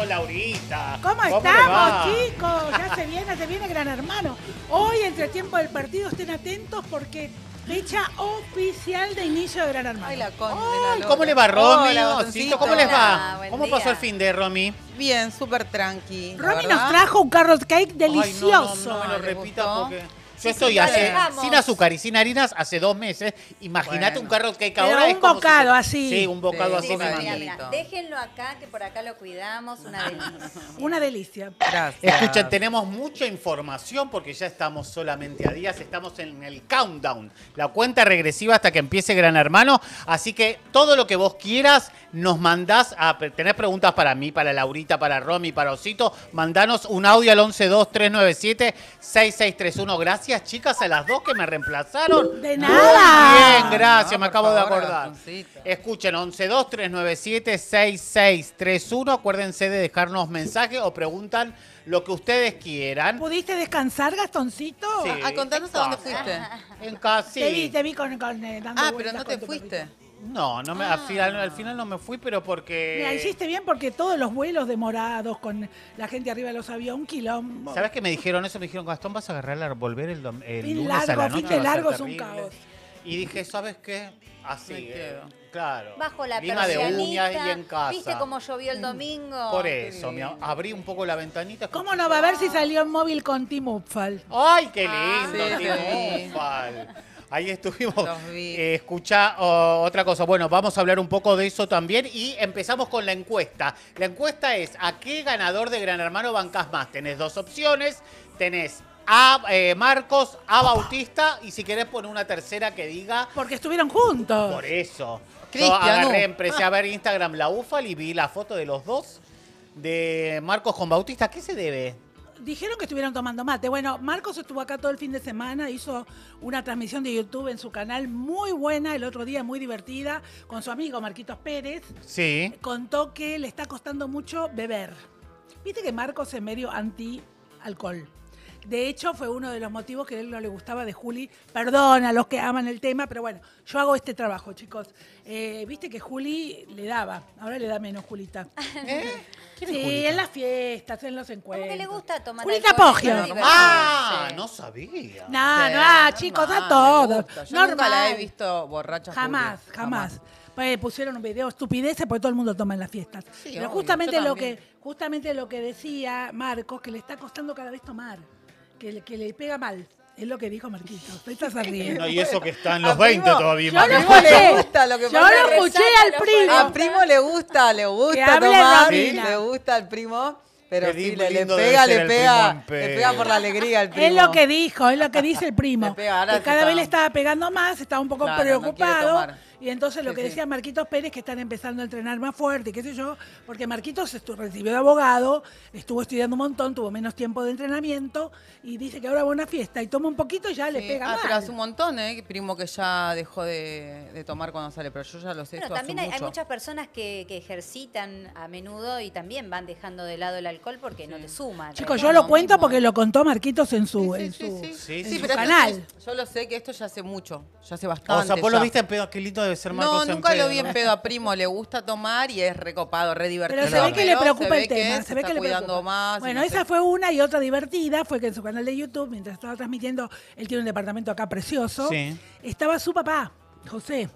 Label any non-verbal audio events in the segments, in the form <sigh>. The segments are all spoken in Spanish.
con Laurita. ¿Cómo, estamos, chicos? Ya se viene, se viene Gran Hermano. Hoy, entre tiempo del partido, estén atentos porque fecha oficial de inicio de Gran Hermano. Ay, la Ay, la ¿Cómo le va, Romy? Hola, botoncito. ¿Cómo les va? Hola, ¿Cómo día. pasó el fin de Romy? Bien, súper tranqui. Romy verdad. nos trajo un carrot cake Ay, delicioso. no, no, no me lo ¿Le repita porque... Yo estoy sí, hace- sin azúcar y sin harinas hace dos meses. Imagínate Bueno. un carrot cake Pero ahora. un es como bocado así. Sí, un bocado Sí, así Sí, mira, mira, déjenlo acá, que por acá lo cuidamos, una <laughs> delicia. Una delicia. Gracias. Escuchen, tenemos mucha información porque ya estamos solamente a días, estamos en el countdown, la cuenta regresiva hasta que empiece Gran Hermano, así que todo lo que vos quieras nos mandás, a, tenés preguntas para mí, para Laurita, para Romy, para Osito, mandanos un audio al 112397-6631. Gracias chicas a las dos que me reemplazaron. De Muy nada. Bien, gracias, No, me acabo de acordar. Alfonsito. Escuchen, 112397-6631. Acuérdense de dejarnos mensaje o preguntan lo que ustedes quieran. ¿Pudiste descansar, Gastoncito? Sí. Ah, contanos a dónde fuiste. En casa, sí. Te vi, te vi con, con, eh, dando Ah, pero no te fuiste. perrito. No, no me, al, final, al final no me fui, pero porque... Mira, hiciste bien porque todos los vuelos demorados con la gente arriba de los aviones, un quilombo. ¿Sabes qué me dijeron eso? Me dijeron, Gastón, vas a agarrar a volver el, dom- el lunes a largo, la noche. fin de va a largo es un terrible". caos. Y dije, ¿sabes qué? Así, Me eh, quedo. claro. Bajo la Lima de persianita. uñas y en casa. ¿Viste cómo llovió el domingo? Por eso, me abrí un poco la ventanita. ¿Cómo no va a ver si salió en móvil con Tim Upfal? ¡Ay, qué Ah, lindo! sí, Timo sí. Ufal! Ahí estuvimos. Eh, escucha oh, otra cosa. Bueno, vamos a hablar un poco de eso también y empezamos con la encuesta. La encuesta es, ¿a qué ganador de Gran Hermano bancas más? Tenés dos opciones. Tenés a eh, Marcos, a Bautista y si querés poner una tercera que diga Porque estuvieron juntos. por eso. Yo agarré, empecé a ver Instagram la UFAL y vi la foto de los dos de Marcos con Bautista. ¿A qué se debe? Dijeron que estuvieron tomando mate. Bueno, Marcos estuvo acá todo el fin de semana, hizo una transmisión de YouTube en su canal muy buena, el otro día muy divertida, con su amigo Marquitos Pérez. Sí. Contó que le está costando mucho beber. Viste que Marcos es medio anti-alcohol. De hecho, fue uno de los motivos que a él no le gustaba de Juli. Perdón a los que aman el tema, pero bueno, yo hago este trabajo, chicos. Eh, Viste que Juli le daba, ahora le da menos Julita. <laughs> ¿Eh? ¿Quién es Sí, en las fiestas, en los ¿Cómo encuentros. que le gusta tomar Julita alcohol? Poggio. Divertido. Ah, Sí. no sabía. No, Sí, no, ah, chicos, normal, a todos. me gusta. Yo Normal. nunca la he visto borracha. Jamás, Juli, jamás. Pues pusieron un video estupideces porque todo el mundo toma en las fiestas. Sí, Pero obvio, justamente yo lo también. que justamente lo que decía Marcos que le está costando cada vez tomar, que, le- que le pega mal. Es lo que dijo Marquitos. Te estás. No, y eso que está en los A primo- 20 todavía. Yo más lo le escuché. gusta lo que Yo pasa lo es- escuché al primo. A primo le gusta, le gusta hable tomar, Romina. le gusta al primo, pero Qué sí, lindo le, le debe pega, ser le el pega, en le pedo. pega por la alegría al primo. Es lo que dijo, es lo que dice el primo. Le pega, ahora que se cada está- vez le estaba pegando más, estaba un poco Claro, no quiere preocupado. tomar. Y entonces lo Sí, que sí. decía Marquitos Pérez, que están empezando a entrenar más fuerte, qué sé yo, porque Marquitos recibió de abogado, estuvo estudiando un montón, tuvo menos tiempo de entrenamiento y dice que ahora va a una fiesta y toma un poquito y ya le pega Ah, mal. pero hace un montón, ¿eh? Primo que ya dejó de, de tomar cuando sale, pero yo ya lo sé, Bueno, esto también hace hay, muchas personas que, que ejercitan a menudo y también van dejando de lado el alcohol porque no te suma. Chicos, yo lo lo cuento mismo. porque lo contó Marquitos en su, en sí, su, en pero canal. sí, yo lo sé que esto ya hace mucho, ya hace O bastante. sea, vos lo ya. viste en pedo. Qué lindo debe ser Marcos No, nunca lo vi en pedo a Primo, le gusta tomar y es recopado, re divertido. Pero se ve que le preocupa el tema, se ve que le preocupa. más. Bueno, no esa fue una y otra divertida, fue que en su canal de YouTube, mientras estaba transmitiendo, él tiene un departamento acá precioso, Sí. estaba su papá, José,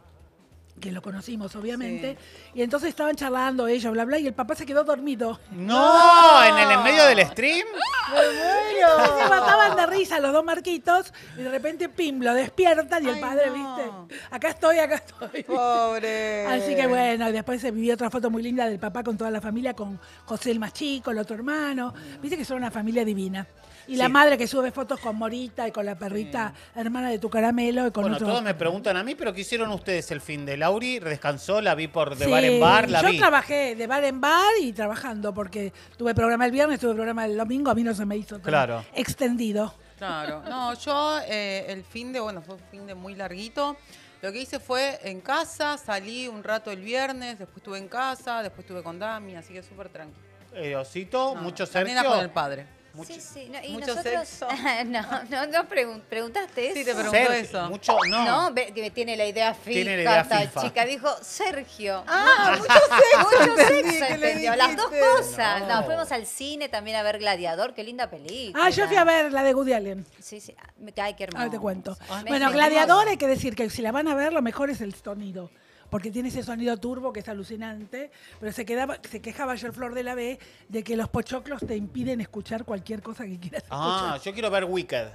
que lo conocimos obviamente, y entonces estaban charlando ellos, bla, bla, y el papá se quedó dormido. No, en el en medio del stream. <laughs> <laughs> Se mataban de risa los dos marquitos, y de repente, pim, lo despiertan y el Ay, padre, no. ¿viste? Acá estoy, acá estoy. Pobre. Así que bueno, y después se vivió otra foto muy linda del papá con toda la familia, con José el más chico, el otro hermano. Viste que son una familia divina. Y la Sí. madre que sube fotos con Morita y con la perrita hermana de tu caramelo y con Bueno, otro. todos me preguntan a mí, pero ¿qué hicieron ustedes el fin de Lauri? Descansó, la vi por de Sí, bar en bar, la yo vi. trabajé de bar en bar y trabajando porque tuve programa el viernes, tuve programa el domingo, a mí no se me hizo tan Claro. extendido. Claro. No, yo eh, el fin de, bueno, fue un fin de muy larguito. Lo que hice fue en casa, salí un rato el viernes, después estuve en casa, después estuve con Dami, así que súper tranquilo. Eh, Osito, No, mucho Sergio. con el padre. Mucho- Sí, sí. No, y mucho nosotros, sexo. <laughs> no, no, no pregun- preguntaste eso. Sí, te pregunto Sergio, eso. Mucho, no. No, tiene la idea fija. Tiene la idea FIFA. chica dijo Sergio. Ah, mucho <laughs> sexo. Mucho sexo, ¿qué le entendió. Las dos cosas. No. No. fuimos al cine también a ver Gladiador. Qué linda película. Ah, yo fui a ver la de Woody Allen. Sí, sí. Ah, Ay, qué hermoso. Ahora te cuento. Me- Bueno, Gladiador hay que decir que si la van a ver, lo mejor es el sonido. Porque tiene ese sonido turbo que es alucinante. Pero se, quedaba, se quejaba ayer Flor de la B de que los pochoclos te impiden escuchar cualquier cosa que quieras Ah, escuchar. yo quiero ver Wicked,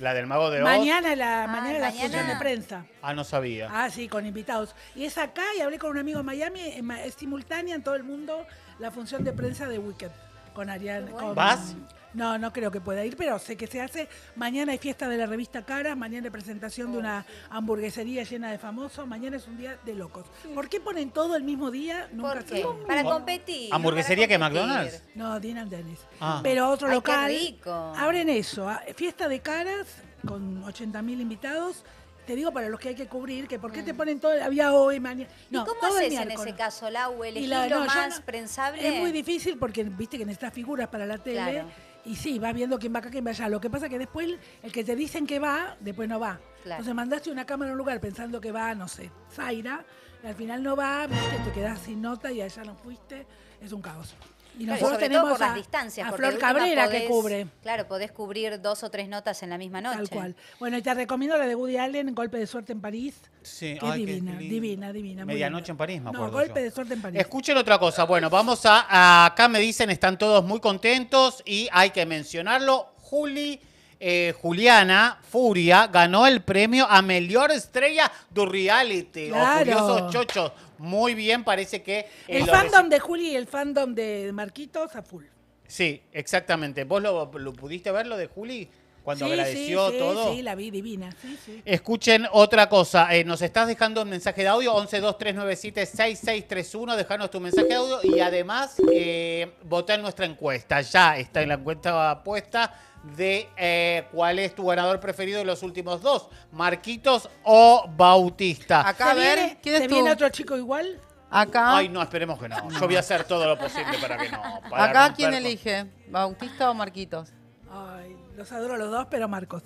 la del mago de Oz. Mañana la, Ah, mañana la mañana. función de prensa. Ah, no sabía. Ah, sí, con invitados. Y es acá, y hablé con un amigo en Miami, en ma- es simultánea en todo el mundo la función de prensa de Wicked. Con Ariane. bueno. con- ¿Vas? No, no creo que pueda ir, pero sé que se hace. Mañana hay fiesta de la revista Cara, mañana hay presentación de una hamburguesería llena de famosos, mañana es un día de locos. ¿Por qué ponen todo el mismo día? Nunca ¿Por qué? sé. Para Oh. competir. ¿Hamburguesería para que. McDonald's? No, Dean and Dennis. Ah. Pero otro Ay, qué local. rico. Abren eso, ah, fiesta de caras con 80.000 invitados. Te digo para los que hay que cubrir, que por qué te ponen todo, había hoy, mañana. Mm. ¿Y cómo todo el haces en ese caso, Lau? Y ¿Elegís la- lo no, yo más no- prensable? Es muy difícil porque viste que necesitas figuras para la tele. Claro. Y sí, vas viendo quién va acá, quién va allá. Lo que pasa que después el que te dicen que va, después no va. Claro. Entonces mandaste una cámara a un lugar pensando que va, no sé, Zaira, y al final no va, viste, te quedás sin nota y allá no fuiste. Es un caos. Y Claro, nosotros sobre tenemos todo por a, las distancias. a porque Flor Cabrera que cubre. Claro, podés cubrir dos o tres notas en la misma noche. Tal cual. Bueno, y te recomiendo la de Woody Allen, Golpe de Suerte en París. Sí, que ay, qué divina, divina, divina. Medianoche en París, me No, Golpe yo. de Suerte en París. Escuchen otra cosa. Bueno, vamos a, a- Acá me dicen, están todos muy contentos y hay que mencionarlo. Juli. Eh, Juliana Furia ganó el premio a Mejor Estrella do Reality. Claro. O Curiosos Chochos. Muy bien, parece que. eh, el fandom de Juli y el fandom de Marquitos a full. Sí, exactamente. ¿Vos lo, lo pudiste ver lo de Juli? Cuando sí, agradeció sí, todo. Sí, la vi divina. Sí, sí. Escuchen otra cosa. eh, nos estás dejando un mensaje de audio, 1123976631. Dejanos tu mensaje de audio y además eh, vota en nuestra encuesta. Ya está en la encuesta puesta de eh, cuál es tu ganador preferido de los últimos dos, Marquitos o Bautista. Acá a ¿Se ver, viene, ¿quién ¿se es tú? viene otro chico igual? Acá, Ay, no, esperemos que no. Yo voy a hacer todo lo posible para que no. para acá romper ¿quién con- elige? ¿Bautista o Marquitos? Ay, los adoro los dos, pero Marcos.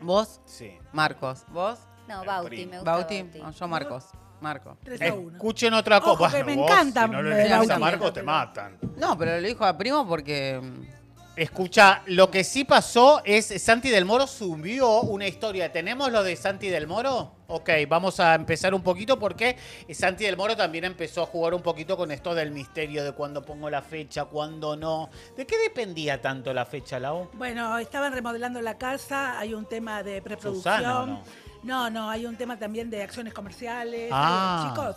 ¿Vos? Sí. Marcos. ¿Vos? No, Bauti, me gusta Bauti. Bauti. No, yo Marcos. Marco. 3 a 1. Escuchen otra cosa. Ojo, que me encanta, Si no eh, dejas a Marcos, te matan. No, pero lo dijo a primo porque. Escucha, lo que sí pasó es Santi del Moro subió una historia. ¿Tenemos lo de Santi del Moro? Ok, vamos a empezar un poquito porque Santi del Moro también empezó a jugar un poquito con esto del misterio de cuándo pongo la fecha, cuándo no. ¿De qué dependía tanto la fecha, Lau? Bueno, estaban remodelando la casa, hay un tema de preproducción. Susana, ¿o no? no, no, hay un tema también de acciones comerciales. Ah. Chicos,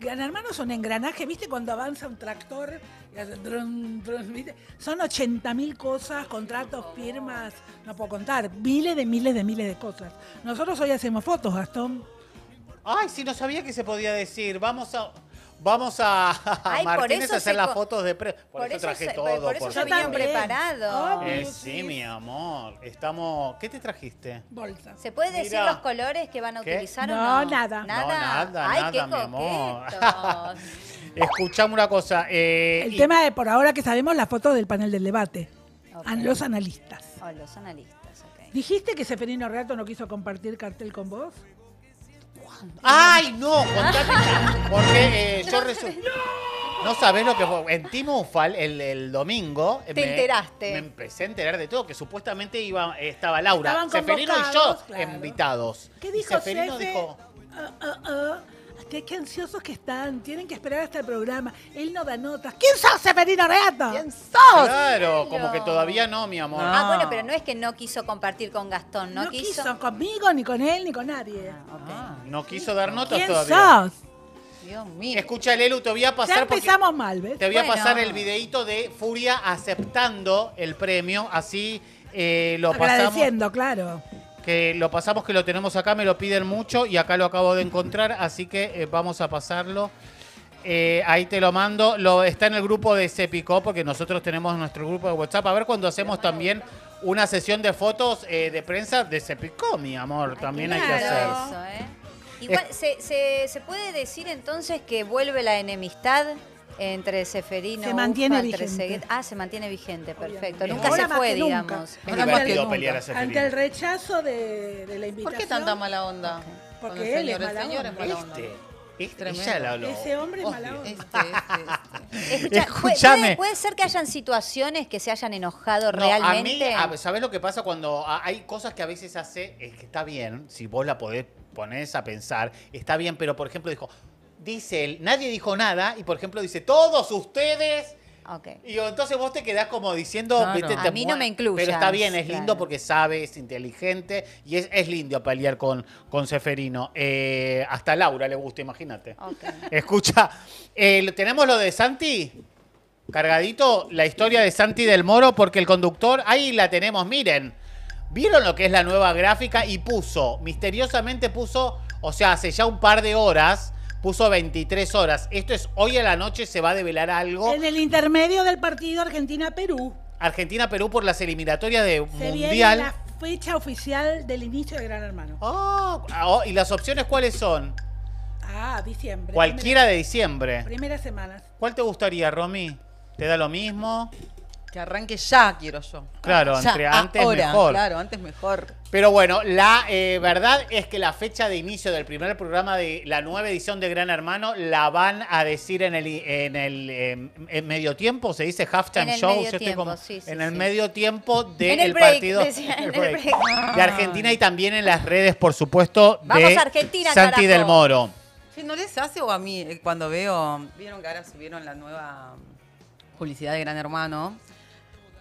Gran Hermano es un engranaje, ¿viste? Cuando avanza un tractor, son 80 mil cosas, contratos, firmas, no puedo contar, miles de miles de miles de cosas. Nosotros hoy hacemos fotos, Gastón. Ay, sí, no sabía que se podía decir. Vamos a. Vamos a, a <laughs> Ay, por Martínez a hacer las fotos de pre. Por, eso traje se- todo. por eso por Yo también. Obvio. Eh, sí, mi amor. Estamos. ¿Qué te trajiste? Bolsa. ¿Se puede decir Mira. los colores que van a ¿Qué? utilizar o No, no? nada. No, nada, Ay, nada, qué mi amor. <laughs> Escuchame una cosa. eh, El y- tema de, por ahora que sabemos, la foto del panel del debate. A los analistas. Oh, los analistas, ok. ¿Dijiste que Seferino Reato no quiso compartir cartel con vos? ¡Ay, no! <laughs> Porque eh, yo resu- No sabés lo que fue. En Timufal, el, el domingo. Te enteraste. Me empecé a enterar de todo, que supuestamente iba, estaba Laura, Estaban Seferino y yo convocados, claro. invitados. ¿Qué Y dijo Seferino Sefe? dijo. Ah, ah, ah, qué, qué ansiosos que están. Tienen que esperar hasta el programa. Él no da notas. ¿Quién sos, Seferino Reato? ¿Quién sos? Claro, como que todavía no, mi amor. No. Ah, bueno, pero no es que no quiso compartir con Gastón, ¿no, No, quiso. conmigo, ni con él, ni con nadie. Ah, ok. Ah, No quiso dar notas ¿Quién todavía. sos? Dios mío. Escucha, Lelu, te voy a pasar Ya empezamos mal, ¿ves? Te voy a pasar el videito de Furia aceptando el premio, así eh, lo pasamos. Agradeciendo, claro. Que lo pasamos, que lo tenemos acá, me lo piden mucho y acá lo acabo de encontrar, así que eh, vamos a pasarlo. Eh, ahí te lo mando. Lo, está en el grupo de Cepico, porque nosotros tenemos nuestro grupo de WhatsApp. A ver cuando hacemos también una sesión de fotos eh, de prensa de Cepico, mi amor. También hay que hacer. eso, ¿eh? Igual, ¿se, se, se puede decir entonces que vuelve la enemistad Entre Seferino Se mantiene Ufa, entre vigente. Seguet- Ah, se mantiene vigente, perfecto. Obviamente. Nunca Ahora se más fue, que nunca. digamos. Es Ahora más que divertido nunca. pelear a Ante Seferino. el rechazo de, de la invitación. ¿Por qué tanta mala onda? Ok. Con Porque el él es señor, el mala señor es onda. mala onda. Este, este, Tremendo. ella la habló. Ese hombre es mala onda. Este, este, este. Escucha, ¿puede- Escúchame. Puede, puede ser que hayan situaciones que se hayan enojado No, realmente. A mí, a- ¿sabés lo que pasa cuando a- hay cosas que a veces hace? Es que está bien, si vos la podés poner a pensar, está bien, pero por ejemplo dijo, dice él, nadie dijo nada, y por ejemplo dice, todos ustedes. Y entonces vos te quedás como diciendo, viste, A te mí no me incluyas, Pero está bien, es lindo porque sabe, es inteligente y es, es lindo pelear con, con Seferino. Eh, hasta a Laura le gusta, imagínate. <laughs> Escucha, eh, tenemos lo de Santi. Cargadito, la historia de Santi del Moro, porque el conductor, ahí la tenemos, miren. ¿Vieron lo que es la nueva gráfica? Y puso, misteriosamente puso, o sea, hace ya un par de horas, puso 23 horas. Esto es, hoy a la noche se va a develar algo. En el intermedio del partido Argentina-Perú Argentina-Perú por las eliminatorias de se viene Mundial. la fecha oficial del inicio de Gran Hermano. Ah, oh, ¿Y las opciones cuáles son? Ah, diciembre. Cualquiera de diciembre. Primera, primeras semanas. ¿Cuál te gustaría, Romy? ¿Te da lo mismo? Que arranque ya, quiero yo. Claro, Ya, entre antes ahora, mejor. Claro, antes mejor. Pero bueno, la eh, verdad es que la fecha de inicio del primer programa de la nueva edición de Gran Hermano la van a decir en el, en el eh, en medio tiempo, se dice halftime show. medio yo estoy tiempo, como- sí, sí, en el sí. medio tiempo del break, partido decía, el break, break. de Argentina y también en las redes, por supuesto, Vamos, de Argentina, Santi carajo. del Moro. ¿No les hace o a mí eh, cuando veo, vieron que ahora subieron la nueva publicidad de Gran Hermano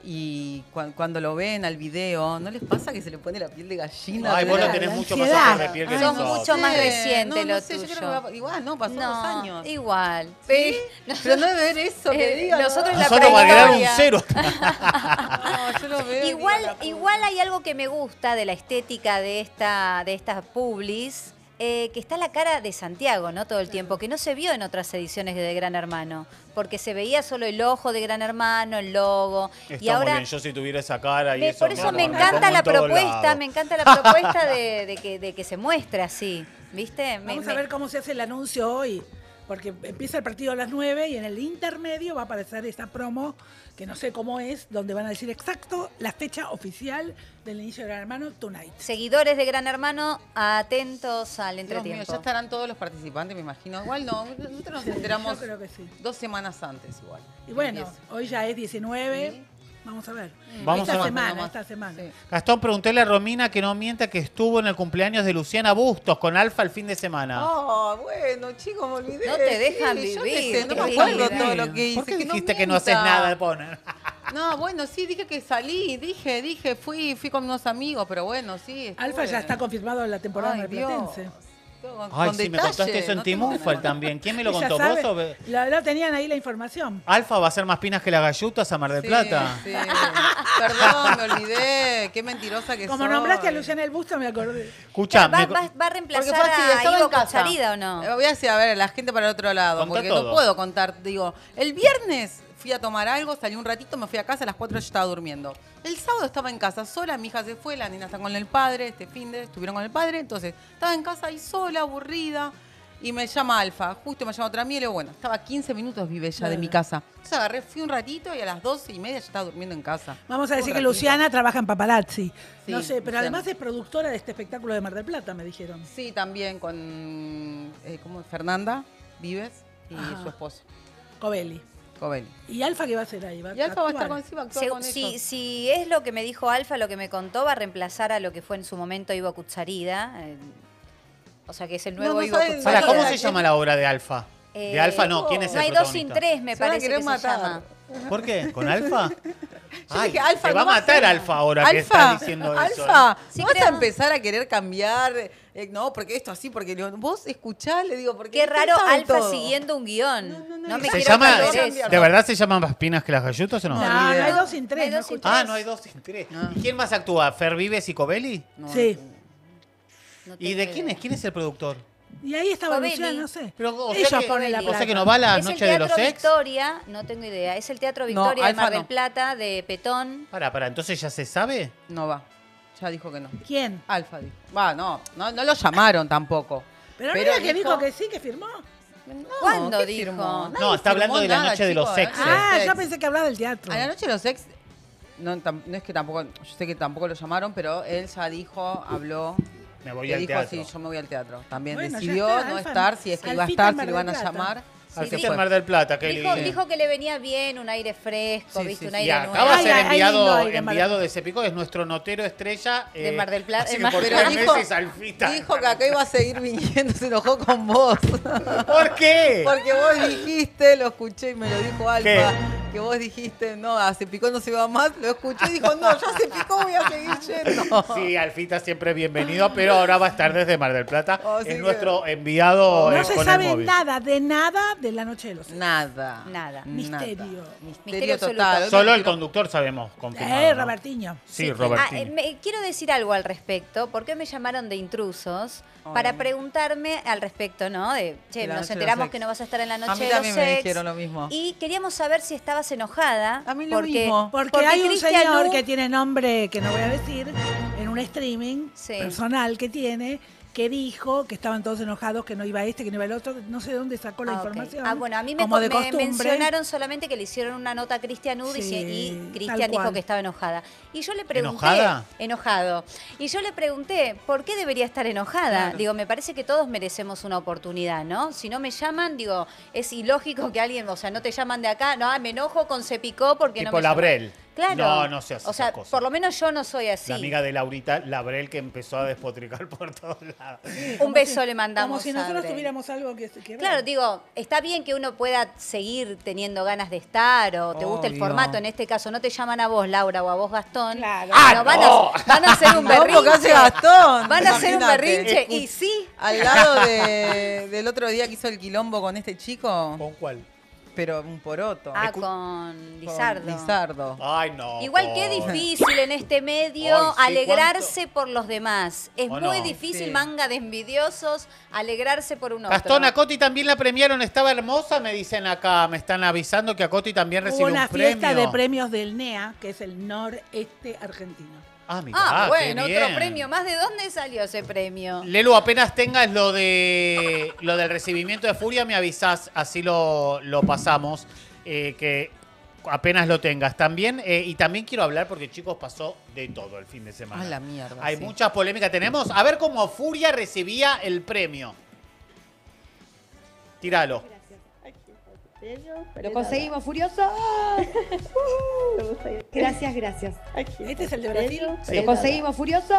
y cua- cuando lo ven al video, ¿no les pasa que se le pone la piel de gallina? Ay, vos lo tenés mucho más de piel que nosotros. mucho más reciente no, lo no sé, yo creo tuyo. que va- igual, no, pasó dos No, años. igual. ¿Sí? Pero- Pero no debe ver eso, que Eh, diga. nosotros no. la Nosotros va a quedar un cero. <laughs> No, yo lo veo. Igual, igual hay algo que me gusta de la estética de esta, de estas publis, eh, que está la cara de Santiago, ¿no? Todo el tiempo, que no se vio en otras ediciones de Gran Hermano, porque se veía solo el ojo de Gran Hermano, el logo, Está y ahora bien, yo si tuviera esa cara y me- eso. por eso no, me no, encanta pongo la en todos propuesta, lados. me encanta la propuesta <laughs> de, que, de que se muestre así, ¿viste? Me- Vamos me- a ver cómo se hace el anuncio hoy. Porque empieza el partido a las 9 y en el intermedio va a aparecer esta promo, que no sé cómo es, donde van a decir exacto la fecha oficial del inicio de Gran Hermano Tonight. Seguidores de Gran Hermano, atentos al Dios mío, entretiempo. ya estarán todos los participantes, me imagino. Igual no, nosotros nos enteramos Yo creo que sí. dos semanas antes igual. Y bueno, Empieza. hoy ya es 19. Vamos a ver. Vamos esta a ver. semana, esta semana. Sí. Gastón, preguntéle a Romina que no mienta que estuvo en el cumpleaños de Luciana Bustos con Alfa el fin de semana. Ah, bueno, chicos, me olvidé. No te dejan Sí, yo vivir, sé, no me acuerdo todo lo que hice. ¿Por qué que dijiste que no haces nada? Poner? <laughs> No, bueno, sí, dije que salí, dije, dije, fui, fui con unos amigos, pero bueno, sí. estuve. Alfa ya está confirmado en la temporada Ay, Dios. Con- Ay, con sí, me contaste eso en no memoria. también. ¿Quién me lo <laughs> contó? sabe, ¿Vos o ve- la verdad tenían ahí la información. Alfa va a ser más pinas que las gallutas a Mar del Sí, Plata. sí. Perdón, me olvidé. Qué mentirosa que Como soy. nombraste a Luciana el Busto, me acordé. Escucha, ¿Va, me- va- va a reemplazar así, a Ivo. Cucharida o no? Eh, Voy a decir, a ver, la gente para el otro lado, Contá porque todo. no puedo contar. Digo, el viernes fui a tomar algo, salí un ratito, me fui a casa, a las 4 yo estaba durmiendo. El sábado estaba en casa sola, mi hija se fue, la nena está con el padre, este fin de estuvieron con el padre, entonces estaba en casa ahí sola, aburrida. Y me llama Alfa, justo me llama otra amiga y le digo, bueno, estaba a 15 minutos vive ya de mi casa. Entonces agarré, fui un ratito y a las 12 y media ya estaba durmiendo en casa. Vamos a decir que ratito. Luciana trabaja en Paparazzi. Sí, no sé, pero Luciana. además es productora de este espectáculo de Mar del Plata, me dijeron. Sí, también con eh, ¿cómo? Fernanda Vives y Ajá. su esposo, Covelli. ¿Y Alfa qué va a hacer ahí? ¿Va Y Alfa va a estar con, sí, va a actuar con si, ellos. si es lo que me dijo Alfa, lo que me contó, va a reemplazar a lo que fue en su momento Ivo Cucharida. eh, o sea que es el nuevo No, no Ivo Cucharida. ¿cómo se que- llama la obra de Alfa? De Eh, Alfa no, ¿quién es No el hay dos sin tres, me Se parece que se llama. ¿Por qué? ¿con Alfa? <laughs> Ay, dije, Alfa, te va a no matar Alfa ahora que Alfa, estás diciendo eso. ¿eh? Alfa, Sí, no vas creo. a empezar a querer cambiar. Eh, no, porque esto así, porque digo, vos escuchá, le digo, porque Qué raro Alfa todo. siguiendo un guion. No, no, no, No me ¿Se quiero llama, eso. ¿De verdad se llaman más pinas que las gallutas o no? No, No, hay dos sin tres. No hay no dos sin escuché. Ah, no hay dos sin tres. No. ¿Y quién más actúa? ¿Fer Vives y Covelli? No, Sí. No ¿Y de quién es? ¿Quién es el productor? Y ahí estaba. Luciana, no sé. Pero, o sea Ellos que- ponen la o sea plata. que no va la es el noche de los Teatro ex. Victoria, no tengo idea. Es el Teatro No, Victoria de Mar del no. Plata, de Petón. Para, para, entonces ya se sabe. No va. Ya dijo que no. ¿Quién? Alfa dijo. Va, no, no, no lo llamaron tampoco. Pero, Pero mira que dijo- dijo que sí, que firmó. ¿Cuándo ¿qué dijo? firmó? No, está hablando de la nada, noche de los chicos, exes. la noche Ah, yo pensé que hablaba del teatro. A la noche de los ex, no, no es que tampoco, yo sé que tampoco lo llamaron, pero él ya dijo, habló. Me voy que al dijo, teatro. sí, yo me voy al teatro. También Bueno, decidió está, no Alfa. estar, si es que iba a estar, si lo iban a llamar. Sí, que sí. en Mar del Plata, Dijo, dijo que le venía bien un aire fresco, Sí, ¿viste? sí, un aire Y nuevo. acaba de ser ay, enviado, enviado de ese pico, es nuestro notero estrella. De eh, Mar del Plata, así que Mar por tres. Dijo- meses, Alfita. Dijo que acá iba a seguir viniendo, se enojó con vos. ¿Por qué? Porque vos dijiste, lo escuché y me lo dijo Alfa, ¿Qué? que vos dijiste, no, a Cepicó no se va más, lo escuché y dijo, no, yo a Cepicó voy a seguir yendo. Sí, Alfita siempre bienvenido, pero ahora va a estar desde Mar del Plata. Oh, sí es que- nuestro enviado eh, No se con el sabe móvil. nada, de nada de la noche de los ex. Nada. Nada. Misterio. Misterio Misterio total. Solo el conductor sabemos confirmado. Eh, ¿no? Robertiño. Sí, Ah, Robertino. eh, me- quiero decir algo al respecto, porque me llamaron de intrusos para preguntarme al respecto, ¿no? De, che, nos enteramos que no vas a estar en la noche A mí de los me ex, dijeron lo mismo. Y queríamos saber si estabas enojada. A mí lo porque, mismo. Porque, hay un señor Lu- que tiene nombre que no voy a decir en un streaming Sí. personal que tiene que dijo que estaban todos enojados, que no iba este, que no iba el otro, no sé de dónde sacó la Ah, información. Ah, bueno, a mí me, como co- de me costumbre. mencionaron solamente que le hicieron una nota a Cristian Ud y- Sí, y tal Cristian dijo que estaba enojada. Y yo le pregunté. ¿Enojada? Enojado. Y yo le pregunté, ¿por qué debería estar enojada? Digo, me parece que todos merecemos una oportunidad, ¿no? Si no me llaman, digo, es ilógico que alguien, o sea, no te llaman de acá, no, ah, me enojo con Cepicó porque no Tipo me llaman. Claro. No, no se hace O sea, esas cosas. por lo menos yo no soy así. La amiga de Laurita Labrel que empezó a despotricar por todos lados. Un beso le mandamos. Como si nosotros Abrel. tuviéramos algo que, que ver. Claro, digo, está bien que uno pueda seguir teniendo ganas de estar o te gusta el formato. En este caso, no te llaman a vos, Laura, o a vos, Gastón. Claro. ¡Ah, van, no! a, van a hacer <laughs> un No, berrinche. porque hace Gastón. Van a hacer un berrinche. Y sí, Al lado de- <laughs> del otro día que hizo el quilombo con este chico, ¿Con cuál? Pero un poroto. ah, con Con Lizardo. Lizardo. Ay, no. Igual que pobre. difícil en este medio Ay, sí, alegrarse por los demás. Es ¿O muy no? difícil, Sí. manga de envidiosos, alegrarse por un otro. Gastón, a Coti también la premiaron, estaba hermosa, me dicen acá, me están avisando que a Coti también Hubo recibió una un premio. fiesta de premios del NEA, que es el noreste argentino. Ah, mirá, Ah, qué bueno, otro premio más. ¿De dónde salió ese premio? Lelu, apenas tengas lo de lo del recibimiento de Furia, me avisás, así lo, lo pasamos, eh, que apenas lo tengas. También, eh, y también quiero hablar porque chicos pasó de todo el fin de semana. A la mierda, Hay sí. muchas polémicas. Tenemos, a ver cómo Furia recibía el premio. Tíralo. Lo conseguimos, Furioso. <laughs> Gracias, gracias. Este es el de Brasil. Sí. Lo conseguimos, Furioso.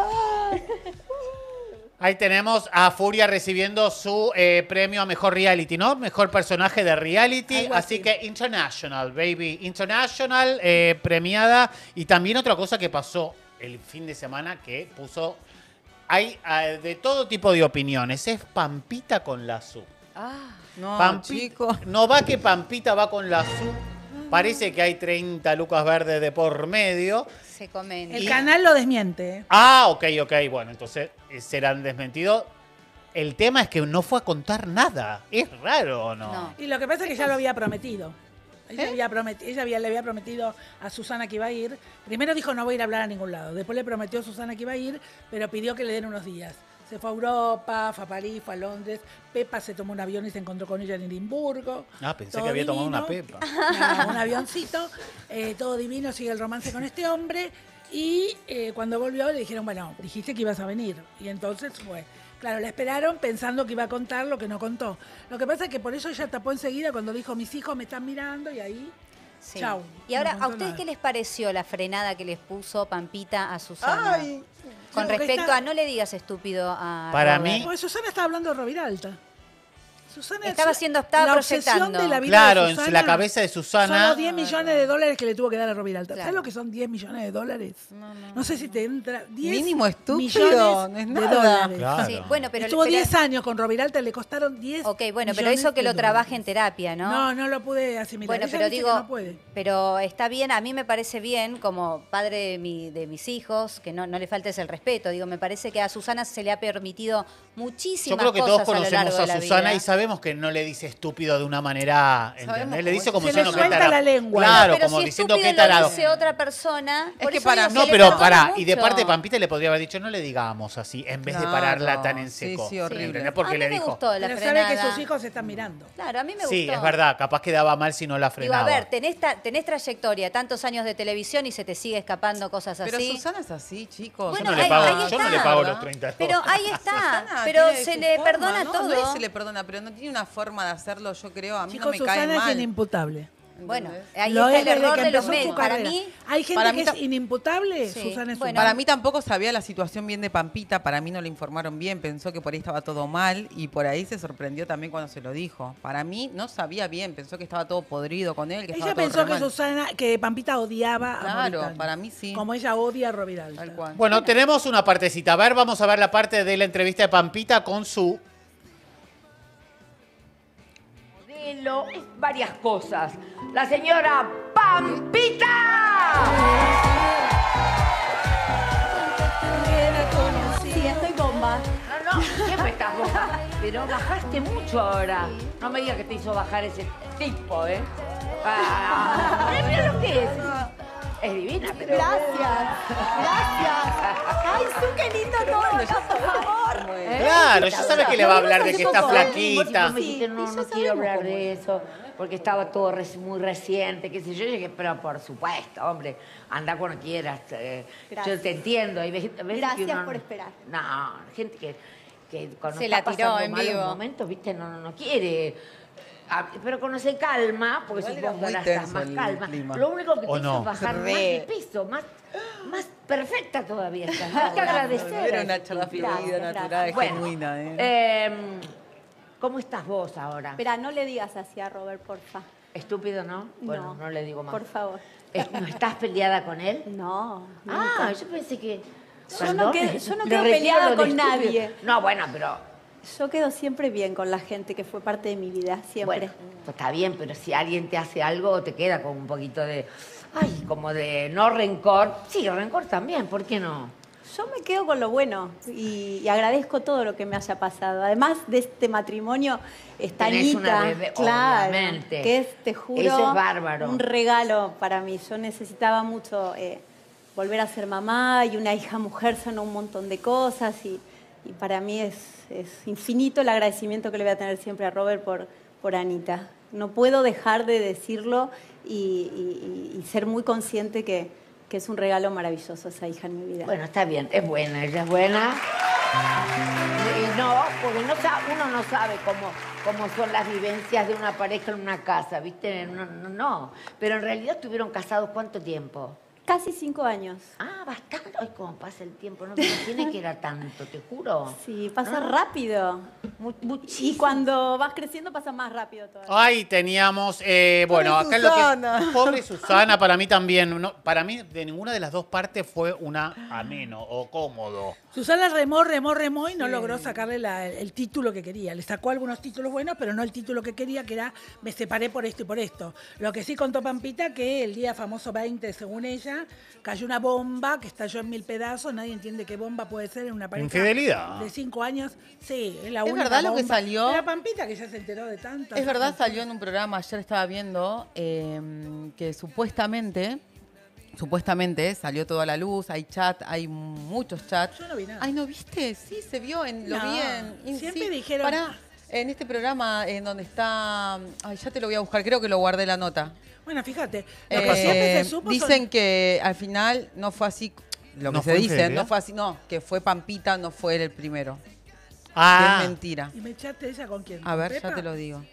Ahí tenemos a Furia recibiendo su eh, premio a mejor reality, ¿no? Mejor personaje de reality. Así. que International, baby. International eh, premiada. Y también otra cosa que pasó el fin de semana que puso. Hay eh, de todo tipo de opiniones. Es Pampita con la SU. Ah, No, Pampi- chico. No va que Pampita va con la SU. Parece que hay 30 lucas verdes de por medio. se comenta. El canal lo desmiente. ¿eh? Ah, ok, ok. Bueno, entonces eh, serán desmentidos. El tema es que no fue a contar nada. ¿Es raro o no? No. Y lo que pasa es que ya lo había prometido. Ella, había prometi- ella había- le había prometido a Susana que iba a ir. Primero dijo no voy a ir a hablar a ningún lado. Después le prometió a Susana que iba a ir, pero pidió que le den unos días. Se fue a Europa, fue a París, fue a Londres. Pepa se tomó un avión y se encontró con ella en Edimburgo. Ah, pensé Todo que había tomado divino. una pepa. No, un avioncito, eh, todo divino, sigue el romance con este hombre. Y eh, cuando volvió le dijeron, bueno, dijiste que ibas a venir. Y entonces fue. Claro, la esperaron pensando que iba a contar lo que no contó. Lo que pasa es que por eso ella tapó enseguida cuando dijo, mis hijos me están mirando y ahí... Sí. Chau, Y ahora, no ¿a ustedes nada. qué les pareció la frenada que les puso Pampita a Susana? Ay, Con respecto está- a no le digas estúpido a. Para Robert. mí- Pues Susana estaba hablando de Roviralta. Susana Estaba haciendo- estaba la obsesión proyectando. de la vida Claro, de en la cabeza de Son Susana. los 10 millones de dólares que le tuvo que dar a Roviralta. Claro. ¿Sabes lo que son 10 millones de dólares? No, sé si te entra 10 Mínimo estúpido, millones no es de dólares. Claro. Sí, bueno, pero. Estuvo pero- 10 años con Roviralta, le costaron 10 Ok, bueno, pero eso que lo trabaje en terapia, ¿no? No, no lo pude asimilar. Bueno, Ella pero digo, no puede. pero está bien, a mí me parece bien, como padre de, mi- de mis hijos, que no, no le faltes el respeto. Digo, me parece que a Susana se le ha permitido Yo muchísimas creo que cosas todos a lo conocemos largo a, de la Susana vida. y sabemos que no le dice estúpido de una manera, ¿entendés? Le dice como es. Le diciendo que tarado. la lengua. Claro, pero como si diciendo estúpido que tarado. dice otra persona. por que para digo No, pero pará, y de parte de Pampita le podría haber dicho, no le digamos así, en vez de pararla tan en Sí, seco. sí, horrible. ¿Entendés? Porque a mí le me dijo. gustó la Pero frenada. sabe que sus hijos se están mirando. Claro, a mí me gustó. Sí, es verdad, capaz quedaba mal si no la Digo, frenaba. a ver, tenés, ta- tenés trayectoria, tantos años de televisión y se te sigue escapando cosas Pero así. Susana es así, chicos. Bueno, yo no, le pago, no le los ¿verdad? 30 dólares. Pero ahí está, Susana pero se le perdona ¿no? todo. No es se le perdona, pero no tiene una forma de hacerlo, yo creo. A mí Chicos, no me cae Susana mal. es inimputable. Bueno, Lo está es el desde error que de los empezó su medios. Para mí, Hay gente para que mí es ta- inimputable, Sí. Susana es Bueno. Para mí tampoco sabía la situación bien de Pampita, para mí no le informaron bien, pensó que por ahí estaba todo mal y por ahí se sorprendió también cuando se lo dijo. Para mí no sabía bien, pensó que estaba todo podrido con él, que Ella pensó que. Susana, que Pampita odiaba a Claro, para mí sí. Como ella odia a cual. Bueno, tenemos una partecita. A ver, vamos a ver la parte de la entrevista de Pampita con su es varias cosas. La señora Pampita. Sí, estoy bomba. No, no, siempre estás boca. Pero bajaste mucho ahora. No me digas que te hizo bajar ese tipo, ¿eh? Ah, mira lo que es. Es divina, pero. Gracias. Gracias. Ay, Su, qué lindo todo acá, por favor. ¿Eh? Claro, ya sabes que le va a hablar de que está flaquita. Me dijiste, no, Sí, no ya quiero hablar de es. eso, porque estaba todo muy reciente, qué sé yo. Yo dije, pero por supuesto, hombre, anda cuando quieras. eh, yo te entiendo. Gracias uno- por esperar. No, gente que, que cuando Se está la tiró pasando en malos vivo. momentos, viste, no, no, no quiere. Ah, Pero cuando se calma, porque Igual era supongo que muy ahora tenso más el calma, clima. lo único que ¿O te no? hizo bajar más Re. de piso, más, más perfecta todavía estás. <laughs> Hay que agradecer. Era una charla fluida, natural, Bueno, genuina. ¿eh? eh, ¿Cómo estás vos ahora? Espera, no le digas así a Robert, porfa. ¿Estúpido, no? Bueno, no, le digo más. Por favor. ¿No estás peleada con él? No. Ah, nunca. yo pensé que... Yo no quedo- yo no Le quedo retiro peleada lo de con estúpido. nadie. No, bueno, pero... Yo quedo siempre bien con la gente que fue parte de mi vida, siempre. Bueno, pues está bien, pero si alguien te hace algo, te queda con un poquito de... Ay, como de no rencor. Sí, rencor también, ¿por qué no? Yo me quedo con lo bueno y, y agradezco todo lo que me haya pasado. Además de este matrimonio, está Tenés Anita, una bebé, claro, obviamente. que es, te juro, Eso es bárbaro. un regalo para mí. Yo necesitaba mucho eh, volver a ser mamá y una hija mujer son un montón de cosas y, y para mí es, infinito el agradecimiento que le voy a tener siempre a Robert por, Anita. No puedo dejar de decirlo y, ser muy consciente que, es un regalo maravilloso esa hija en mi vida. Bueno, está bien, es buena, ella es buena. Y no, porque uno no sabe cómo, cómo son las vivencias de una pareja en una casa, ¿viste? No, no, no. Pero en realidad estuvieron casados cuánto tiempo. Casi cinco años. Ah, bastante. Ay, cómo pasa el tiempo. No me imaginé que era tanto, te juro. <laughs> Sí, pasa No. rápido. Mu- Y muchísimo. cuando vas creciendo pasa más rápido todavía. Ahí teníamos, eh, bueno, Pobre acá lo Susana. que. Pobre Susana, para mí también. no, para mí, de ninguna de las dos partes fue una ameno o cómodo. Susana remó, remó, remó y no logró sacarle la- el título que quería. Le sacó algunos títulos buenos, pero no el título que quería, que era me separé por esto y por esto. Lo que sí contó Pampita, que el día famoso 20, según ella, cayó una bomba que estalló en mil pedazos. Nadie entiende qué bomba puede ser en una pareja Infidelidad. de cinco años. Sí, es la ¿Es única verdad lo que salió? Era Pampita que ya se enteró de tantas. Es verdad, salió en un programa, ayer estaba viendo, eh, que supuestamente, supuestamente salió todo a la luz, hay chat, hay muchos chats. Yo no vi nada. Ay, ¿no viste? Sí, se vio, en, lo No, vi en... en- siempre sí, dijeron- pará, en este programa en donde está... Ay, ya te lo voy a buscar, creo que lo guardé la nota. Bueno, fíjate, lo que Eh, siempre se supo son- dicen que al final no fue así, lo que ¿No se fue dice, no fue así, no, que fue Pampita, no fue él el primero. Ah, Que es mentira. ¿Y me echaste ella con quién? A ¿Con ver, Pepa? ya te lo digo.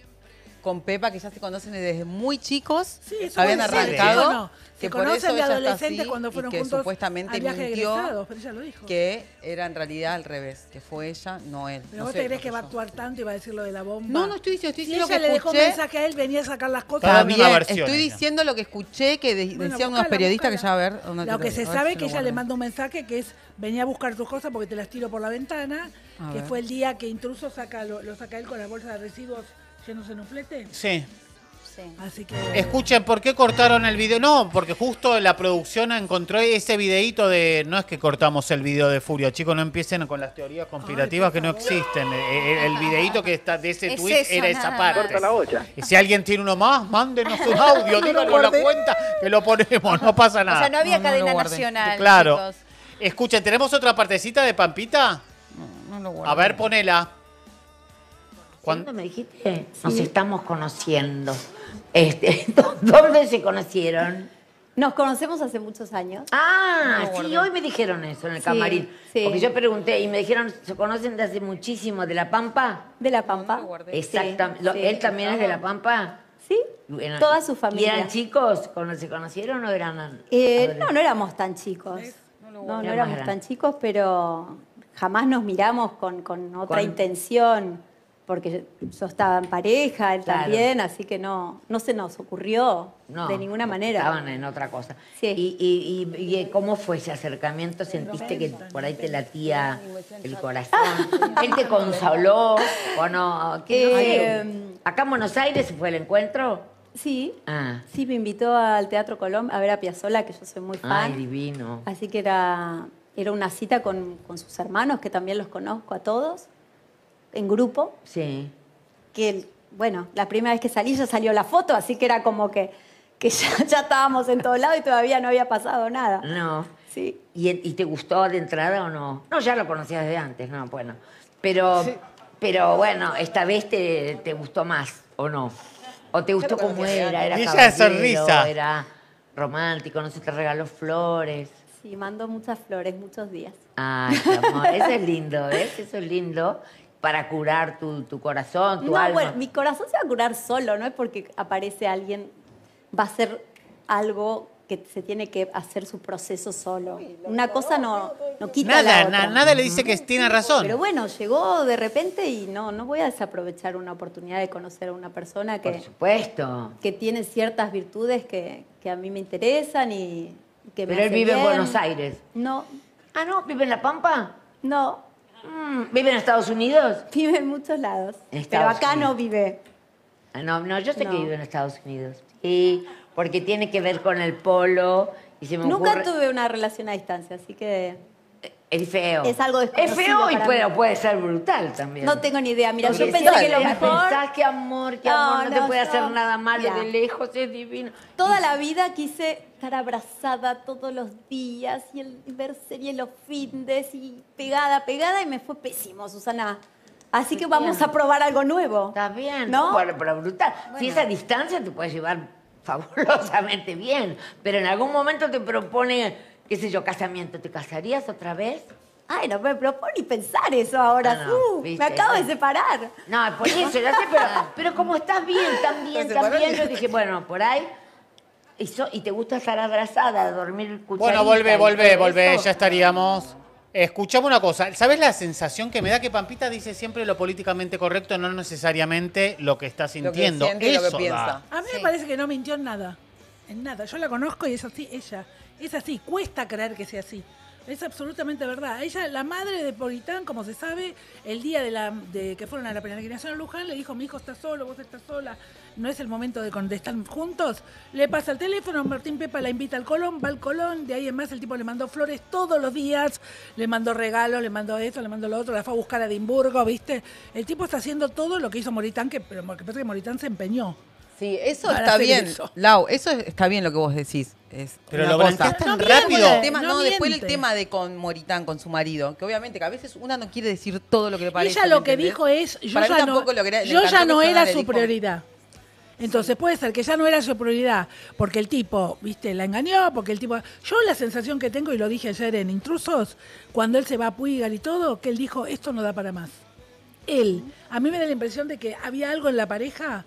Con Pepa, que ya se conocen desde muy chicos, Sí, eso habían arrancado, Se por conocen eso de adolescentes cuando y fueron que juntos supuestamente al viaje mintió pero ella lo dijo. que era en realidad al revés, que fue ella, no él. Pero No vos sé, te crees que va a actuar tanto y va a decir lo de la bomba. No, no estoy diciendo, estoy si diciendo ella que le dejó un escuché- mensaje a él, venía a sacar las cosas. Está versión estoy ella. diciendo lo que escuché que de- Bueno, decían unos periodistas buscala. que ya a ver. ¿dónde te Lo que se sabe si es que lo ella le manda un mensaje que es venía a buscar tus cosas porque te las tiro por la ventana, A que ver. fue el día que intruso saca lo, lo saca él con la bolsa de residuos llenos en un flete. sí. Sí. Así que. Escuchen, ¿por qué cortaron el video? No, porque justo la producción encontró ese videíto de. No es que cortamos el video de Furia, chicos, no empiecen con las teorías conspirativas que no existen. Eh, El, videíto que está de ese Es tweet eso, era esa parte. Corta la olla. Y si alguien tiene uno más, mándenos un audio, <laughs> díganos la cuenta que lo ponemos, no pasa O nada. sea, no había No, no lo cadena nacional. Claro. chicos. Escuchen, ¿tenemos otra partecita de Pampita? No lo guardo. A ver, ponela. ¿Cuándo me dijiste? Nos estamos conociendo. Este, <laughs> ¿Dónde se conocieron? Nos conocemos hace muchos años. Ah, No, sí, hoy me dijeron eso en el Sí, camarín. sí. Porque yo pregunté y me dijeron, ¿se conocen de hace muchísimo de La Pampa? De La Pampa. No. Exactamente. Sí, Lo- sí. ¿Él también es de La Pampa? Sí, Bueno, toda su ¿Y familia. eran chicos cuando se conocieron o eran Eh, no, no éramos tan chicos. No, no más éramos tan chicos, pero jamás nos miramos con, con otra Con- intención, porque yo estaba en pareja, él Claro. también, así que no, no se nos ocurrió No, de ninguna manera. Estaban en otra cosa. Sí. ¿Y, y, y- y cómo fue ese acercamiento? ¿Sentiste que por ahí te latía el corazón? <laughs> ¿Él te consoló o no? ¿Qué no? Eh, ¿Acá en Buenos Aires fue el encuentro? Sí, Ah, sí, me invitó al Teatro Colón a ver a Piazzolla, que yo soy muy fan. ay, divino. Así que era, era una cita con, con sus hermanos, que también los conozco a todos, en grupo. Sí. Que, bueno, la primera vez que salí ya salió la foto, así que era como que, que ya, <laughs> ya estábamos en todo lado y todavía no había pasado nada. No. Sí. ¿Y, y te gustó de entrada o no? No, ya lo conocías de antes, no, bueno. Pero, pero bueno, esta vez te, te gustó más, ¿o no? ¿O te gustó como era? ¿Era ella sonrisa. ¿Era romántico? ¿No se te regaló flores? Sí, mandó muchas flores, muchos días. Ay, qué amor, eso es lindo, ¿ves? Eso es lindo para curar tu, tu corazón, tu no, alma. bueno, mi corazón se va a curar solo, no es porque aparece alguien, va a ser algo que se tiene que hacer su proceso solo. Una cosa no, no quita Nada, la otra. na- nada le dice que tiene razón. Pero bueno, llegó de repente y no, no voy a desaprovechar una oportunidad de conocer a una persona Por que, supuesto. que tiene ciertas virtudes que, que a mí me interesan y que me Pero él hace vive en. Buenos Aires. No, Ah, no, vive en La Pampa. no, Mm, ¿Vive en Estados Unidos? vive en muchos lados. En pero acá no vive. Ah, No, no, yo sé No. que vive en Estados Unidos. Sí, porque tiene que ver con el polo y se me Nunca ocurre... tuve una relación a distancia, así que Es feo. Es algo Es feo y para puede, mí. puede ser brutal también. no tengo ni idea. Mira, Porque yo pensé que lo mejor... Pensás que amor, que No, amor, no, te no, puede yo- hacer nada malo Mira. de lejos, es divino. Toda la vida quise estar abrazada todos los días y, el, y ver series los findes y pegada, pegada y me fue pésimo, Susana. Así que vamos a probar algo nuevo. Está bien, ¿No? Bueno, pero brutal. Si esa distancia te puedes llevar <laughs> fabulosamente bien, pero en algún momento te propone, qué sé yo, casamiento, ¿te casarías otra vez? Ay, no me propongo ni pensar eso ahora. Ah, no, Uh, viste. me acabo de separar. No, por eso, ya sé, pero, pero como estás bien, tan <laughs> bien, tan bien, yo dije, bueno, por ahí. Y, so- y te gusta estar abrazada, dormir cucharita Bueno, volvé, volvé, volvé, ya estaríamos. Escuchame una cosa, ¿sabes la sensación que me da que Pampita dice siempre lo políticamente correcto, no necesariamente lo que está Lo que sintiendo? siente y lo que Eso piensa. da. A mí me parece que no mintió en nada. En nada. Yo la conozco y es así, ella. Es así. Cuesta creer que sea así. Es absolutamente verdad. Ella, la madre de Politán, como se sabe, el día de, la, que fueron a la peregrinación a Luján, le dijo, mi hijo está solo, vos estás sola, no es el momento de, de estar juntos. Le pasa el teléfono, Martín Pepa la invita al Colón, va al Colón, de ahí en más el tipo le mandó flores todos los días, le mandó regalos, le mandó esto, le mandó lo otro, la fue a buscar a Edimburgo, ¿viste? El tipo está haciendo todo lo que hizo Moritán, que, pero que Moritán se empeñó. Sí, eso Para está bien. eso. Lau, eso es- está bien lo que vos decís. Es Pero lo cosa. tan No rápido. miente. El tema- No no, después el tema de con Moritán, con su marido, que obviamente que a veces una no quiere decir todo lo que le parece. Ella lo ¿me que entendés? dijo es, yo Para ya no, tampoco lo quería- le yo ya no que era su dijo- prioridad. Entonces puede ser que ya no era su prioridad, porque el tipo, viste, la engañó, porque el tipo... Yo la sensación que tengo, y lo dije ayer en Intrusos, cuando él se va a Puigar y todo, que él dijo, esto no da para más. Él, a mí me da la impresión de que había algo en la pareja,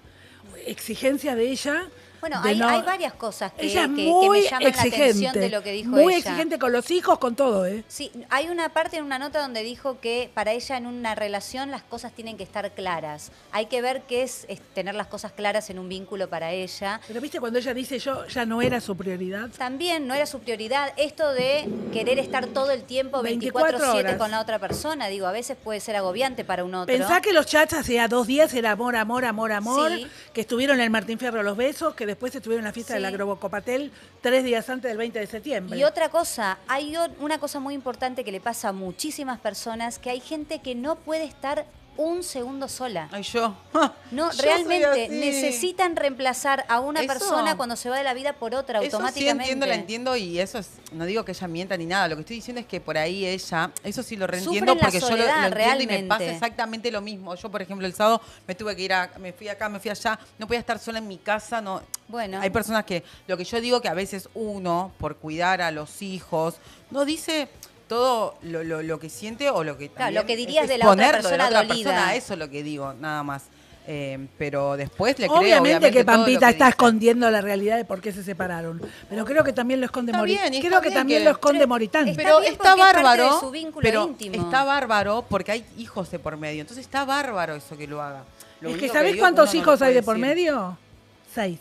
exigencia de ella, Bueno, hay, no- hay varias cosas que, ella es que- que muy me llaman exigente. la atención de lo que dijo muy ella. exigente con los hijos, con todo, ¿eh? Sí, hay una parte en una nota donde dijo que para ella en una relación las cosas tienen que estar claras. Hay que ver qué es, es tener las cosas claras en un vínculo para ella. Pero viste cuando ella dice yo ya no era su prioridad. También no era su prioridad esto de querer estar todo el tiempo 24 24/7 horas. con la otra persona. Digo, a veces puede ser agobiante para un otro. Pensá que los chats hacía dos días era amor, amor, amor, amor, Sí. que estuvieron en el Martín Fierro los besos, que después estuvieron en la fiesta Sí. del Agrobocopatel tres días antes del 20 de septiembre. Y otra cosa, hay una cosa muy importante que le pasa a muchísimas personas, que hay gente que no puede estar un segundo sola. Ay, yo. <laughs> No, Yo realmente necesitan reemplazar a una Eso- persona cuando se va de la vida por otra Eso sí automáticamente. entiendo, la entiendo y eso es, no digo que ella mienta ni nada, lo que estoy diciendo es que por ahí ella, eso sí lo reentiendo porque yo lo, entiendo y me pasa exactamente lo mismo. Yo, por ejemplo, el sábado me tuve que ir a, me fui acá, me fui allá, no podía estar sola en mi casa, no. Bueno. Hay personas que, lo que yo digo que a veces uno, por cuidar a los hijos, no dice todo lo, lo- lo que siente o lo que Claro, lo que dirías de la otra de la persona otra dolida. persona, eso es lo que digo, nada más. Eh, pero después le creo, Obviamente, que todo lo Pampita está dice. escondiendo la realidad de por qué se separaron. Pero creo que también lo esconde Está Mori- bien, y Creo que también que- lo esconde Moritán. Pero está es bárbaro. de su vínculo pero íntimo. está bárbaro porque hay hijos de por medio. Entonces está bárbaro eso que lo haga. Lo es que ¿sabés cuántos no hijos hay de por medio? Seis.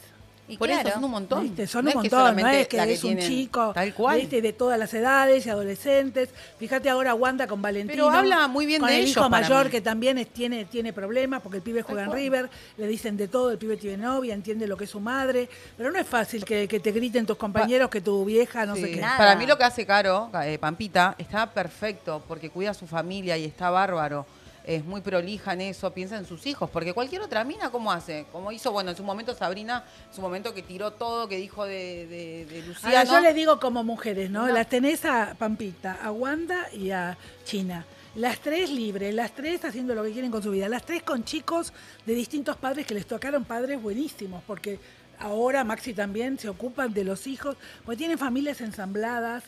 Y Por claro, eso son un montón. ¿Viste? Son No un es que montón, no es que es un tienen chico. Tal cual. ¿viste? De todas las edades y adolescentes. Fíjate ahora Wanda con Valentino. Pero habla muy bien con de el ellos hijo para mayor mí. que también es- tiene, tiene problemas porque el pibe juega en. River. Le dicen de todo, el pibe tiene novia, entiende lo que es su madre. Pero no es fácil que, que te griten tus compañeros que tu vieja no sé qué. Nada. Para mí lo que hace Caro, eh, Pampita, está perfecto porque cuida a su familia y está bárbaro. Es muy prolija en eso, piensa en sus hijos, porque cualquier otra mina, ¿cómo hace? Como hizo, bueno, en su momento Sabrina, en su momento que tiró todo, que dijo de, de, de Luciano. Ahora yo les digo como mujeres, ¿no? No. Las tenés a Pampita, a Wanda y a China. Las tres libres, las tres haciendo lo que quieren con su vida, las tres con chicos de distintos padres que les tocaron padres buenísimos, porque ahora Maxi también se ocupan de los hijos, porque tienen familias ensambladas,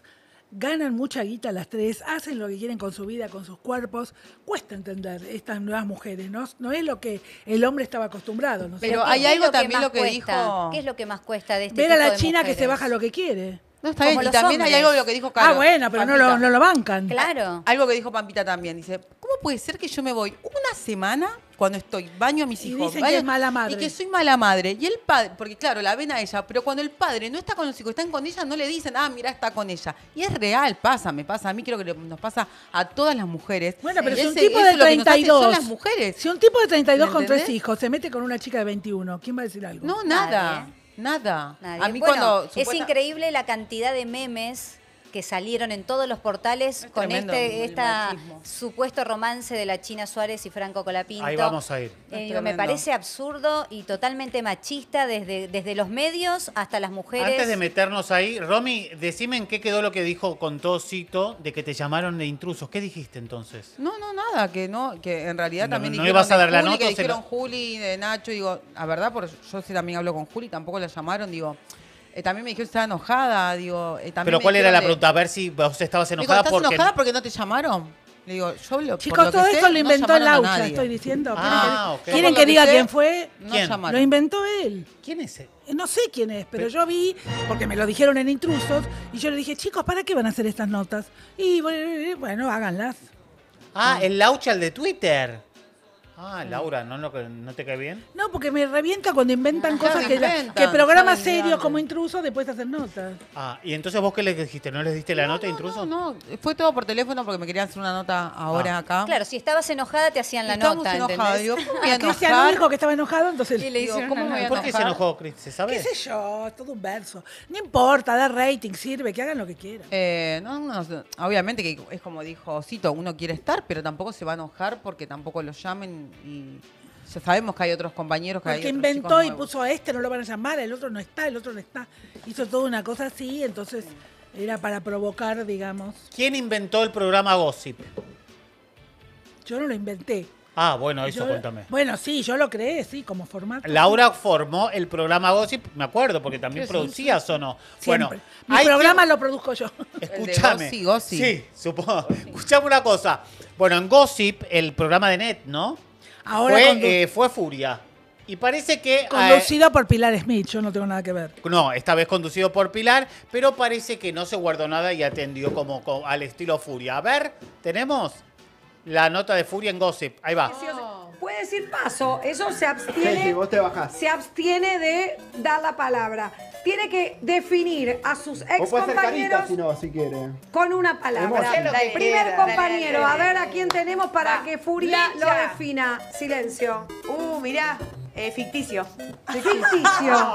ganan mucha guita las tres, hacen lo que quieren con su vida, con sus cuerpos. Cuesta entender estas nuevas mujeres, ¿no? No es lo que el hombre estaba acostumbrado, ¿no? Pero ¿qué hay algo lo que también lo que dijo- ¿Qué es lo que más cuesta de este Ver a tipo la de China que se baja lo que quiere. No, está Como bien. Y también hay algo de lo que dijo Caro. ah, bueno, pero no lo, Pampita. no lo bancan. Claro. Algo que dijo Pampita también. Dice, ¿cómo puede ser que yo me voy una semana cuando estoy, baño a mis Y hijos? dicen que baño- es mala madre. Y que soy mala madre. Y el padre, porque claro, la ven a ella, pero cuando el padre no está con los hijos, están con ella, no le dicen, ah, mira, está con ella. Y es real, pasa, me pasa a mí, creo que nos pasa a todas las mujeres. Bueno, pero Y si un tipo de es lo que nos hace 32, Son las mujeres. si un tipo de 32 ¿Me con tres hijos se mete con una chica de 21, ¿quién va a decir algo? No, nada. Nadie. Nada. Nadie. A mí Bueno, cuando. es increíble la cantidad de memes que salieron en todos los portales Es con tremendo este esta supuesto romance de la China Suárez y Franco Colapinto. Ahí vamos a ir. Eh, me parece absurdo y totalmente machista desde, desde los medios hasta las mujeres. Antes de meternos ahí, Romy, decime en qué quedó lo que dijo con todo Cito de que te llamaron de intrusos. ¿Qué dijiste entonces? No, no, nada, que no, que en realidad también no dijeron ibas a dar la Juli, nota, que dijeron lo- Juli, de Nacho, digo, la verdad, porque yo sí también hablo con Juli, tampoco la llamaron, digo, eh, también me dijeron que estaba enojada, digo, eh, también Pero me ¿cuál era la de- pregunta? A ver si vos estabas Digo, enojada ¿estás porque... enojada porque no te llamaron? Le digo, yo lo, por Chicos, que todo sé, esto lo no inventó llamaron a Laucha, nadie. estoy diciendo. ¿Quieren Ah, ok. quieren Por que lo que diga sé, quién fue? No ¿Quién? llamaron. Lo inventó él. ¿Quién es él? No sé quién es, pero yo vi, porque me lo dijeron en intrusos, y yo le dije, chicos, ¿para qué van a hacer estas notas? Y bueno, bueno, háganlas. Ah, el Laucha, el de Twitter. Ah, Laura, ¿no, ¿no te cae bien? No, porque me revienta cuando inventan Ah, cosas que, inventan, que programas serios como intrusos después hacen notas. Ah, y entonces vos qué les dijiste, ¿no les diste la No, nota, no, intruso? No, no, fue todo por teléfono porque me querían hacer una nota ahora Ah. acá. Claro, si estabas enojada te hacían la nota, enojados, ¿entendés? digo, ¿cómo me voy a Cristian enojar? dijo que estaba enojado, entonces... Y le Digo, ¿cómo voy a ¿Por qué se enojó, Chris? ¿Se sabe? ¿Qué sé yo? Todo un verso. No importa, da rating, sirve, que hagan lo que quieran. Eh, no, no, obviamente que es como dijo Cito, uno quiere estar, pero tampoco se va a enojar porque tampoco lo llamen y ya sabemos que hay otros compañeros que hay Porque otros inventó y puso a este, no lo van a llamar, el otro no está, el otro no está. Hizo toda una cosa así, entonces era para provocar, digamos. ¿Quién inventó el programa Gossip? Yo no lo inventé. Ah, bueno, eso Yo- cuéntame. Bueno, sí, yo lo creé, sí, como formato. Laura formó el programa Gossip, me acuerdo, porque también producías o no. Siempre. Bueno, Mi hay programa lo produzco yo. que- <laughs> El Escúchame. Gossi, Gossi. Sí, supongo. <laughs> Escuchame una cosa. Bueno, en Gossip, el programa de Net, ¿no? Ahora fue, condu- eh, fue Furia. Y parece que... eh, Conducido por Pilar Smith, yo no tengo nada que ver. no, esta vez conducido por Pilar, pero parece que no se guardó nada y atendió como, co- al estilo Furia. A ver, tenemos la nota de Furia en Gossip. Ahí va. Puede decir paso, eso se abstiene. Sí, sí, vos te bajás. Se abstiene de dar la palabra. Tiene que definir a sus O ex carita compañeros si no, si quiere. con una palabra. Primer dale, compañero, dale, a ver a quién tenemos para Va. que Furia lo defina. Silencio. Uh, mirá, eh, ficticio. Ficticio. <laughs>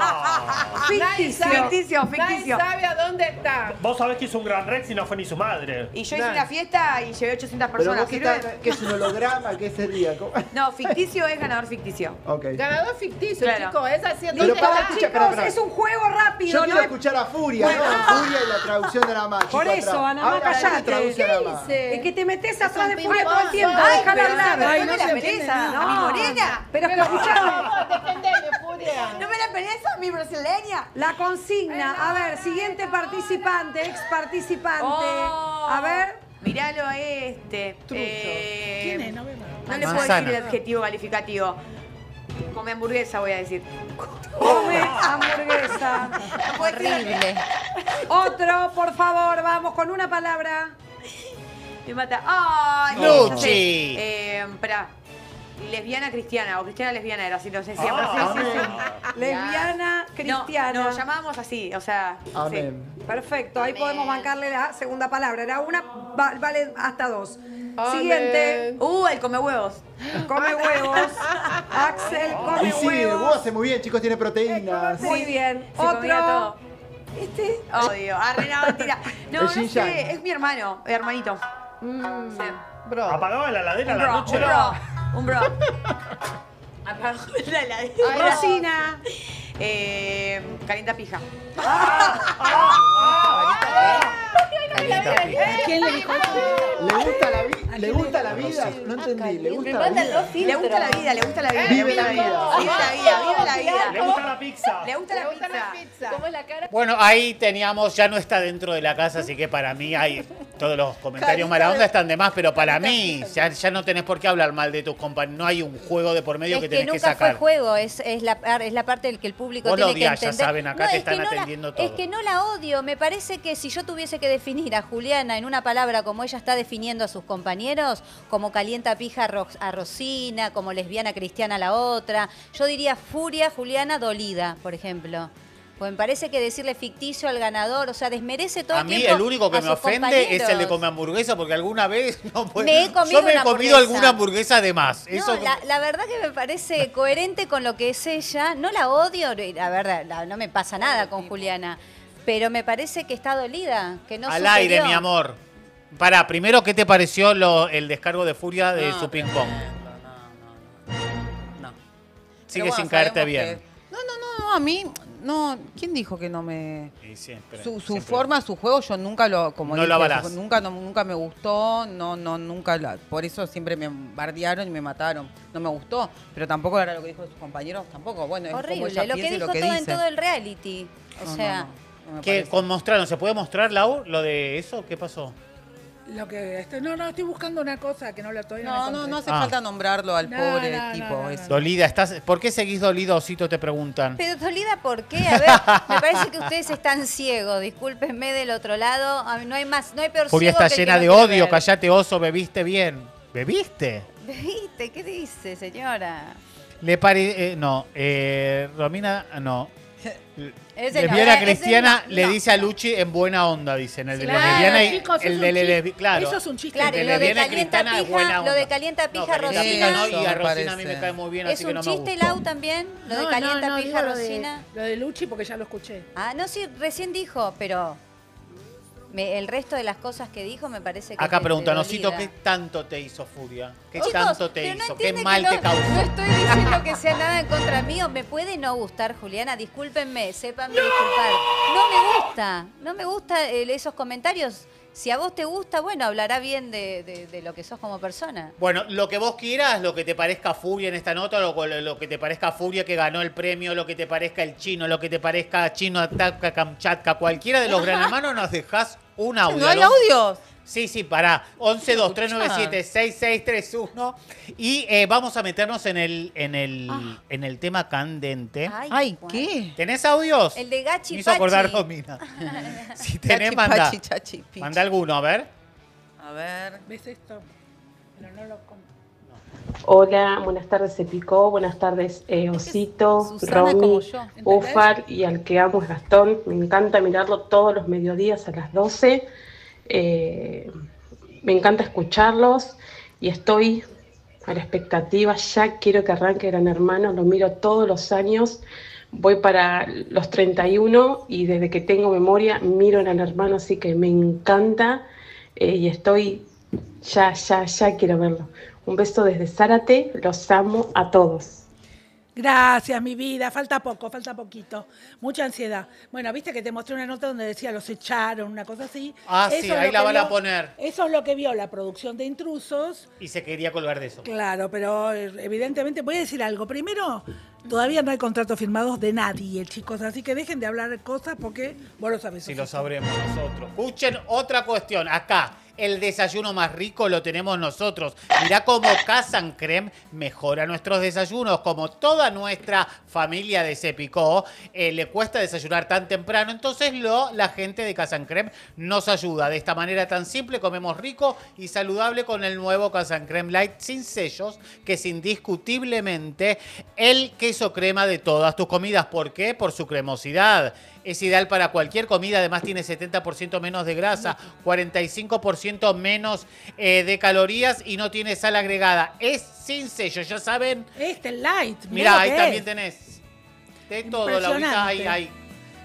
Ficticio. Ficticio, Nadie ficticio. sabe a dónde está. Vos sabés que hizo un gran Rex y no fue ni su madre. Y yo hice una fiesta y llevé 800 Pero personas. vos que, que es un holograma, ¿qué sería? ¿Cómo? <laughs> No, ficticio es ganador ficticio. Ok. Ganador ficticio, Claro. chico. Es así. Pero ¿dónde para, está? escucha, Chicos, espera, espera. es un juego rápido, Yo ¿no? quiero escuchar a Furia, Bueno. ¿no? Furia y la traducción de Anamá. Por chico, eso, Ahora él callate. ¿Qué Anamá. Es que te metes atrás de Furia todo el tiempo. Ay, Déjala pero hablar. no me Ay, no la se entiende pereza, nada. a mi morena. Pero que escuchá, Defendeme. ¿No me la pereza a mi brasileña? la consigna. A ver, siguiente participante, ex participante. Oh. A ver. Míralo a este. Eh, ¿Quién es? No. No le puedo decir el adjetivo calificativo. Come hamburguesa, voy a decir. Come hamburguesa. Horrible. Otro, por favor, vamos con una palabra. Me mata. ¡Ay! Sé. Eh, espera. Lesbiana cristiana o cristiana lesbiana era así, no sé Ah, sí, sí, sí. Lesbiana, cristiana. No, llamábamos así, o sea. sí. Amén. Perfecto, ahí podemos bancarle la segunda palabra. Era una, va- vale hasta dos. Amén. Siguiente, Uh, el come huevos. come huevos. Axel, Y come sí, vos huevos. hace muy bien, chicos, tiene proteínas. Muy bien. Se Otro. ¿Este? Odio. Arre, no, mentira. <laughs> No, El no sé. Es mi hermano, hermanito. Sí. Bro. Apagaba la ladera la noche. bro. Un bro. <laughs> Apagó la heladera. Rosina. Eh, calienta pija. ¿Quién le dijo eso? ¿Le gusta la, vi- ¿le gusta la vida? No entendí. ¿Le gusta la vida? Le gusta la vida, le gusta la vida. Vive le gusta la vida. Vive la vida, vive la Le vida. gusta la pizza. Le gusta ¿Te la pizza. ¿Cómo es la cara? Bueno, ahí teníamos, ya no está dentro de la casa, así que para mí hay todos los comentarios mala onda están de más, pero para mí ya, ya no tenés por qué hablar mal de tus compañeros. No hay un juego de por medio Es que que tenés que nunca fue sacar. juego, es, es, la, es la parte del que el público Vos lo tiene que ya entender. saben, acá te es que no la- todo. Es que no la odio, me parece que si yo tuviese que definir a Juliana en una palabra como ella está definiendo a sus compañeros, como calienta pija a Rosina, como lesbiana cristiana a la otra, yo diría furia Juliana dolida, por ejemplo. Pues me parece que decirle ficticio al ganador, o sea, desmerece todo A el mí tiempo el único que a me ofende es el de comer hamburguesa, porque alguna vez <laughs> no puedo- Me he comido Yo me he comido hamburguesa. alguna hamburguesa de más. No, Eso la, la verdad que me parece <laughs> coherente con lo que es ella. No la odio, la verdad, la- no me pasa nada con Juliana. Pero me parece que está dolida, que no al aire, mi amor. Para, primero, ¿qué te pareció lo- el descargo de furia de No, su ping pong? No, no. No. Sigue Pero sin caerte bien. que- No, no, no, no, a mí, no. ¿Quién dijo que no me.? Y siempre, Su, su siempre. forma, su juego, yo nunca lo. Como No dije, lo nunca, no- nunca me gustó, no, no, nunca. la- por eso siempre me bardearon y me mataron. No me gustó, pero tampoco era lo que dijo sus compañeros, tampoco. Bueno, es como Horrible, ella lo que dijo lo que todo en todo el reality. O No, sea, no, no me ¿Qué parece. con mostraron? ¿Se puede mostrar, Lau, lo de eso? ¿Qué pasó? Lo que este, no, no, estoy buscando una cosa que no la estoy. No, no, no hace Ah. falta nombrarlo al No, pobre no, no, tipo. no, no, ese. no. Dolida, ¿estás, ¿por qué seguís dolido, Osito? Te preguntan. pero dolida, ¿por qué? A ver, me parece que ustedes están ciegos. Discúlpenme del otro lado. A mí no hay más, no hay peor Furia ciego está que el que llena no de quiere odio, ver. callate oso, bebiste bien. ¿Bebiste? ¿Viste? ¿Qué dice, señora? Le pare... eh, no, eh, Romina, no. <laughs> Ese no, lesbiana ese cristiana no, le no, dice a no. Luchi en buena onda, dicen. El de la Claro, lesbiana y chicos, el es de un la chiste. Claro. Eso es un chiste. Claro, El y de lo de calienta cristiana es buena pija, onda. lo de calienta No, pija calienta Rosina. pija no, y a Rosina a mí me cae muy bien, ¿Es así que un no me chiste, gustó. Lau, también? Lo de No, calienta no, no, pija de- Rosina. Lo de Luchi porque ya lo escuché. Ah, no, sí, recién dijo, pero me- el resto de las cosas que dijo me parece que Acá preguntan, Osito. ¿qué tanto te hizo Furia? ¿Qué Chicos, tanto te pero no hizo? ¿Qué mal que te no- causó? No estoy diciendo que sea nada en contra mío. Me puede no gustar, Juliana. Discúlpenme, sépanme disculpar. No me gusta. No me gusta eh, esos comentarios. Si a vos te gusta, bueno, hablará bien de, de- de lo que sos como persona. Bueno, lo que vos quieras, lo que te parezca Furia en esta nota, lo, lo que te parezca Furia que ganó el premio, lo que te parezca el chino, lo que te parezca Chino Ataca Kamchatka, cualquiera de los <laughs> gran hermanos nos dejás un audio. No hay audios. Sí, sí, pará. 11 2 397 6631 y eh, vamos a meternos en el en el en el tema candente. Ay, ¿qué? ¿Tenés audios? El de Gachi Me hizo acordar. Romina. <laughs> Si tenés, manda. pachi, chachi, pichi. Manda alguno, a ver. A ver. ¿Ves esto? Pero no lo com- Hola, buenas tardes, se picó. Buenas tardes, eh, Osito, Romy. Ufar y al que amo es Gastón. Me encanta mirarlo todos los mediodías a las 12. Eh, me encanta escucharlos y estoy a la expectativa. Ya quiero que arranque Gran Hermano, lo miro todos los años. Voy para los 31 y desde que tengo memoria miro Gran Hermano, así que me encanta eh, y estoy ya, ya, ya quiero verlo. Un beso desde Zárate, los amo a todos. Gracias, mi vida. Falta poco, falta poquito. Mucha ansiedad. Bueno, viste que te mostré una nota donde decía los echaron, una cosa así. Ah, Eso sí, ahí la van a poner. Eso es lo que vio la producción de Intrusos. Y se quería colgar de eso. Claro, pero eh, evidentemente, voy a decir algo. Primero, todavía no hay contratos firmados de nadie, chicos. Así que dejen de hablar cosas porque vos lo sabés. Si Sofía. lo sabremos nosotros. Escuchen otra cuestión. Acá, el desayuno más rico lo tenemos nosotros. Mirá cómo Casan Creme mejora nuestros desayunos. Como toda nuestra familia de Cepicó, eh, le cuesta desayunar tan temprano. Entonces lo, la gente de Casan Creme nos ayuda. De esta manera tan simple comemos rico y saludable con el nuevo Casan Creme Light sin sellos, que es indiscutiblemente el queso crema de todas tus comidas. ¿Por qué? Por su cremosidad. Es ideal para cualquier comida, además tiene 70% menos de grasa, 45% menos eh, de calorías y no tiene sal agregada. Es sin sello, ya saben. Este es light. Mira, mirá ahí también es. tenés de todo. Impresionante. Ahí, ahí.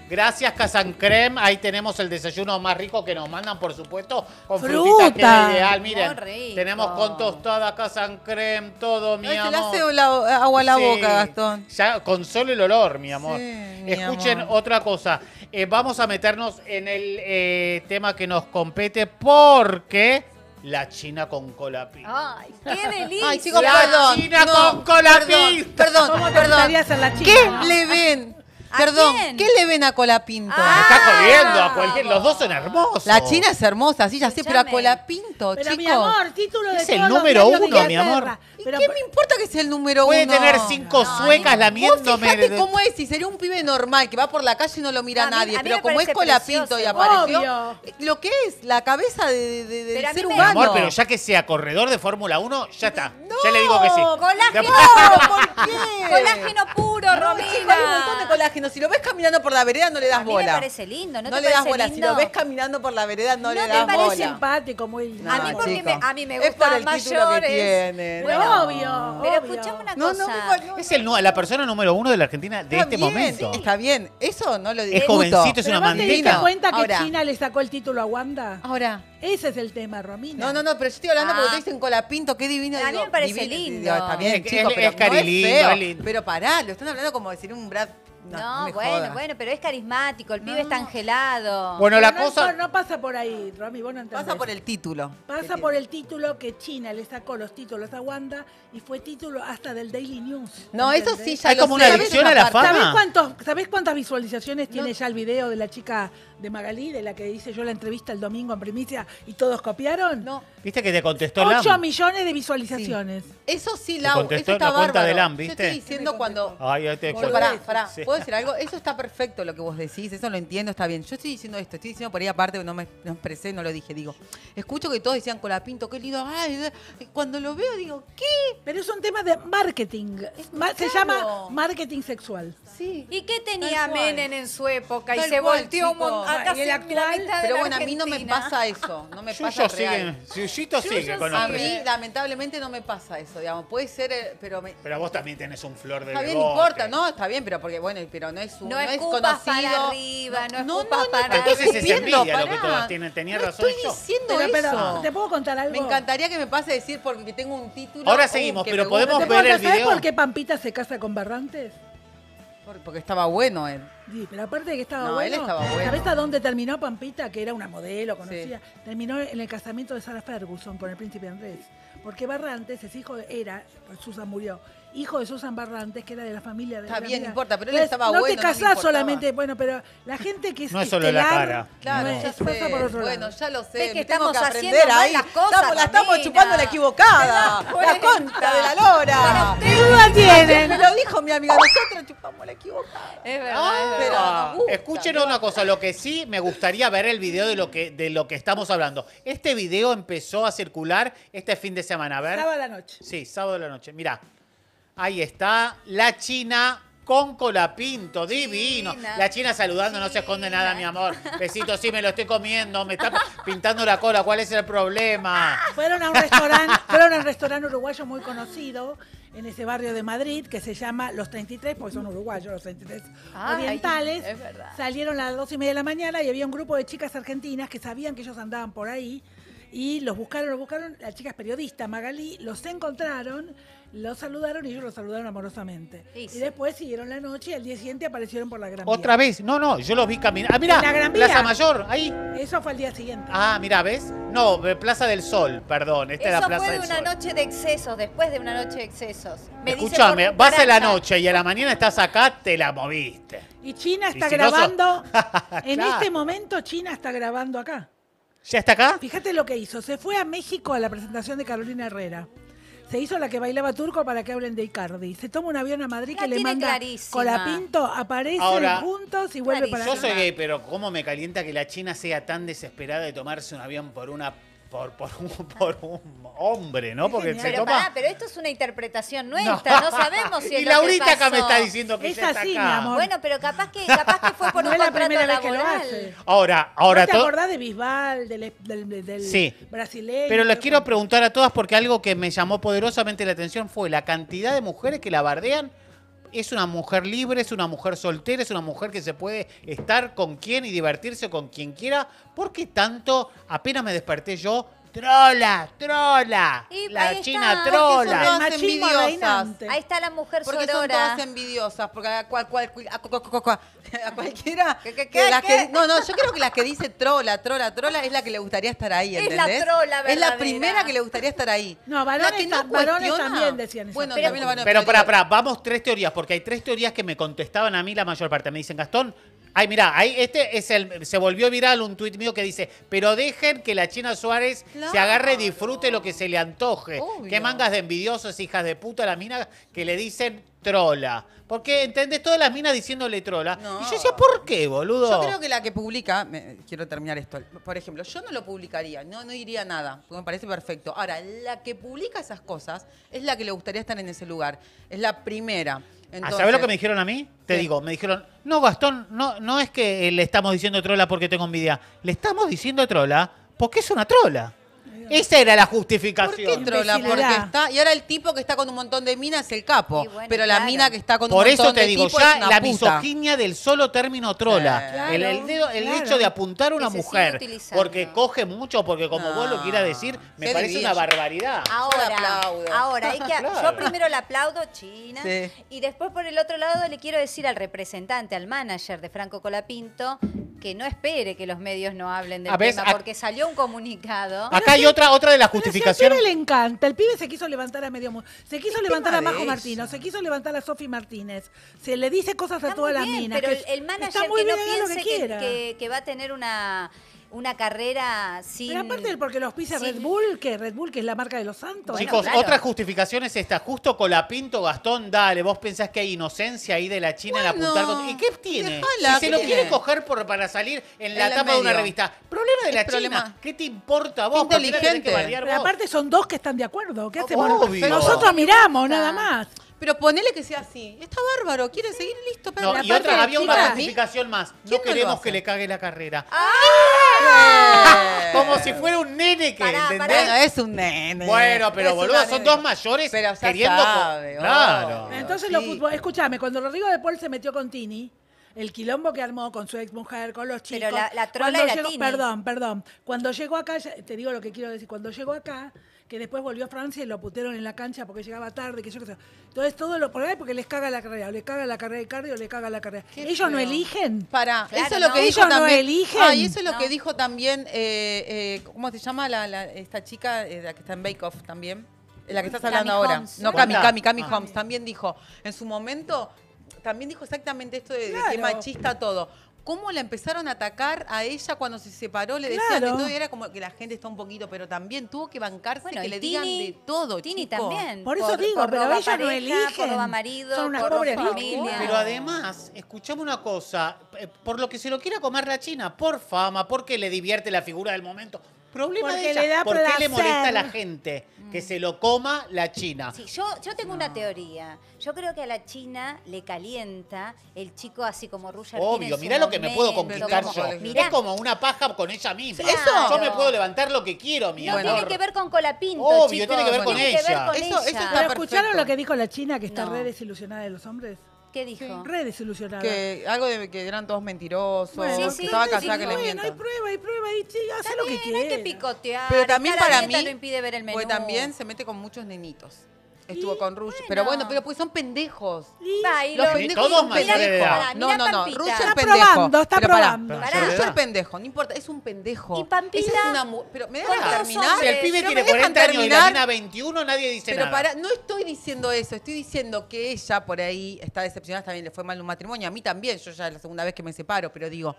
Gracias, Casan Creme. Ahí tenemos el desayuno más rico que nos mandan, por supuesto, con frutita, Fruta. queda ideal. Miren, tenemos con tostada, Casan Creme, todo, mi Ay, se amor. le hace la- agua a la Sí, boca, Gastón. Ya con solo el olor, mi amor. Sí, mi Escuchen amor. otra cosa. Eh, vamos a meternos en el eh, tema que nos compete porque la China con cola pinta. Ay, qué <laughs> delicia. Ay, chicos, La perdón. China No, con cola perdón. Perdón, ¿Cómo te perdón. la ¿Qué le ven? ¿A Perdón, quién? ¿qué le ven a Colapinto? Me está jodiendo a cualquier. Los dos son hermosos. La China es hermosa, sí, ya sé, pero a. Colapinto, Pero chicos. mi amor, título de Es el número uno, mi amor. ¿Y Pero qué me importa que sea el número Puede uno? tener cinco No, suecas ni- lamiéndome. Vos fíjate de- cómo es, si sería un pibe normal que va por la calle y no lo mira A mí- nadie, a mí pero como es Colapinto y apareció, Obvio. lo que es la cabeza de, del ser me- Mi humano. amor, pero ya que sea corredor de Fórmula 1, ya está. ya le digo que sí. Colágeno. No, <laughs> ¿por qué? Colágeno puro, No, Romina. chico, hay un montón de colágeno. Si lo ves caminando por la vereda, no le das A mí bola. me parece lindo, ¿no, No te le das parece bola. Si lindo? lo ves caminando por la vereda, no, ¿No le das parece Muy bola. simpático, muy No, A mí porque me- a mí me Es por el título que mayores. tiene. Pero No. obvio, Pero escuchame una No, cosa. no, no, Es el, la persona número uno de la Argentina de Está este bien, momento. Está bien, eso no lo Es discuto. jovencito, es Pero una te diste cuenta que Ahora. China le sacó el título a Wanda? Ahora. Ese es el tema, Romina. No, no, no, pero yo estoy hablando Ah. porque te dicen colapinto, qué divino. A mí digo, me parece divino, lindo. digo, está bien, Es que chico, es- pero es no es lindo, feo. es lindo. Pero pará, lo están hablando como decir un Brad. No, No, no me bueno, jodas. bueno, pero es carismático, el pibe está angelado. Bueno, la no, cosa. no, no pasa por ahí, Romy, vos no entendés. Pasa por el título. Pasa por el título que China le sacó los títulos a Wanda y fue título hasta del Daily News. No, eso sí ya Hay lo como sé. una ¿Sabés adicción a la fama. ¿Sabés, cuántos, ¿Sabés cuántas visualizaciones tiene ya el video de la chica de Magalí, de la que hice yo la entrevista el domingo en primicia y todos copiaron? No, ¿Viste que te contestó 8 Lam? millones de visualizaciones. eso sí, Te Lau, contestó eso está la cuenta bárbaro. de Lam, Yo ¿viste? estoy diciendo cuando... Ay, ahí te Pero pará, pará, Sí. ¿puedo decir algo? Eso está perfecto lo que vos decís, eso lo entiendo, está bien. Yo estoy diciendo esto, estoy diciendo por ahí aparte, no me, no expresé, no lo dije, digo. Escucho que todos decían Colapinto, qué lindo, ay, cuando lo veo digo, ¿qué? Pero es un tema de marketing. Ma- se llama marketing sexual. Sí. ¿Y qué tenía. Menem en su época? y se cual, volteó un montón. A Y casi el la actual, de Pero la bueno, a mí no me pasa eso, no me pasa sigue, real. Yuyito sigue con A mí, lamentablemente, no me pasa eso, digamos. Puede ser, eh, pero me, Pero vos también tenés un flor de Está bien, no importa, no, está bien, pero porque bueno, pero no es un, No no, es escupas conocido. para arriba, no no, escupas no, para no, Entonces es envidia lo que pará. todas tienen. Tenía no razón estoy yo. diciendo Pero, pero, eso. ¿te puedo contar algo? Me encantaría que me pase a decir porque tengo un título. Ahora uh, seguimos, que pero me podemos gusta. ¿Te puedo ver el contar, ¿sabés video? por qué Pampita se casa con Barrantes? Por- Porque estaba bueno él. Sí, pero aparte de que estaba No, bueno, él estaba bueno. ¿sabés a dónde terminó Pampita? Que era una modelo conocida. Terminó en el casamiento de Sarah Ferguson con el príncipe Andrés. Porque Barrantes, ese hijo era, Susan murió, hijo de Susan Barrantes, que era de la familia de Está la bien, no importa, pero él estaba no bueno, te no le casás solamente, bueno, pero la gente que es No es solo la estelar, cara. Claro, no es- ya pasa sé. por otro Bueno, lado. ya lo sé. Ves que estamos que haciendo ahí. las cosas, estamos, la estamos chupando la equivocada. La conta de la lora. ¿Qué duda tienen? Me lo dijo mi amiga. Nosotros chupamos la equivocada. Es verdad, Ah, es verdad. gusta, Escuchen una cosa, lo que sí me gustaría ver el video de lo que de lo que estamos hablando. Este video empezó a circular este fin de semana, a ver. Sábado a la noche. Sí, sábado de la noche. Mira, ahí está la China con Colapinto, divino. China. La China saludando, no se esconde nada, mi amor. Besito, sí, me lo estoy comiendo, me está pintando la cola, ¿cuál es el problema? <laughs> Fueron a un restaurante, fueron a un restaurante uruguayo muy conocido en ese barrio de Madrid que se llama Los 33, porque son uruguayos los 33 Ay, orientales. es verdad. Salieron a las dos y media de la mañana y había un grupo de chicas argentinas que sabían que ellos andaban por ahí y los buscaron, los buscaron, la chica es periodista, Magalí, los encontraron, los saludaron y ellos los saludaron amorosamente. Sí, sí. Y después siguieron la noche y al día siguiente aparecieron por la Gran Otra Vía. vez, no, no, yo los vi caminar. Ah, mira, En la. Plaza Mayor, ahí. Eso fue al día siguiente. Ah, mira, ¿ves? No, de Plaza del Sol, perdón. Esta es Eso la Plaza fue de del una Sol. noche de excesos, después de una noche de excesos. Me por vas a la noche y a la mañana estás acá, te la moviste. Y China Y está si no sos- grabando, <laughs> en Claro. este momento China está grabando acá. ¿Ya está acá? Fíjate lo que hizo. Se fue a México a la presentación de Carolina Herrera. Se hizo la que bailaba turco para que hablen de Icardi. Se toma un avión a Madrid La que le manda clarísima. Colapinto, aparecen Ahora, juntos y vuelve para Yo soy gay, pero cómo me calienta que la China sea tan desesperada de tomarse un avión por una por, por, un, por un hombre, ¿no? Porque se Pero toma. pará, pero esto es una interpretación nuestra, no, sabemos si <laughs> es y lo que Laurita acá me está diciendo que Es ya está así, acá. mi amor. Bueno, pero capaz que, capaz que fue por No un es la contrato primera vez que lo laboral. hace. Ahora, ahora ¿No te acordás de Bisbal, del, del, del Sí. brasileño? Pero les quiero preguntar a todas porque algo que me llamó poderosamente la atención fue la cantidad de mujeres que la bardean. Es una mujer libre, es una mujer soltera, es una mujer que se puede estar con quien y divertirse con quien quiera. ¿Por qué tanto? Apenas me desperté yo. ¡Trola! ¡Trola! Y la ahí China está. trola. Son todas envidiosas. Ahí está la mujer Porque son sorora. todas envidiosas, porque a, cual, cual- a, cu- cu- cu- cu- a cualquiera. <laughs> ¿Qué, qué, que qué, las qué? que- no, no, yo creo que la que dice trola, trola, trola es la que le gustaría estar ahí, Es la ¿entendés? trola Es la verdadera. primera que le gustaría estar ahí. No, varones La que varones cuestiona- también decían eso. Bueno, Pero- también los varones, Pero para, para, vamos tres teorías, porque hay tres teorías que me contestaban a mí la mayor parte. Me dicen, Gastón, ay, mira, ahí este es el, se volvió viral un tuit mío que dice, pero dejen que la China Suárez se agarre y disfrute lo que se le antoje. Obvio. Qué mangas de envidiosos, hijas de puta, la mina que le dicen trola. Porque, ¿entendés? Todas las minas diciéndole trola. No. Y yo decía, ¿por qué, boludo? Yo creo que la que publica, me- quiero terminar esto, por ejemplo, yo no lo publicaría, no, no diría nada, porque me parece perfecto. Ahora, la que publica esas cosas es la que le gustaría estar en ese lugar, es la primera. ¿Ah, Entonces, ¿Sabes lo que me dijeron a mí? Te ¿Qué? digo, me dijeron, no, Gastón, no, no es que le estamos diciendo trola porque tengo envidia. Le estamos diciendo trola porque es una trola. Esa era la ¿Por justificación. qué trola? Porque está. Y ahora el tipo que está con un montón de minas es el capo. Bueno, pero la mina que está con Por un eso montón te de digo, tipos ya es una la puta. misoginia del solo término trola. Claro, el, el dedo- el claro. hecho de apuntar a una Que mujer porque coge mucho, porque como vos lo quieras decir, me Qué parece divino. una barbaridad. Ahora, aplaudo. ahora, hay que, Claro. yo primero le aplaudo China Sí. y después por el otro lado le quiero decir al representante, al manager de Franco Colapinto, que no espere que los medios no hablen del A tema, a- porque salió un comunicado. Acá hay otra, otra de las si justificaciones. Pere le encanta. El pibe se quiso levantar a medio mundo. Se quiso ¿Qué levantar a Majo? Martino. Se quiso levantar a Sofi Martínez. Se le dice cosas a todas las minas. pero que el, el manager está muy que no piense que, quiera. que- que va a tener una, una carrera sin... Pero aparte porque los pisa sin- Red Bull, que Red Bull, que es la marca de los santos. Chicos, claro. otra justificación es esta. Justo Colapinto, Gastón, dale. Vos pensás que hay inocencia ahí de la China en Bueno, apuntar con... ¿Y qué tiene? dejala, si se ¿qué lo quiere coger por, para salir en la En tapa de una revista. Problema de Es la problema. China. ¿Qué te importa a vos? Qué ¿Por qué la tenés que inteligente. Pero aparte son dos que están de acuerdo. ¿Qué hacemos? Obvio. Nosotros miramos, nada más. Pero ponele que sea así. Está bárbaro, quiere seguir listo. Pero No, y otra, había una justificación más. No ¿Quién no lo queremos que le cague la carrera. Eh. <laughs> Como si fuera un nene que, Pará, ¿entendés? Bueno, es un nene. Bueno, pero Es boludo, son dos mayores Pero ya queriendo... claro. Entonces sí. los fútbol, escúchame, cuando Rodrigo de Paul se metió con Tini, el quilombo que armó con su ex mujer, con los chicos. Pero la- la trola cuando era llegó- Tini. Perdón, perdón. Cuando llegó acá, te digo lo que quiero decir, cuando llegó acá, que después volvió a Francia y lo putearon en la cancha porque llegaba tarde, que yo qué sé. Entonces todo lo por ahí porque les caga la carrera, o le caga la carrera de cardio, o le caga la carrera. Qué Ellos no eligen. Para, Claro, eso es lo no. que dijo Ellos no también. eligen. Ah, y eso es lo No. que dijo también, eh, eh, ¿cómo se llama la, la- esta chica eh, la que está en Bake Off también? La que estás Cami hablando ahora. Holmes. No, Cami. Cami, Cami Ah. Holmes. También dijo, en su momento, también dijo exactamente esto de, de Claro. que machista todo. ¿Cómo la empezaron a atacar a ella cuando se separó? Le decían Claro. de todo y era como que la gente está un poquito, pero también tuvo que bancarse Bueno, que le digan de todo, Tini chico. también. Por eso digo, pero roba ellas no. Por roba marido, Son unas por pobres familia. Pero además, escuchame una cosa, eh, por lo que se lo quiera comer la China, por fama, porque le divierte la figura del momento. Problema Porque de ella. le da ¿Por qué le molesta a la gente que se lo coma la China? Sí, yo, yo tengo una teoría. Yo creo que a la China le calienta el chico así como Roger Obvio, mirá lo que me puedo conquistar como- yo. Mirá. Es como una paja con ella misma. Claro. Yo me puedo levantar lo que quiero, mi No amor. tiene que ver con Colapinto, Obvio, chicos. tiene que ver con Tiene que ver ella. con Eso- ella. eso está ¿Pero escucharon perfecto. lo que dijo la China, que está No. re desilusionada de los hombres? ¿Qué dijo? Re desilusionada. Que algo de que eran todos mentirosos, Bueno, Sí, que sí. estaba sí, cansada sí, que le bueno, mientan. hay prueba, hay prueba, y sí, hace lo que También hay que picotear. Pero también estar a para dieta mí no impide ver el menú. Pues también se mete con muchos nenitos. Estuvo Y, con Rush. Pero bueno, pero pues son pendejos. Va, y Los lo- pendejos todos son pendejos. Pará, No, no, no. Pampita. Rush es Está pendejo. probando, está Pero probando. Pero Pará. Rush es pendejo, no importa, es un pendejo. Y Pampita, Esa es una mu- Pero me dejan terminar. Si el pibe Pero tiene me dejan 40 años y la terminar. China 21, nadie dice Pero nada. para, no estoy diciendo eso, estoy diciendo que ella por ahí está decepcionada, también le fue mal un matrimonio, a mí también, yo ya es la segunda vez que me separo, pero digo,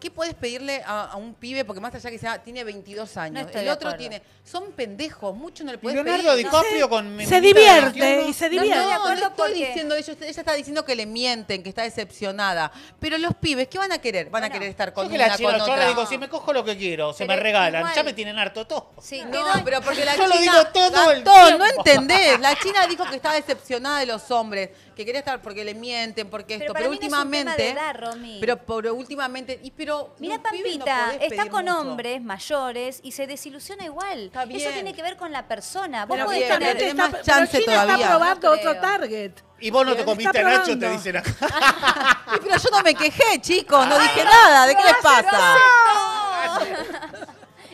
¿qué puedes pedirle a, a un pibe? Porque más allá que sea, tiene 22 años, estoy el otro tiene, son pendejos, mucho no le puedes Leonardo pedir. DiCaprio con mi Se de divierte 21. y se No, divierte. no, No, no estoy porque- diciendo eso, ella está diciendo que le mienten, que está decepcionada. Pero los pibes, ¿qué van a querer? Van a querer estar Yo con que una, la China, con yo le otra. digo, si me cojo lo que quiero, se Pero me regalan, igual- ya me tienen harto todo. Sí, No, pero porque la <laughs> Yo lo China. digo todo el Gastón, no tiempo. entendés. La China dijo que estaba decepcionada de los hombres, que quería estar porque le mienten, porque Pero esto. para Pero mí no es un tema últimamente. de edad, Romy. Pero por últimamente. Pero. Mira, no Pampita, está con mucho. hombres mayores y se desilusiona igual. Está Eso tiene que ver con la persona. Vos Pero podés bien, tener... está, más chance todavía. está probando No otro target. Y vos no te comiste a Nacho, te dicen acá. <laughs> Y pero yo no me quejé, chicos. No dije nada. ¿De qué les pasa?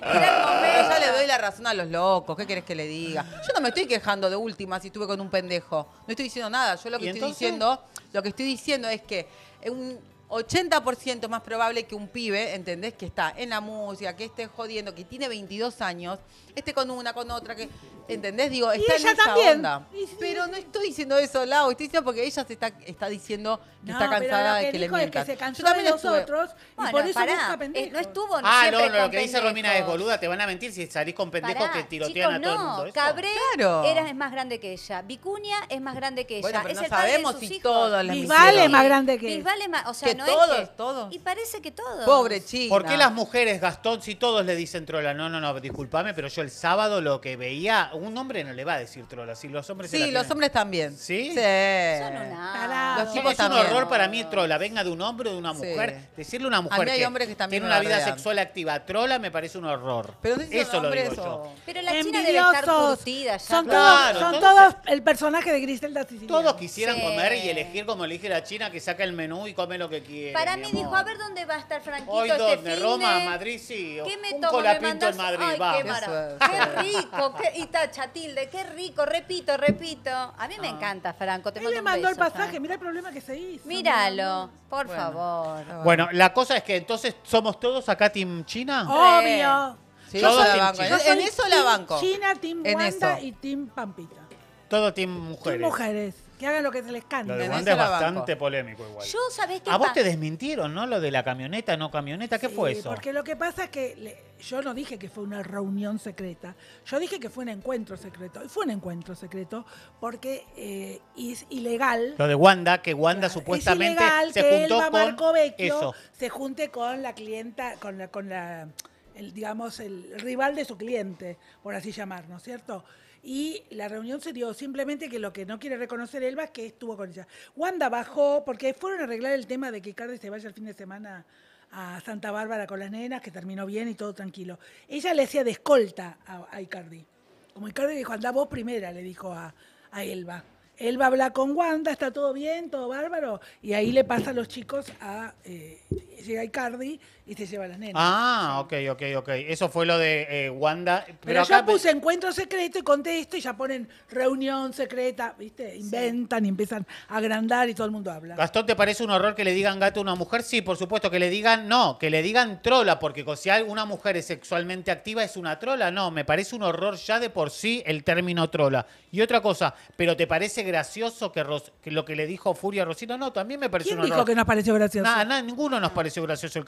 Era el <laughs> momento. Pero ya le doy la razón a los locos. ¿Qué querés que le diga? Yo no me estoy quejando de última si estuve con un pendejo. No estoy diciendo nada. Yo lo que ¿Y estoy entonces? diciendo, lo que estoy diciendo es que es un 80% más probable que un pibe, ¿entendés? Que está en la música, que esté jodiendo, que tiene 22 años, esté con una, con otra, que, ¿entendés? Digo, Y está en ella esa también. onda. Sí. Pero no estoy diciendo eso, Lau. Estoy diciendo porque ella se está, está diciendo que No, está pero cansada lo que de que le dijo es que se cansó Yo también de los estuve- otros y Bueno, por eso pará, busca eh, pendejos. no estuvo Ah, no, no, lo que dice Romina es boluda, te van a mentir si salís con pendejos Pará, que tirotean chicos, a todo el no. mundo. eso. Cabré Claro. era, es más grande que ella. Vicuña es más grande que ella. Bueno, pero es no el de sabemos sus si hijos. todos las Bisbal es más grande que Bisbal es más, o sea, Que no todos, es que, todos. Y parece que todos. Pobre China. ¿Por qué las mujeres, Gastón, si todos le dicen trola? No, no, no, discúlpame, pero yo el sábado lo que veía, un hombre no le va a decir trola, si los hombres se Sí, la los tienen. hombres también. ¿Sí? Sí. Son una... Los chicos es un también. horror para mí trola, venga de un hombre o de una Sí. mujer. Decirle a una mujer A mí hay que hombres que también tiene una vida sexual activa trola me parece un horror. Pero no sé si son Eso lo digo yo. o- Pero la China debe estar Envidiosos. curtida ya. Son, Claro, todos, son todos el personaje de Griselda Siciliano. Todos quisieran Sí. comer y elegir como elige la China que saca el menú y come lo que quiere. Para mi mí amor. dijo, a ver dónde va a estar Franquito Hoy este dónde. Roma, Madrid, sí. ¿Qué me un tomo? ¿Me en? Madrid, Ay, vamos. qué es. Qué rico, qué, y tacha tilde, qué rico, repito, repito. A mí me encanta, Franco, te Él le mandó el pasaje, mira el problema que se hizo. Míralo, por Bueno. favor. Bueno, la cosa es que entonces somos todos acá Team China. Obvio. Sí, Yo yo soy la banco. China. En, eso la banco. China, Team En Wanda eso. y Team Pampita. Todo Team Team mujeres. Que hagan lo que se les cante. Lo de Wanda es bastante polémico igual. Yo, ¿sabés qué A vos te desmintieron, ¿no? Lo de la camioneta, no camioneta. ¿Qué Sí, fue eso? Porque lo que pasa es que le- yo no dije que fue una reunión secreta. Yo dije que fue un encuentro secreto. Y fue un encuentro secreto porque eh, es ilegal. Lo de Wanda, que Wanda Claro, supuestamente es ilegal se que juntó Elba con Marco Vecchio eso. se junte con la clienta, con la, con la el, digamos, el rival de su cliente, por así llamar, ¿no es cierto? Y la reunión se dio simplemente que lo que no quiere reconocer Elba es que estuvo con ella. Wanda bajó, porque fueron a arreglar el tema de que Cardi se vaya el fin de semana a Santa Bárbara con las nenas, que terminó bien y todo tranquilo. Ella le hacía de escolta a, a Icardi. Como Icardi dijo, anda vos primera, le dijo a, a Elba. Él va a hablar con Wanda, está todo bien, todo bárbaro, y ahí le pasa a los chicos a... eh, llega Icardi y se lleva a las nenas. Ah, ok, ok, ok. Eso fue lo de eh, Wanda. Pero, Pero acá yo puse encuentro secreto y conté esto y ya ponen reunión secreta, ¿viste? Inventan y empiezan a agrandar y todo el mundo habla. Gastón, ¿te parece un horror que le digan gato a una mujer? Sí, por supuesto, que le digan no, que le digan trola, porque si una mujer es sexualmente activa es una trola, no, me parece un horror ya de por sí el término trola. Y otra cosa, ¿pero te parece gracioso que, Ros- que lo que le dijo Furia a Rosita? No, también me parece ¿Quién un horror. dijo que nos pareció gracioso? Nada, ninguno nos pareció gracioso el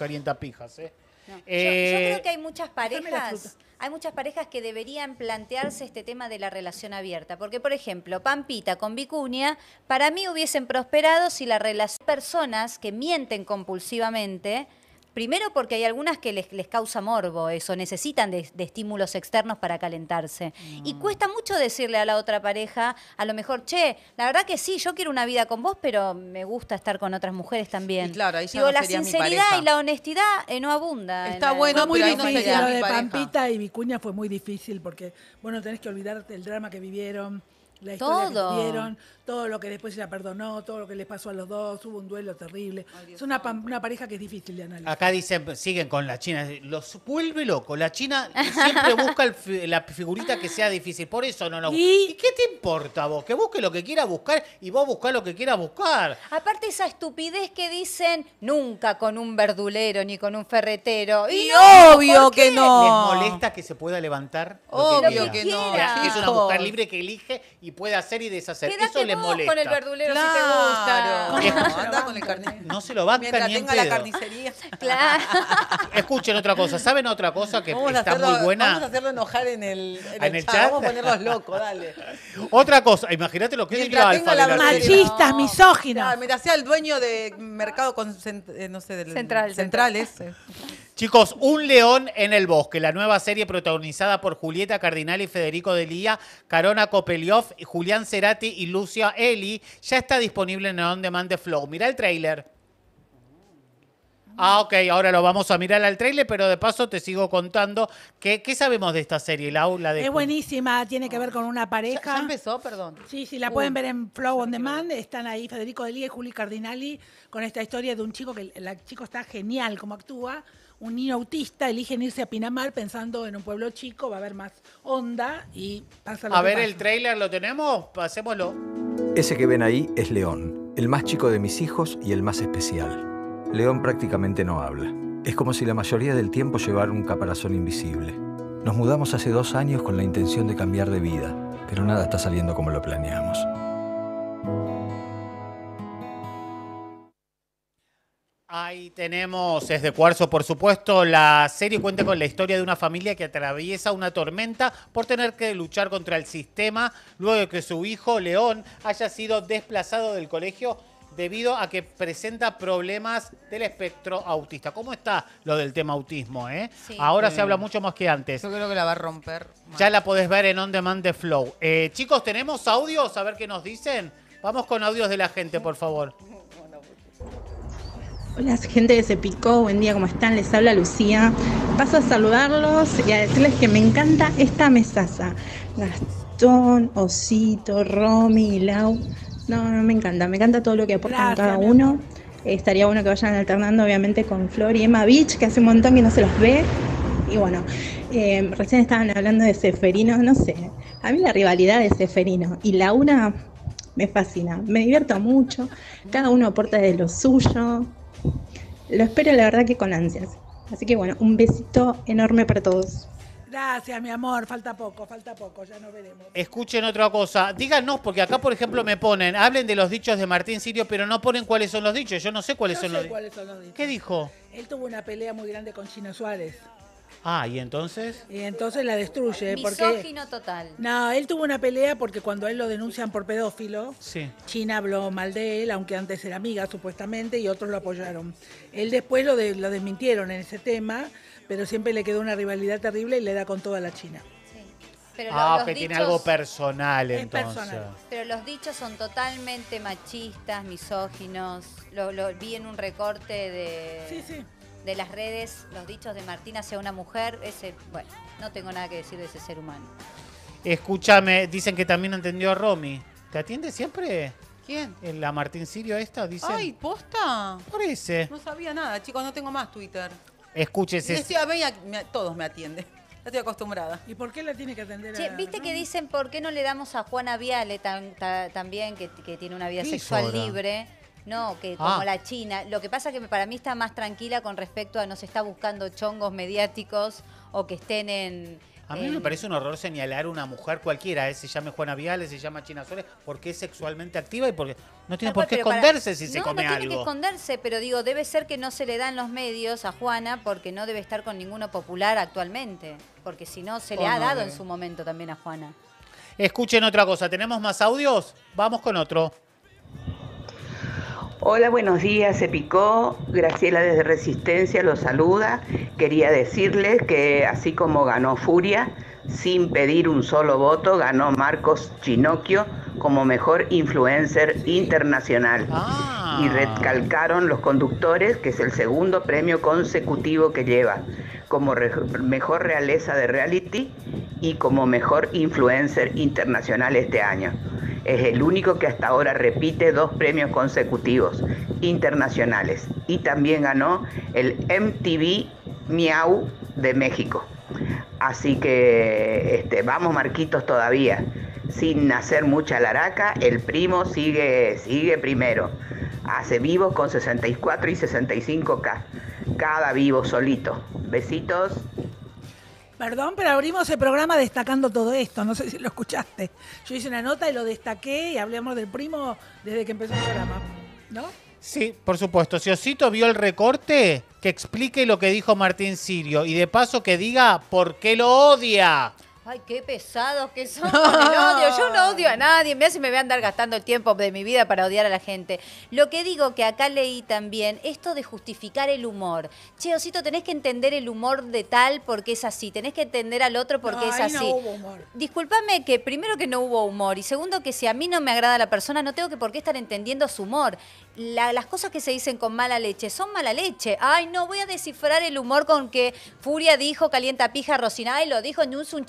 ¿eh? Yo, yo Eh, creo que hay muchas parejas, hay muchas parejas que deberían plantearse este tema de la relación abierta, porque por ejemplo, Pampita con Vicuña, para mí hubiesen prosperado si la relación personas que mienten compulsivamente, primero porque hay algunas que les, les causa morbo eso, necesitan de, de estímulos externos para calentarse. Y Mm. cuesta mucho decirle a la otra pareja, a lo mejor, che, la verdad que sí, yo quiero una vida con vos, pero me gusta estar con otras mujeres también. Y claro, ahí ya Digo, no la sería sinceridad y la honestidad eh, no abunda. Está la- bueno, muy pero ahí no difícil sería lo mi de pareja. Pampita y Vicuña fue muy difícil porque bueno tenés que olvidarte del drama que vivieron la historia Todo. que tuvieron todo lo que después ella perdonó todo lo que les pasó a los dos hubo un duelo terrible es una, una pareja que es difícil de analizar Acá dicen, siguen con la China, los vuelve loco. La China siempre busca el la figurita que sea difícil, por eso no nos ¿Y? ¿Y qué te importa vos? Que busque lo que quiera buscar y vos buscá lo que quieras buscar. Aparte esa estupidez que dicen nunca con un verdulero ni con un ferretero. Y, Y no, obvio ¿por que no. ¿Les molesta que se pueda levantar? lo Obvio quiera? que no, Que Es una mujer libre que elige y puede hacer y deshacer. Quédate eso vos molesta. con el verdulero si te Claro. gusta. Anda con el carnicero. No se lo banca Mientras ni en tenga la pedo. carnicería. <laughs> Claro. Escuchen otra cosa. ¿Saben otra cosa que Vamos a, está hacerlo, muy buena? vamos a hacerlo enojar en el, en ¿En el el chat. chat? Vamos a ponerlos locos, dale. Otra cosa. Imagínate lo que es el alfa de la la machistas misóginos Claro, me hacía el dueño de mercado con, no sé, del, Central, centrales. eh. Chicos, Un león en el bosque, la nueva serie protagonizada por Julieta Cardinal y Federico Delía, Carona Kopeliov, Julián Cerati y Lucia Eli, ya está disponible en On Demand de Flow. Mira el tráiler. Ah, ok, ahora lo vamos a mirar al tráiler, pero de paso te sigo contando que, qué sabemos de esta serie, Lau, la de es buenísima tiene que ver con una ¿Ya, pareja ya empezó? Perdón. Sí, sí, la Uy. pueden ver en Flow on Demand. Están ahí Federico Delía y Juli Cardinali con esta historia de un chico que el chico está genial como actúa. Un niño autista eligen irse a Pinamar pensando en un pueblo chico, va a haber más onda y pasa lo A que ver, pasa. el tráiler lo tenemos, pasémoslo. Ese que ven ahí es León, el más chico de mis hijos y el más especial. León prácticamente no habla. Es como si la mayoría del tiempo llevara un caparazón invisible. Nos mudamos hace dos años con la intención de cambiar de vida, pero nada está saliendo como lo planeamos. Ahí tenemos, es de cuarzo por supuesto, la serie cuenta con la historia de una familia que atraviesa una tormenta por tener que luchar contra el sistema luego de que su hijo León haya sido desplazado del colegio debido a que presenta problemas del espectro autista. ¿Cómo está lo del tema autismo? Eh? Sí. Ahora se habla mucho más que antes. Yo creo que la va a romper. Ya la podés ver en On Demand de Flow. Eh, chicos, ¿tenemos audios? A ver qué nos dicen. Vamos con audios de la gente, por favor. Hola gente de Cepicó, buen día, ¿cómo están? Les habla Lucía. Paso a saludarlos y a decirles que me encanta esta mesaza. Gastón, Osito, Romy y Lau. No, no, me encanta, me encanta todo lo que aportan Gracias, cada uno. Eh, estaría bueno que vayan alternando, obviamente, con Flor y Emma Beach, que hace un montón que no se los ve. Y bueno, eh, recién estaban hablando de Seferino, no sé. A mí la rivalidad de Seferino y Laura me fascina, me divierto mucho. Cada uno aporta de lo suyo. Lo espero, la verdad, que con ansias. Así que bueno, un besito enorme para todos. Gracias, mi amor. Falta poco, falta poco. Ya nos veremos. Escuchen otra cosa. Díganos, porque acá, por ejemplo, me ponen, hablen de los dichos de Martín Sirio, pero no ponen cuáles son los dichos. Yo no sé cuáles Yo son sé los cuáles son los dichos. ¿Qué dijo? Él tuvo una pelea muy grande con Chino Suárez. Ah, ¿y entonces? Y entonces la destruye. porque Misógino total. No, él tuvo una pelea porque cuando a él lo denuncian por pedófilo, Sí. China habló mal de él, aunque antes era amiga supuestamente, y otros lo apoyaron. Él después lo, de- lo desmintieron en ese tema, pero siempre le quedó una rivalidad terrible y le da con toda la China. Pero lo- Ah, los que tiene algo personal, Es entonces. personal. Pero los dichos son totalmente machistas, misóginos. Lo, lo vi en un recorte de, Sí, sí. De las redes, los dichos de Martín hacia una mujer. Ese, bueno, no tengo nada que decir de ese ser humano. Escúchame, dicen que también entendió a Romy. ¿Te atiende siempre? ¿Quién? En la Martín Sirio esta, dice. Ay, ¿posta? Parece. No sabía nada, chicos, no tengo más Twitter. Escúchese. Y decía, "Ven, me- todos me atienden. Ya <laughs> estoy acostumbrada. ¿Y por qué la tiene que atender Che, a- ¿Viste que dicen por qué no le damos a Juana Viale tan- ta- también, que, que tiene una vida ¿Qué hizo sexual ahora? libre? No, que como Ah. la China. Lo que pasa que para mí está más tranquila con respecto a no se está buscando chongos mediáticos o que estén en... A mí en- me parece un horror señalar a una mujer cualquiera, eh, se llame Juana Viales, se llama China Suárez, porque es sexualmente activa y porque no tiene por cual, qué para- esconderse si se no, come no tiene que algo. esconderse, pero digo, debe ser que no se le dan los medios a Juana porque no debe estar con ninguno popular actualmente. Porque si no, se le Oh, ha dado debe. en su momento también a Juana. Escuchen otra cosa, ¿tenemos más audios? Vamos con otro. Hola, buenos días, se picó. Graciela desde Resistencia los saluda. Quería decirles que así como ganó Furia, sin pedir un solo voto, ganó Marcos Chinocchio como mejor influencer internacional. Y recalcaron los conductores que es el segundo premio consecutivo que lleva, como re- mejor realeza de reality y como mejor influencer internacional este año. Es el único que hasta ahora repite dos premios consecutivos internacionales y también ganó el MTV Miau de México. Así que este, vamos Marquitos todavía. Sin hacer mucha laraca, el primo sigue, sigue primero. Hace vivos con 64 y 65K. Cada vivo solito. Besitos. Perdón, pero abrimos el programa destacando todo esto. No sé si lo escuchaste. Yo hice una nota y lo destaqué y hablamos del primo desde que empezó el programa. ¿No? Sí, por supuesto. Si Osito vio el recorte, que explique lo que dijo Martín Sirio y de paso que diga por qué lo odia. Ay, qué pesados que son <laughs> con el odio. Yo no odio a nadie. Mira si me voy a andar gastando el tiempo de mi vida para odiar a la gente. Lo que digo que acá leí también, esto de justificar el humor. Che, Osito, tenés que entender el humor de tal porque es así. Tenés que entender al otro porque No, es ahí no así. hubo humor. Discúlpame que primero que no hubo humor y segundo que si a mí no me agrada la persona, no tengo que por qué estar entendiendo su humor. La- las cosas que se dicen con mala leche son mala leche. Ay, no voy a descifrar el humor con que Furia dijo calienta pija Rosina y lo dijo en un, un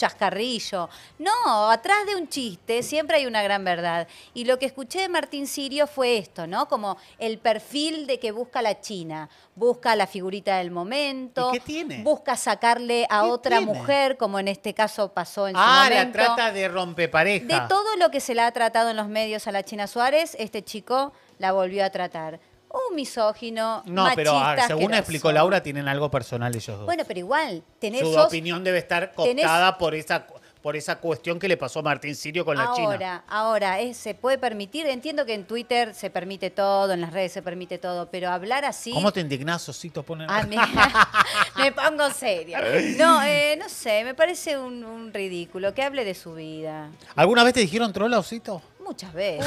No, atrás de un chiste siempre hay una gran verdad. Y lo que escuché de Martín Sirio fue esto, ¿no? Como el perfil de que busca la China. Busca la figurita del momento. ¿Y qué tiene? Busca sacarle a otra tiene? mujer, como en este caso pasó en su Ah, la momento. trata de rompepareja. De todo lo que se le ha tratado en los medios a la China Suárez, este chico la volvió a tratar. Un misógino, No, pero machista, según asqueroso. explicó Laura, tienen algo personal ellos dos. Bueno, pero igual, tenés Su sos- opinión debe estar tenés- cooptada por esa por esa cuestión que le pasó a Martín Sirio con la China. Ahora, ahora, es- se puede permitir, entiendo que en Twitter se permite todo, en las redes se permite todo, pero hablar así... ¿Cómo te indignás, Osito? Ponen... Ah, me, <laughs> <laughs> me pongo seria. No, eh, no sé, me parece un, un ridículo que hable de su vida. ¿Alguna vez te dijeron trola, Osito? Muchas veces.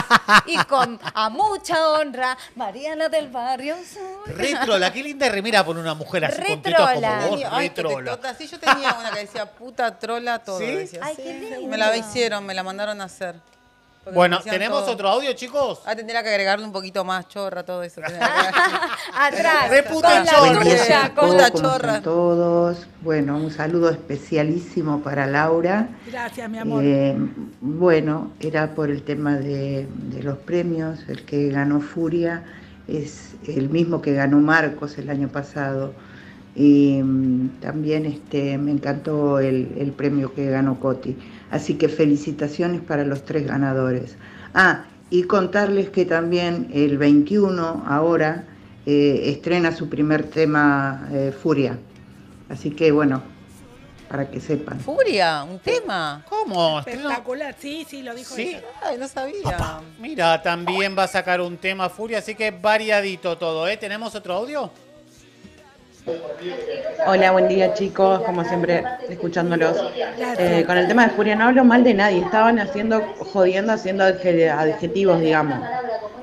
<laughs> y con a mucha honra, Mariana del Barrio. soy. Retrola, qué linda remera por una mujer así con tetas Retrola. como vos, Ay, retrola. tota. Sí, yo tenía una que decía puta, trola, todo. ¿Sí? decía. Ay, Sí, qué lindo. Me la hicieron, me la mandaron a hacer. Bueno, ¿tenemos todo. otro audio, chicos? Ah, tendría que agregarle un poquito más chorra, todo eso. <laughs> Atrás. Con la chorra. tuya, con Puta la ¿Cómo chorra. están todos? Bueno, un saludo especialísimo para Laura. Gracias, mi amor. Eh, bueno, era por el tema de, de los premios. El que ganó Furia es el mismo que ganó Marcos el año pasado. Y mm, también este, me encantó el, el premio que ganó Coti. Así que felicitaciones para los tres ganadores. Ah, y contarles que también el 21 ahora eh, estrena su primer tema eh, Furia. Así que bueno, para que sepan. Furia, un tema. ¿Cómo? Espectacular, sí, sí, lo dijo Sí. ella. Ay, no sabía. Mira, también va a sacar un tema Furia, así que variadito todo, ¿eh? ¿Tenemos otro audio? Hola, buen día chicos, como siempre, escuchándolos. Eh, con el tema de Furia no hablo mal de nadie, estaban haciendo, jodiendo, haciendo adje- adjetivos, digamos.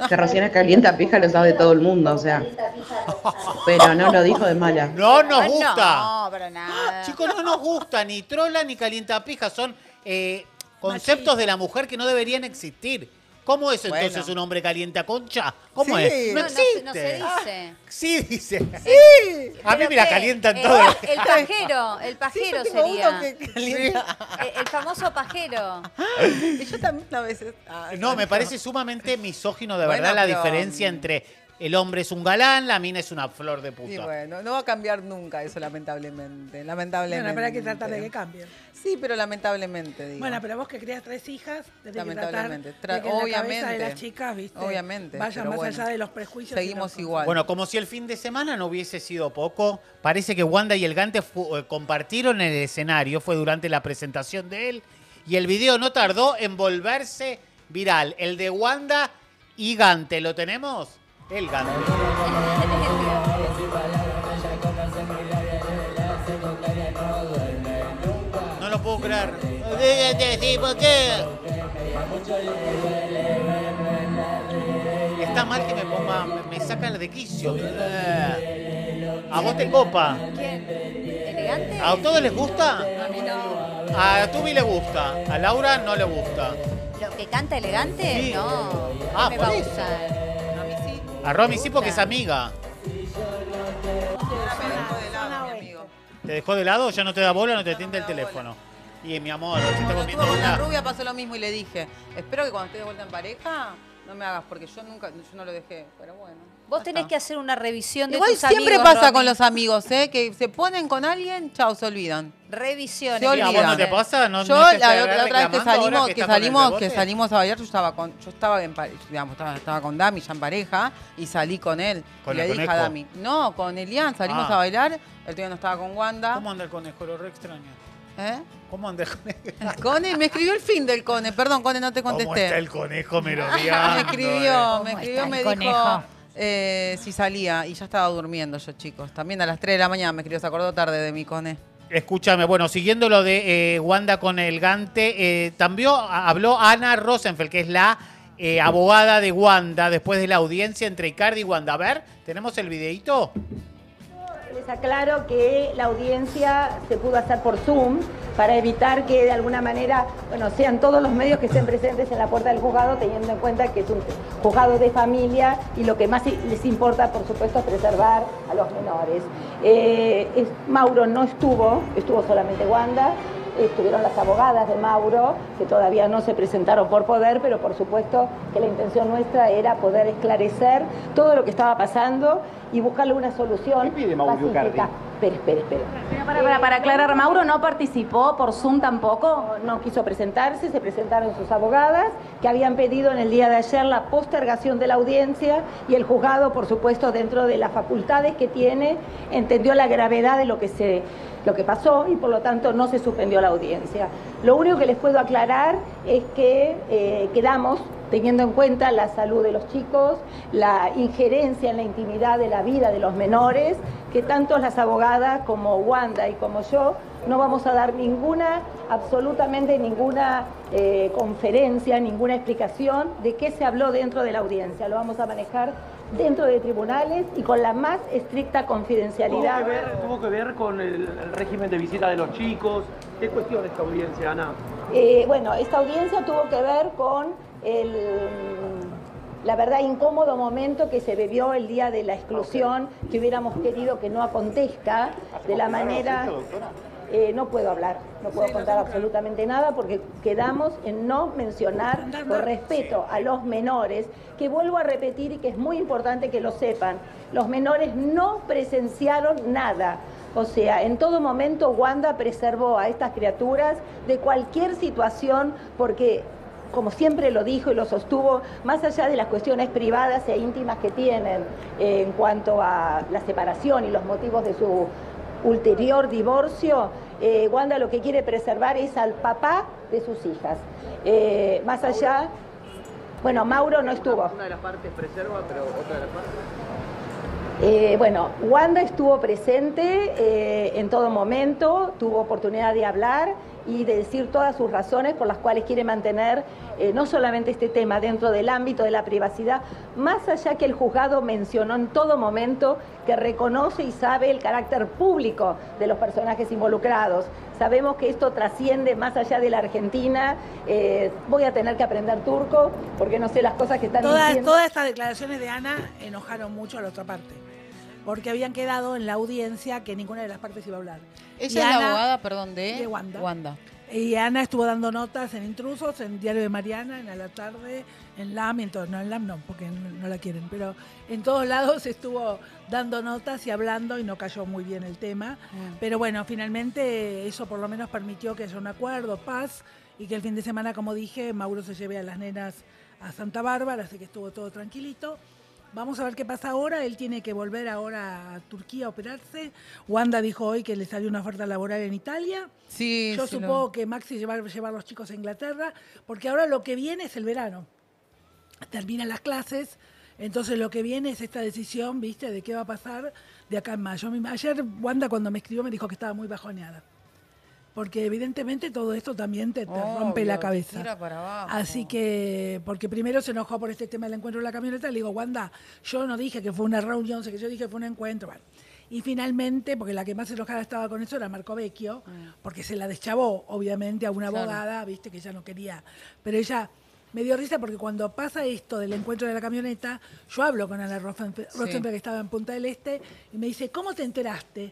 Que recién es calienta pija lo sabe todo el mundo, o sea. Pero no lo dijo de mala. No nos gusta. No, pero nada. Chicos, no nos gusta ni trola ni calientapija. Son eh, conceptos de la mujer que no deberían existir. ¿Cómo es entonces Bueno. un hombre caliente a concha? ¿Cómo Sí. es? No, No, no se- existe. no se dice. Sí, dice. Sí. A mí ¿Pero me la calientan Eh, todas. El pajero, el pajero yo tengo sería. uno que calienta. Eh, El famoso pajero. <laughs> Y yo también a veces. ah, No, me parece sumamente misógino de Bueno, verdad la pero- diferencia entre el hombre es un galán, la mina es una flor de puta. Y bueno, no va a cambiar nunca eso, lamentablemente. Lamentablemente. Bueno, pero hay que tratar de que cambien. Sí, pero lamentablemente, digo. Bueno, pero vos que crías tres hijas, tenés que tratar Lamentablemente. de Tra- que en la cabeza de obviamente. las chicas, ¿viste? Obviamente, Vayan pero más bueno. allá de los prejuicios. Seguimos los- igual. Bueno, como si el fin de semana no hubiese sido poco, parece que Wanda y el Gante eh, compartieron el escenario, fue durante la presentación de él, y el video no tardó en volverse viral. El de Wanda y Gante, ¿lo tenemos? El Gante. <laughs> Creer. Sí, ¿por qué? Está mal que me ponga, me- sacan de quicio. Eh. A vos te copa. ¿Quién? ¿Elegante? ¿A todos les gusta? A mí no. A Tubi le gusta, a Laura no le gusta. ¿Lo que canta elegante? Sí. No. Ah, no me por va a Romy sí porque es amiga. ¿Te dejó de lado? ¿Ya no te da bola? ¿No te atiende el teléfono? Y mi amor, si estamos Cuando viendo estuve con la rubia pasó lo mismo y le dije, espero que cuando estés de vuelta en pareja no me hagas porque yo nunca, yo no lo dejé, pero bueno. Vos tenés que hacer una revisión de Igual tus siempre amigos, pasa Romy. con los amigos, ¿eh? Que se ponen con alguien, chao, se olvidan. Revisiones. Se olvidan. ¿A vos no te pasa? ¿No, yo no te la, la otra vez que salimos, que, el salimos, que salimos a bailar, yo estaba con, yo estaba en digamos, estaba, estaba con Dami ya en pareja y salí con él. ¿Con y el le dije a conejo? Dami, no, con Elian salimos Ah. a bailar, el tío no estaba con Wanda. ¿Cómo anda el conejo? Lo re extraño. ¿Eh? ¿Cómo anda el conejo? El Cone, me escribió el fin del Cone, perdón, Cone, no te contesté. ¿Cómo está el conejo merodeando? <laughs> Me escribió, me ¿Cómo escribió, me dijo eh, si salía y ya estaba durmiendo yo, chicos. También a las 3 de la mañana me escribió, se acordó tarde de mi Cone. Escúchame, bueno, siguiendo lo de eh, Wanda con el Gante, eh, también habló Ana Rosenfeld, que es la eh, abogada de Wanda, después de la audiencia entre Icardi y Wanda. A ver, ¿tenemos el videito? Les aclaro que la audiencia se pudo hacer por Zoom para evitar que de alguna manera, bueno, sean todos los medios que estén presentes en la puerta del juzgado, teniendo en cuenta que es un juzgado de familia y lo que más les importa, por supuesto, es preservar a los menores. Eh, Mauro no estuvo, estuvo solamente Wanda. Estuvieron las abogadas de Mauro, que todavía no se presentaron por poder, pero por supuesto que la intención nuestra era poder esclarecer todo lo que estaba pasando y buscarle una solución Mauro pacífica. Icardi? Espera, espera, espera. Para, para, para aclarar, Mauro no participó por Zoom tampoco. No, no quiso presentarse, se presentaron sus abogadas, que habían pedido en el día de ayer la postergación de la audiencia y el juzgado, por supuesto, dentro de las facultades que tiene, entendió la gravedad de lo que se lo que pasó y por lo tanto no se suspendió la audiencia. Lo único que les puedo aclarar es que eh, quedamos teniendo en cuenta la salud de los chicos, la injerencia en la intimidad de la vida de los menores, que tanto las abogadas como Wanda y como yo no vamos a dar ninguna, absolutamente ninguna eh, conferencia, ninguna explicación de qué se habló dentro de la audiencia. Lo vamos a manejar dentro de tribunales y con la más estricta ¿Tuvo confidencialidad. que, ver, tuvo que ver con el, el régimen de visita de los chicos? ¿Qué cuestión esta audiencia, Ana? Eh, bueno, esta audiencia tuvo que ver con el, la verdad, incómodo momento que se bebió el día de la exclusión, que hubiéramos querido que no acontezca de la manera... Eh, no puedo hablar, no puedo contar absolutamente nada porque quedamos en no mencionar por respeto a los menores, que vuelvo a repetir y que es muy importante que lo sepan, los menores no presenciaron nada. O sea, en todo momento Wanda preservó a estas criaturas de cualquier situación porque como siempre lo dijo y lo sostuvo, más allá de las cuestiones privadas e íntimas que tienen eh, en cuanto a la separación y los motivos de su ulterior divorcio, eh, Wanda lo que quiere preservar es al papá de sus hijas. Eh, más allá, bueno, Mauro no estuvo. Una de las partes preserva, pero otra de las partes... Eh, bueno, Wanda estuvo presente eh, en todo momento, tuvo oportunidad de hablar y de decir todas sus razones por las cuales quiere mantener eh, no solamente este tema dentro del ámbito de la privacidad, más allá que el juzgado mencionó en todo momento que reconoce y sabe el carácter público de los personajes involucrados. Sabemos que esto trasciende más allá de la Argentina. Eh, voy a tener que aprender turco porque no sé las cosas que están Todas, diciendo. todas estas declaraciones de Ana enojaron mucho a la otra parte. Porque habían quedado en la audiencia que ninguna de las partes iba a hablar. Ella Y es la abogada, perdón, de, de Wanda. Wanda. Y Ana estuvo dando notas en Intrusos, en Diario de Mariana, en A la Tarde, en LAM, en todo. No, en LAM no, porque no, no la quieren, pero en todos lados <laughs> estuvo dando notas y hablando y no cayó muy bien el tema. Pero bueno, finalmente eso por lo menos permitió que haya un acuerdo, paz, y que el fin de semana, como dije, Mauro se lleve a las nenas a Santa Bárbara, así que estuvo todo tranquilito. Vamos a ver qué pasa ahora. Él tiene que volver ahora a Turquía a operarse. Wanda dijo hoy que le salió una oferta laboral en Italia. Sí, Yo sí, supongo que Maxi llevar, llevar a los chicos a Inglaterra, porque ahora lo que viene es el verano. Terminan las clases, entonces lo que viene es esta decisión, ¿viste? De qué va a pasar de acá en mayo. Ayer Wanda cuando me escribió me dijo que estaba muy bajoneada. Porque evidentemente todo esto también te, te rompe la cabeza. tira para abajo. Así que, porque primero se enojó por este tema del encuentro de la camioneta, le digo, Wanda, yo no dije que fue una reunión, sé que yo dije que fue un encuentro. Bueno. Y finalmente, porque la que más enojada estaba con eso era Marco Vecchio, porque se la deschavó, obviamente, a una Claro. abogada, viste, que ella no quería. Pero ella me dio risa porque cuando pasa esto del encuentro de la camioneta, yo hablo con Ana Rosenfeld, Sí. Que estaba en Punta del Este, y me dice, ¿cómo te enteraste?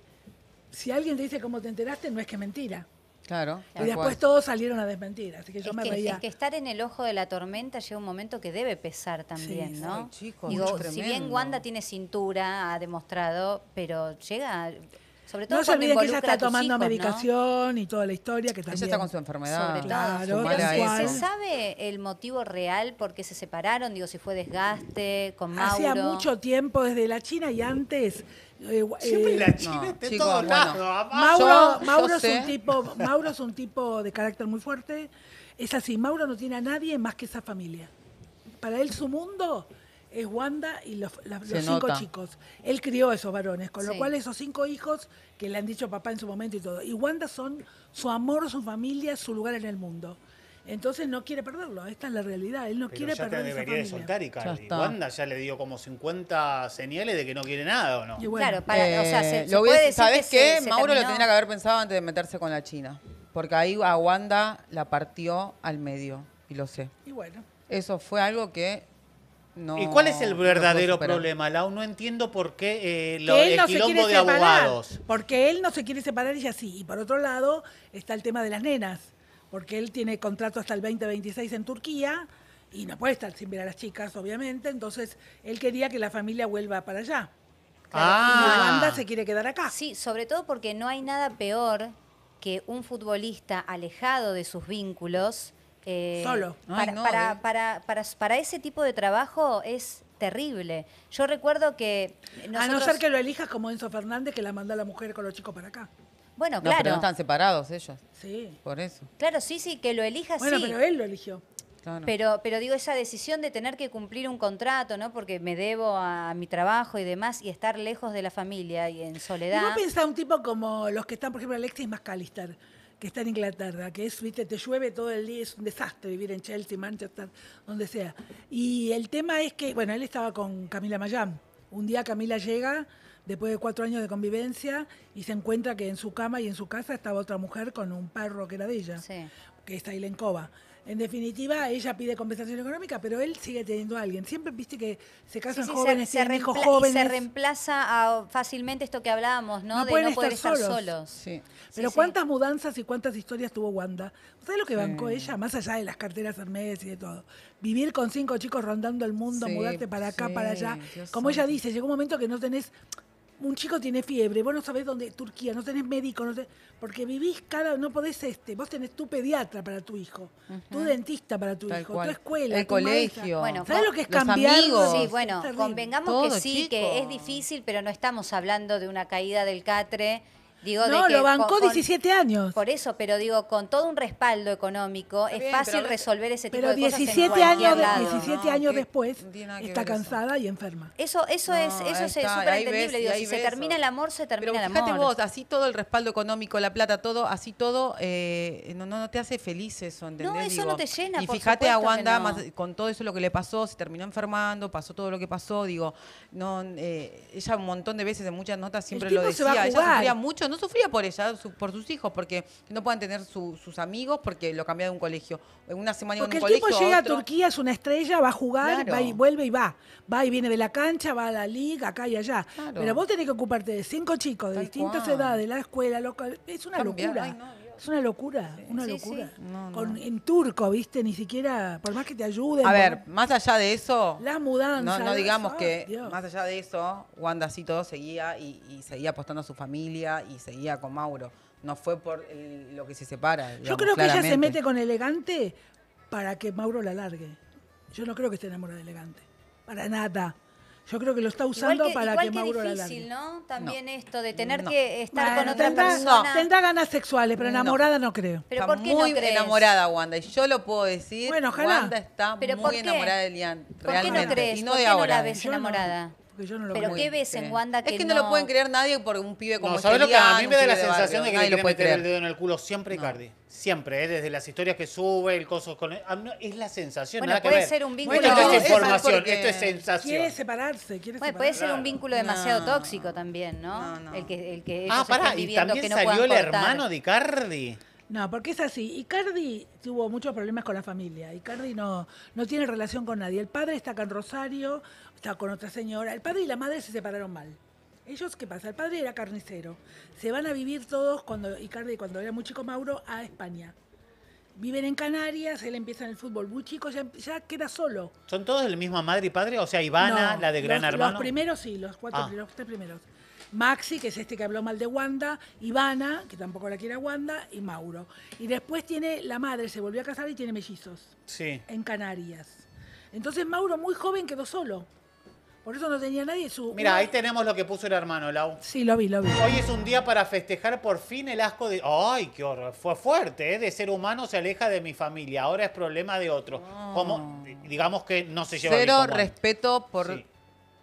Si alguien te dice cómo te enteraste, no es que es mentira. Claro. Y después todos salieron a desmentir, así que yo Es me que, reía. es que estar en el ojo de la tormenta llega un momento que debe pesar también, Sí, ¿no? sí, chicos, Digo, mucho si bien. Wanda tiene cintura, ha demostrado, pero llega, sobre todo No se olviden que ella está tomando hijos, ¿no? medicación y toda la historia que también. Ella está con su enfermedad. Sobre todo. Claro. ¿Se sabe el motivo real por qué se separaron? Digo, si fue desgaste con Mauro. Hacía mucho tiempo, desde la China y antes. Eh, Siempre eh, la China no, está en todos lados. Mauro, Yo- yo Mauro es sé. un tipo, Mauro es un tipo de carácter muy fuerte. Es así, Mauro no tiene a nadie más que esa familia. Para él su mundo es Wanda y los, la- los Se cinco nota. chicos. Él crió a esos varones, con lo Sí. cual esos cinco hijos que le han dicho papá en su momento y todo. Y Wanda son su amor, su familia, su lugar en el mundo. Entonces no quiere perderlo, esta es la realidad. Él no Pero quiere ya te perder esa debería de soltar, Ya Icardi. está. Wanda ya le dio como 50 señales de que no quiere nada, ¿o no? Y bueno, Claro, para, o sea, se, Eh, se lo puede decir ¿Sabes que qué? se- se Mauro lo tenía que haber pensado antes de meterse con la China. Porque ahí a Wanda la partió al medio. Y lo sé. y bueno. Eso fue algo que no. ¿Y cuál es el no verdadero superar. problema, Lau? No entiendo por qué eh, lo- él el no se quiere quilombo de separar, abogados. porque él no se quiere separar y ella sí. Y por otro lado está el tema de las nenas, porque él tiene contrato hasta el 2026 en Turquía y no puede estar sin ver a las chicas, obviamente. Entonces él quería que la familia vuelva para allá. Ah. Y Wanda se quiere quedar acá. Sí, sobre todo porque no hay nada peor que un futbolista alejado de sus vínculos. eh, Solo. Para, Ay, no, para, eh. para, para, para ese tipo de trabajo es terrible. Yo recuerdo que A no ser que lo elijas como Enzo Fernández, que la mandó a la mujer con los chicos para acá. Bueno, No, pero no claro. están separados ellos. Sí. Por eso. Claro, sí, sí, que lo elija Bueno, sí. pero él lo eligió. Claro. Pero, pero digo, esa decisión de tener que cumplir un contrato, ¿no? Porque me debo a mi trabajo y demás, y estar lejos de la familia y en Y soledad. vos pensás un tipo como los que están, por ejemplo, Alexis McAllister, que está en Inglaterra, que es, viste, te llueve todo el día, es un desastre vivir en Chelsea, Manchester, donde sea. Y el tema es que, bueno, él estaba con Camila Mayam. Un día Camila llega, después de cuatro años de convivencia, y se encuentra que en su cama y en su casa estaba otra mujer con un perro que era de ella, Sí. que está ahí en Cova. En definitiva, ella pide compensación económica, pero él sigue teniendo a alguien. Siempre viste que se casan sí, se- jóvenes, se, tienen hijos reempla- y jóvenes. se reemplaza a- fácilmente esto que hablábamos, ¿no? No de pueden no poder estar estar solos. Sí. Pero sí. cuántas mudanzas y cuántas historias tuvo Wanda. ¿Sabes lo que bancó ella? Más allá de las carteras Hermes y de todo. Vivir con cinco chicos rondando el mundo, Sí, mudarte para acá, sí, para allá. Dios Como ella dice, llegó un momento que no tenés... Un chico tiene fiebre, vos no sabés dónde, Turquía, no tenés médico, no te- porque vivís cada, no podés este, vos tenés tu pediatra para tu hijo, tu dentista para tu Tal hijo, cual. tu escuela, El tu maestra. colegio. Bueno, ¿Sabés con- lo que es los cambiar? amigos. Sí, bueno, convengamos Todo, que sí, que es difícil, pero no estamos hablando de una caída del catre. Digo, de No, que lo bancó con- con- 17 años. Por eso, pero digo, con todo un respaldo económico, es bien, fácil pero- resolver ese tipo Pero de cosas en 17 cualquier años, de- lado. 17 No, años que después está ver eso. cansada y enferma. Eso, eso No, es, eso es está, súper entendible. Digo, si se termina el amor, se termina Pero el fíjate amor. vos, así todo el respaldo económico, la plata, todo, así todo, eh, no, no, no te hace feliz eso, ¿entendés? No, eso Digo, no te llena, Y fíjate a Wanda, no. más, con todo eso lo que le pasó, se terminó enfermando, pasó todo lo que pasó, digo, no, eh, ella un montón de veces en muchas notas siempre lo decía, ella sufría mucho, no sufría por ella, su- por sus hijos, porque no puedan tener su- sus amigos porque lo cambió de un colegio. En una semana Porque en el un tipo colegio llega a otro. Turquía, es una estrella, va a jugar, Claro. va y vuelve y va. Va y viene de la cancha, va a la liga, acá y allá. Claro. Pero vos tenés que ocuparte de cinco chicos de Tal distintas cual. edades, la escuela, local. Es una Cambiar, locura. ay, no, es una locura, una Sí, locura. sí. No, no. Con, en turco, viste, ni siquiera, por más que te ayuden. A por- ver, más allá de eso, La mudanza. no, no digamos ay, que Dios. más allá de eso, Wanda sí todo seguía y, y seguía apostando a su familia y seguía con Mauro. No fue por el- lo que se separa. Yo digamos, creo que ella se claramente. mete con elegante para que Mauro la largue. Yo no creo que esté enamorada de elegante. Para nada. Yo creo que lo está usando igual que, para igual que, que Mauro la difícil, largue. ¿no? También esto de tener No. que estar con Bueno, otra tendrá, persona. tendrá ganas sexuales, pero No. enamorada no creo. Pero está ¿por qué muy no crees? enamorada Wanda y yo lo puedo decir. Bueno, ojalá. Wanda está ¿Pero muy por qué? enamorada de Lian, ¿Por qué realmente. no crees? Y no ¿Por de qué no ahora. la ves Yo no, enamorada? Porque yo no lo ¿Pero qué ves en Wanda que Es que no, lo pueden creer nadie por un pibe como No, este ¿sabes lo que a mí me da la sensación de que Nadie le lo quiere puede meter el dedo en el culo siempre Icardi? Siempre, ¿eh? desde las historias que sube, el coso con... a mí no- Es la sensación, Bueno, nada que puede ver. ser un vínculo- Esto no Bueno, es es información, porque esto es sensación. Quiere separarse, quiere Bueno, puede separarse. ser un vínculo demasiado tóxico también, ¿no? El que, el que ellos Ah, pará, y viviendo también que no salió el hermano de Icardi. No, porque es así. Icardi tuvo muchos problemas con la familia. Icardi no, no tiene relación con nadie. El padre está acá en Rosario, está con otra señora. El padre y la madre se separaron mal. Ellos, ¿qué pasa? El padre era carnicero. Se van a vivir todos, cuando Icardi, cuando era muy chico Mauro, a España. Viven en Canarias, él empieza en el fútbol muy chico, ya, ya queda solo. ¿Son todos de la misma madre y padre? O sea, Ivana, No, la de Gran los, Hermano. Los primeros sí, los cuatro Ah. primeros, los tres primeros. Maxi, que es este que habló mal de Wanda, Ivana, que tampoco la quiere a Wanda, y Mauro. Y después tiene la madre, se volvió a casar y tiene mellizos Sí. en Canarias. Entonces Mauro, muy joven, quedó solo. Por eso no tenía nadie. Su, Mira, ahí tenemos lo que puso el hermano, Lau. Sí, lo vi, lo vi. Hoy es un día para festejar por fin el asco de... ¡Ay, qué horror! Fue fuerte, ¿eh? De ser humano se aleja de mi familia. Ahora es problema de otro. Como, digamos que no se lleva bien Cero con Wanda. respeto por... Sí.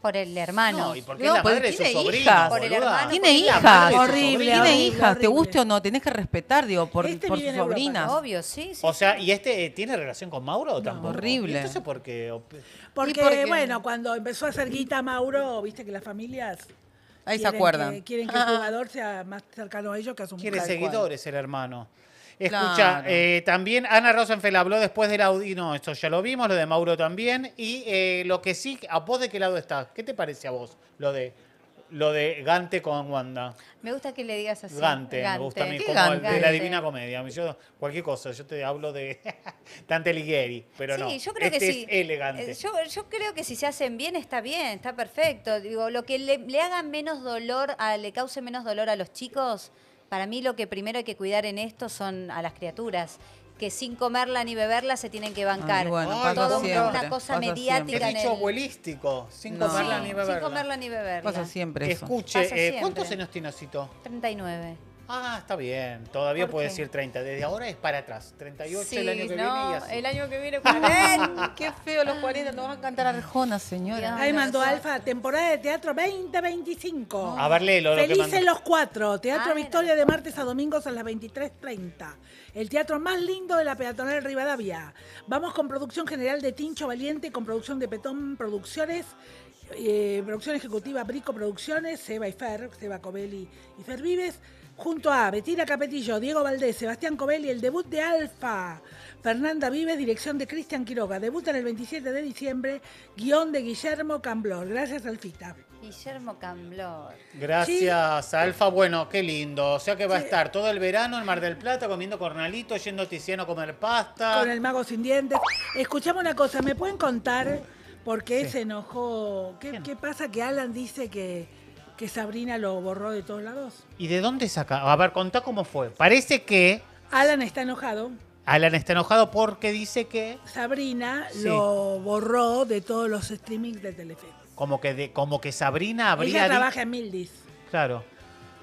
Por el hermano. No, y porque No, es la porque madre de su tiene sobrino, hijas. Por el hermano, Tiene porque hijas. Horrible. Tiene horrible, hijas, te horrible. guste o no, tenés que respetar, digo, por, Este por sus Europa, sobrinas. Obvio, sí, sí. O sea, ¿y este eh, tiene relación con Mauro o tampoco? horrible. ¿Y entonces por qué? Porque, ¿Y por qué? bueno, cuando empezó a hacer guita Mauro, viste que las familias... Ahí se acuerdan. que- quieren que el <laughs> jugador sea más cercano a ellos que a su mujer. Quiere seguidores el hermano. Escucha, Claro. eh, también Ana Rosenfeld habló después del Audi. No, esto ya lo vimos, lo de Mauro también. Y eh, lo que sí, ¿a vos de qué lado estás? ¿Qué te parece a vos lo de lo de Gante con Wanda? Me gusta que le digas así. Gante, me gusta a mí, ¿Qué como el de la Divina Comedia. Yo, cualquier cosa, yo te hablo de <laughs> Dante Alighieri, pero sí, no. yo creo este que sí. es elegante. Eh, Yo, yo creo que si se hacen bien está bien, está perfecto. Digo, lo que le, le haga menos dolor, a- le cause menos dolor a los chicos, para mí lo que primero hay que cuidar en esto son a las criaturas que sin comerla ni beberla se tienen que bancar. Ay, bueno, Ay, pasa Todo siempre, una cosa pasa mediática en dicho el... abuelístico, sin No. comerla Sí, ni sin beberla. comerla ni beberla. Pasa siempre eso. Escuche, Pasa eh, siempre. ¿cuántos años tiene Osito? 39. Ah, está bien. Todavía ¿Por puede qué? decir 30. Desde ahora es para atrás. 38 Sí, el año que no, viene y así. el año que viene Ven, <laughs> qué feo los 40, nos van a cantar Arjona, señora. Ahí mandó Alfa, temporada de teatro 2025. A ver, léelo, Felices los cuatro. Teatro Ah. Victoria de martes a domingos a las 23.30. El teatro más lindo de la peatonal Rivadavia. Vamos con producción general de Tincho Valiente, con producción de Petón Producciones, eh, producción ejecutiva Brico Producciones, Seba y Fer, Seba Covelli y Fer Vives, junto a Betina Capetillo, Diego Valdés, Sebastián Covelli, el debut de Alfa, Fernanda Vives, dirección de Cristian Quiroga. Debutan el 27 de diciembre, guion de Guillermo Camblor. Gracias, Alfita. Guillermo Camblor. Gracias, Alfa. Bueno, qué lindo. O sea que va a estar todo el verano en Mar del Plata comiendo cornalito, yendo a Tiziano a comer pasta. con el mago sin dientes. Escuchame una cosa, ¿me pueden contar por qué se enojó? ¿Qué, qué pasa que Alan dice que, que Sabrina lo borró de todos lados? ¿Y de dónde saca? A ver, contá cómo fue. Parece que Alan está enojado. Alan está enojado porque dice que Sabrina Sí. lo borró de todos los streamings de Telefe. como que de, como que Sabrina habría Ella trabaja en Mildis. Claro.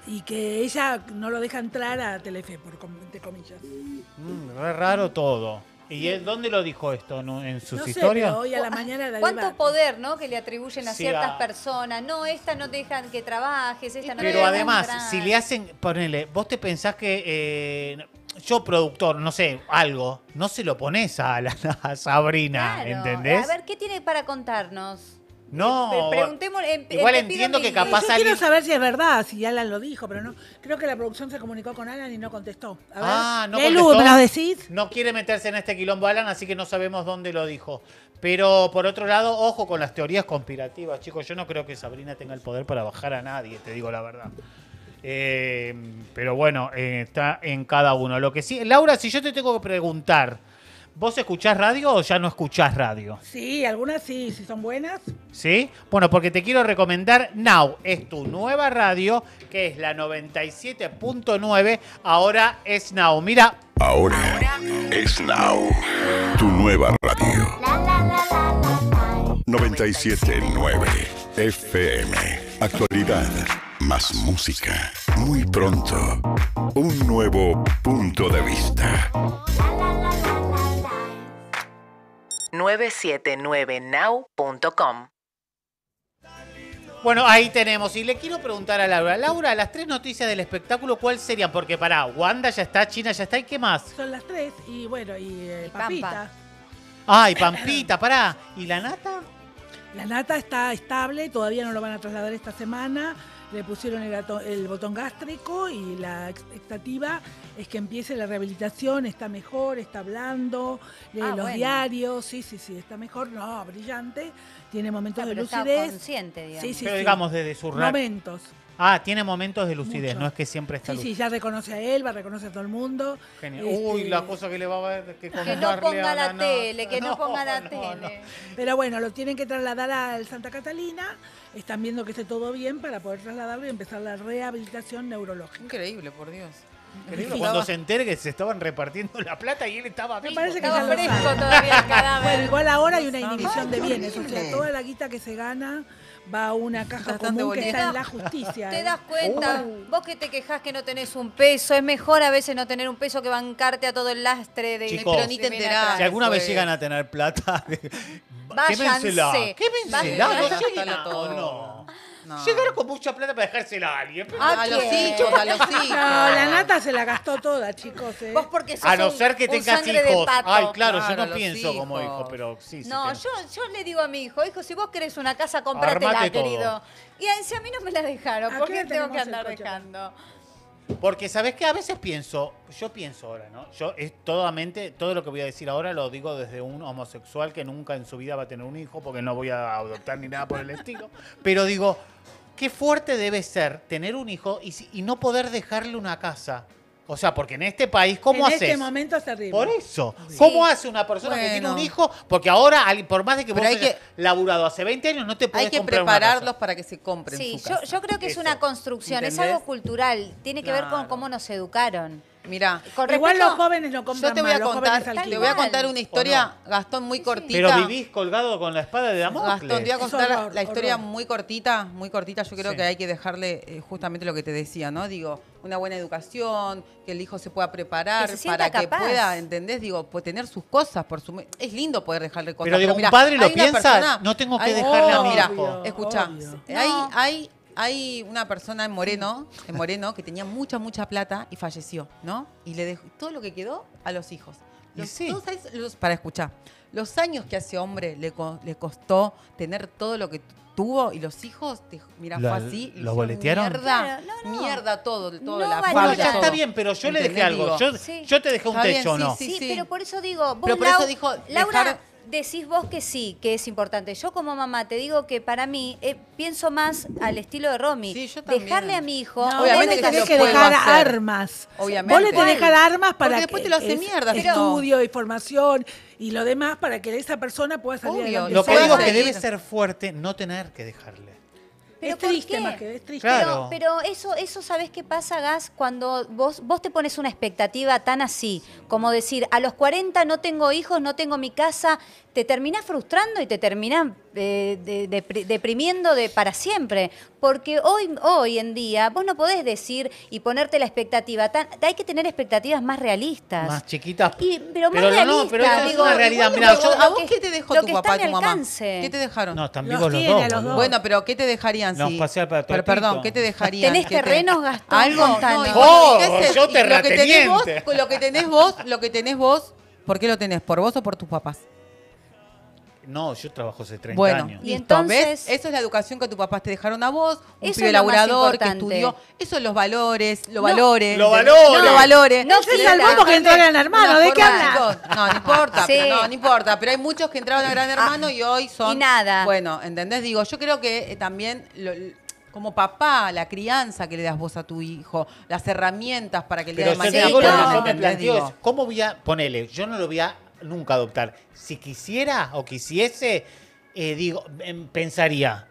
y que ella no lo deja entrar a Telefe, por com- entre comillas. Mm, re raro todo. ¿Y él, dónde lo dijo esto? ¿No? ¿En sus No sé, historias? pero hoy a la mañana la ¿Cuánto poder, no? Que le atribuyen a Sí, ciertas a- personas. No, esta no te dejan que trabajes, esta no te Pero además, entrar. si le hacen, ponele, vos te pensás que eh, yo productor, no sé, algo, no se lo pones a, la, <laughs> a Sabrina, Claro. ¿entendés? A ver, ¿qué tiene para contarnos? No, Pre- preguntémosle, em- igual te pido entiendo que capaz Yo quiero alguien... saber si es verdad, si Alan lo dijo, pero no. Creo que la producción se comunicó con Alan y no contestó. A ver, Ah, no Lelu, contestó. ¿me lo decís? No quiere meterse en este quilombo Alan, así que no sabemos dónde lo dijo. Pero por otro lado, ojo con las teorías conspirativas, chicos. Yo no creo que Sabrina tenga el poder para bajar a nadie, te digo la verdad. Eh, pero bueno, eh, está en cada uno. Lo que sí, Laura, si yo te tengo que preguntar, ¿vos escuchás radio o ya no escuchás radio? Sí, algunas sí, si son buenas. ¿Sí? Bueno, porque te quiero recomendar Now, es tu nueva radio, que es la 97.9, ahora es Now. Mira, Ahora es Now, tu nueva radio. 979 FM. Actualidad más música. Muy pronto, un nuevo punto de vista. 979now.com. Bueno, ahí tenemos. Y le quiero preguntar a Laura. Laura, las tres noticias del espectáculo, ¿cuál serían? Porque pará, Wanda ya está, China ya está, ¿y qué más? Son las tres y bueno, y, eh, Pampa. Papita. Ay, Pampita, pará. ¿Y la nata? La nata está estable, todavía no lo van a trasladar esta semana. Le pusieron el, gato- el botón gástrico y la expectativa es que empiece la rehabilitación, está mejor, está hablando, lee Ah, los bueno. diarios, sí, sí, sí, está mejor, no, brillante, tiene momentos Ah, de pero está lucidez. consciente, digamos. Sí, sí, Pero sí. digamos desde su Momentos. Ah, tiene momentos de lucidez, Mucho. no es que siempre está Sí, sí, ya reconoce a él, va, reconoce a todo el mundo. Genial. Este, Uy, la cosa que le va a haber que Que no ponga a la nata. tele, que no, <laughs> No, ponga la no, tele. Pero bueno, lo tienen que trasladar al Santa Catalina. Están viendo que esté todo bien para poder trasladarlo y empezar la rehabilitación neurológica. Increíble, por Dios. Increíble, Cuando se entere que se estaban repartiendo la plata y él estaba Me vivo. parece que Estaba ya lo fresco todavía el cadáver. Bueno, igual ahora hay una inhibición de bienes. O sea, toda la guita que se gana va a una caja Bastante común que bonita. está en la justicia. ¿Te ¿eh? das cuenta? Vos que te quejas que no tenés un peso, es mejor a veces no tener un peso que bancarte a todo el lastre de Chicos, pero ni te enterás. Si alguna vez pues. llegan a tener plata, <laughs> Váyanse. Quémensela, Váyanse. a- todo. no. No. Llegar con mucha plata para dejársela a alguien. pero- A los hijos, a los hijos. <laughs> No, la nata se la gastó toda, chicos. ¿eh? Vos porque sos A no un- ser que tengas hijos. Ay, claro, Claro, yo no pienso como hijo, pero sí, sí. No, yo, yo le digo a mi hijo, hijo, si vos querés una casa, comprátela, Armate todo. querido. Y a, si a mí no me la dejaron, ¿A ¿por qué tengo que andar dejando? Porque, ¿sabes qué? A veces pienso, yo pienso ahora, ¿no? Yo es totalmente, todo lo que voy a decir ahora lo digo desde un homosexual que nunca en su vida va a tener un hijo porque no voy a adoptar ni nada por el estilo. Pero digo, qué fuerte debe ser tener un hijo y, si- y no poder dejarle una casa. O sea, porque en este país, ¿cómo en haces? este momento es terrible. Por eso. ¿Cómo hace una persona que tiene un hijo? Porque ahora, por más de que Pero vos hay hayas que- laburado hace 20 años, no te puedes Hay que comprar una casa. prepararlos para que se compren Sí, su yo, casa. yo creo que es una construcción, es algo cultural, tiene que ver con cómo nos educaron. Mira, Con Igual los jóvenes no compran yo te voy a contar, te voy a contar una historia, Gastón, muy cortita. Pero vivís colgado con la espada de Damocles. Gastón, te voy a contar horror, la historia horror. muy cortita, muy cortita. Yo creo Sí. que hay que dejarle eh, justamente lo que te decía, ¿no? Digo, una buena educación, que el hijo se pueda preparar Que se sienta para que capaz. pueda, ¿entendés? Digo, pues tener sus cosas, por su es lindo poder dejarle cosas. Pero digo, un mira, padre lo piensa, persona- no tengo que hay- dejarle a mi mira, hijo. Escucha, hay, hay, hay una persona en Moreno, en Moreno, que tenía mucha, mucha plata y falleció, ¿no? Y le dejó todo lo que quedó a los hijos. Los, sí. todos los- para escuchar, los años que a ese hombre le, co- le costó tener todo lo que tuvo y los hijos, te- mira, ¿Lo- fue así. le lo hicieron boletearon? Mierda, Claro, no, no. mierda todo, todo No la fábrica, ya todo. está bien, pero yo le dejé algo. Yo, Sí. yo te dejé un Está bien, techo, sí, ¿no? sí. Sí, pero por eso digo, vos, Pero por eso dijo, Laura, dejar- decís vos que sí, que es importante. Yo como mamá te digo que para mí eh, pienso más al estilo de Romy. Sí, yo también. Dejarle a mi hijo... No, Obviamente le tenés que dejar hacer. armas. Obviamente. Vos le tenés que dejar armas para Porque después que te lo hace es- mierda, si no. estudio, información y lo demás para que esa persona pueda salir Obvio, adelante. Lo que digo es que debe ser fuerte no tener que dejarle. ¿Pero es por triste qué? más que es triste. Claro. Pero, pero eso, eso ¿sabés qué pasa, Gas? Cuando vos, vos te pones una expectativa tan así, como decir, a los 40 no tengo hijos, no tengo mi casa, te terminás frustrando y te terminás eh, deprimiendo de, para siempre. Porque hoy, hoy en día vos no podés decir y ponerte la expectativa. Tan, hay que tener expectativas más realistas. Más chiquitas. Y, pero, pero más. No, pero digo, es una realidad. Mira, yo, ¿a vos qué te dejó tu papá y tu mamá? ¿Qué te dejaron? No, están vivos los, dos. Bueno, pero ¿qué te dejarían? Si... Nos pasear para pero, Perdón, ¿qué te dejarían? ¿Tenés terrenos, Gastón? Algo no, es, yo te lo que tenés vos, lo que tenés vos, lo que tenés vos, ¿por qué lo tenés? ¿Por vos o por tus papás? No, yo trabajo hace 30 años. Y entonces, ¿ves? Eso es la educación que tus papás te dejaron a vos, un pibe laburador que estudió. Eso es los valores, los valores. Los valores. Los valores. No, no se salvó porque entró Gran Hermano, ¿de qué hablas? No, no importa, pero no, no importa. Pero hay muchos que entraron a Gran ah, Hermano y hoy son... Y nada. Bueno, ¿entendés? Digo, yo creo que eh, también... Como papá, la crianza que le das vos a tu hijo, las herramientas para que el día Pero de mañana. Sí, no, no, no, ¿Cómo voy a, ponele, yo no lo voy a nunca adoptar. Si quisiera o quisiese, eh, digo, em, pensaría,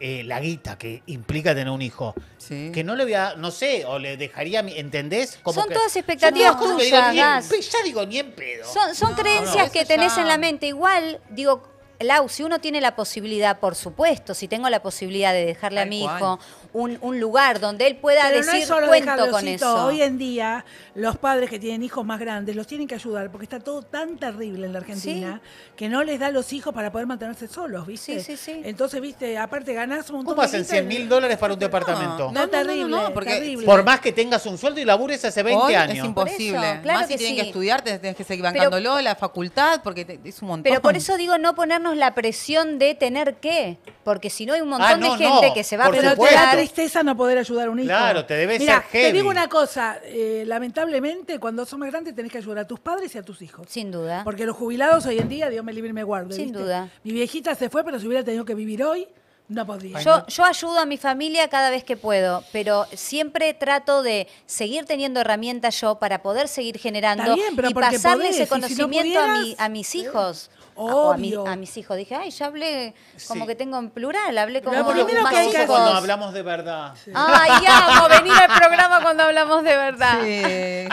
eh, la guita que implica tener un hijo. Que no le voy a, no sé, o le dejaría, ¿entendés? Como son que, todas expectativas son tuyas. Digo, ya digo, ni en pedo. Son, creencias que tenés en la mente. Igual, digo, Lau, si uno tiene la posibilidad, por supuesto, si tengo la posibilidad de dejarle a mi hijo un, lugar donde él pueda Pero decir no cuento con eso. Hoy en día los padres que tienen hijos más grandes los tienen que ayudar porque está todo tan terrible en la Argentina que no les da a los hijos para poder mantenerse solos, ¿viste? Sí, sí, sí. Entonces, ¿viste? Aparte ganás un montón ¿Cómo hacen 100 mil dólares para un departamento? No, no terrible, porque por más que tengas un sueldo y labures hace 20 años. es imposible. Eso, claro más si tienen que estudiar, tenés que seguir bancándolo, Pero, la facultad, porque es un montón. Pero por eso digo no ponernos la presión de tener que, porque si no hay un ah, montón de gente que se va a pelotear tristeza no poder ayudar a un hijo. Claro, te debe Mirá, ser heavy. Te digo una cosa, eh, lamentablemente cuando sos más grande tenés que ayudar a tus padres y a tus hijos. Sin duda. Porque los jubilados hoy en día, Dios me libre y me guarde. Sin duda. Mi viejita se fue, pero si hubiera tenido que vivir hoy, no podría. Yo, yo ayudo a mi familia cada vez que puedo, pero siempre trato de seguir teniendo herramientas yo para poder seguir generando y pasarle ese conocimiento a, mi, a mis hijos a, mis hijos. Dije, ay, ya hablé como que tengo en plural, hablé como Lo primero que hay que cuando hablamos de verdad. Ay, <laughs> amo venir al programa cuando hablamos de verdad. Sí.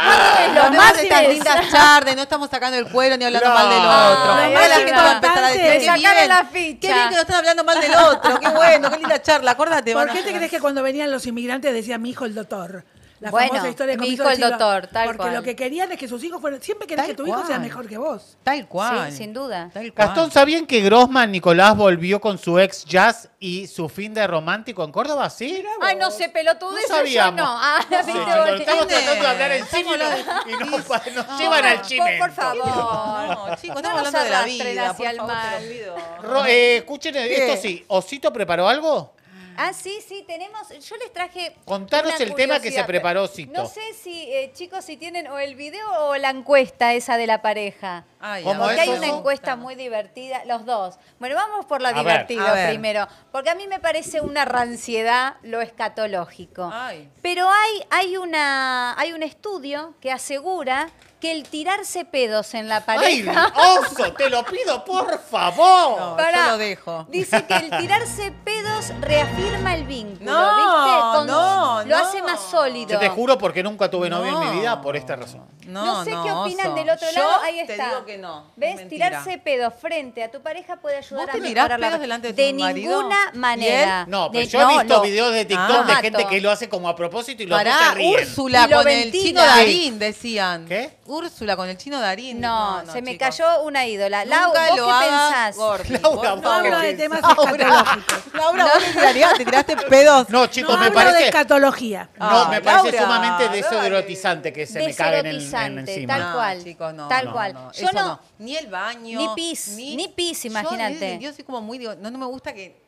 Lo no lindas tardes, no estamos sacando el cuero ni hablando mal del otro. La gente va a empezar a decir, qué bien, la ficha. qué bien que no están hablando mal del otro, qué bueno, qué linda charla, acordate. ¿Por qué te crees que cuando venían los inmigrantes decía mi hijo el doctor? la bueno, famosa historia de mi hijo el doctor, tal porque cual. lo que querían es que sus hijos fueran, siempre querían que tu cual. hijo sea mejor que vos. Tal cual. Sí, sin duda. Tal cual. Gastón, ¿sabían que Grossman Nicolás volvió con su ex jazz y su fin de romántico en Córdoba? ¿Sí? Ay, no sé, pelotudes, no sabíamos. Yo no. Ah, no sí, estamos tratando de hablar en símbolos y no, nos llevan al chimento. Por, favor. No, chicos, estamos hablando de la vida, por favor, te lo pido. Eh, escuchen, esto sí, ¿Osito preparó algo? Ah, sí, sí, tenemos. Yo les traje. Contanos el tema que se preparó, Cito. No sé si, eh, chicos, si tienen o el video o la encuesta esa de la pareja. Ay, porque hay una encuesta muy divertida, los dos. Bueno, vamos por lo divertido primero. Porque a mí me parece una ranciedad lo escatológico. Ay. Pero hay, hay, una, hay un estudio que asegura que el tirarse pedos en la pareja. ¡Ay, oso! ¡Te lo pido, por favor! No, yo lo dejo. Dice que el tirarse pedos reafirma el vínculo, no, ¿viste? Con, no, lo hace más sólido. Yo te juro porque nunca tuve novio en mi vida por esta razón. No, sé qué opinan del otro lado. Ahí está. Te digo que no. ¿Ves? Tirarse pedos frente a tu pareja puede ayudar a mejorar la pedos delante de, tu de ninguna manera. No, pero yo he visto videos de TikTok de gente que lo hace como a propósito y lo hace Pará, Úrsula con el chino Darín decían. ¿Qué? Úrsula con el chino Darín. No, no, no se me cayó una ídola. Lau, qué hagas, pensás? Gordi. Laura, vos no hablo de temas Laura, escatológicos. Laura, vos en realidad te tiraste pedos. No, chicos, me hablo de parece. escatología. No, me ah, parece sumamente dale. que se me caguen en- en, Desodotizante, encima. tal cual. No. Tal cual. no, Yo eso no. Ni el baño. Ni pis, ni pis, imagínate. Yo, soy como muy. digo, no, no me gusta que.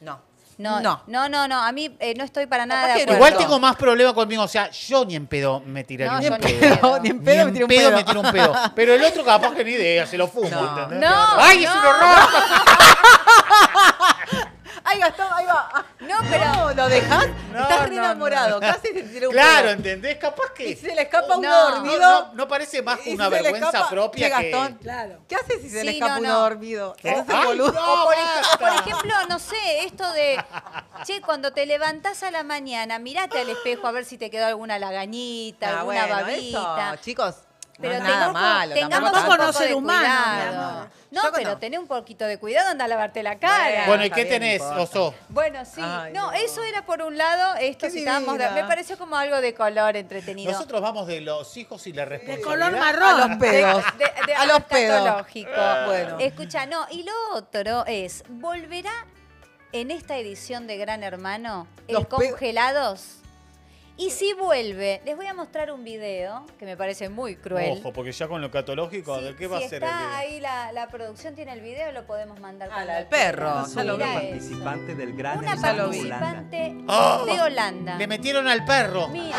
No. No, no, no, no, a mí eh, no estoy para nada de acuerdo. Igual tengo más problema conmigo, o sea, yo ni en pedo me tiraría no, un, pedo. Ni en pedo, ni en pedo, pedo me tiro un pedo. Pero el otro capaz que ni idea, se lo fumo, ¿entendés? No, ¡Ay, es un horror! Ahí gastó, ahí va. Ah, no, pero. Lo dejás. No, estás re enamorado. Casi Claro, ¿entendés? Capaz que. Y se le escapa oh, un dormido. No, parece más una vergüenza propia que. Gastón, claro. ¿Qué haces si se le escapa un dormido? Por, ejemplo, no sé, esto de. <laughs> Che, cuando te levantás a la mañana, mirate al espejo a ver si te quedó alguna laganita, ah, alguna bueno, babita. Eso. Chicos, pero No es nada malo, tengamos tampoco un poco de ser humano. No, pero no. tené un poquito de cuidado, anda a lavarte la cara. Bueno, ¿y qué tenés, no. Oso? Bueno, sí. Ay, no, eso era por un lado, esto sí estábamos de- me pareció como algo de color entretenido. Nosotros vamos de los hijos y la De responsabilidad. color A marrón. los pedos. de, de A los <laughs> pedos. Bueno. Escucha, no, y lo otro es, ¿volverá en esta edición de Gran Hermano el Los pe- congelados? Y si vuelve, les voy a mostrar un video que me parece muy cruel. Ojo, porque ya con lo catológico, ¿de qué va si a ser está el video? ahí la, la producción, tiene el video, lo podemos mandar. Ah, la del perro, ya lo. Participante del Gran Una participante de Holanda. Le metieron al perro. Miren.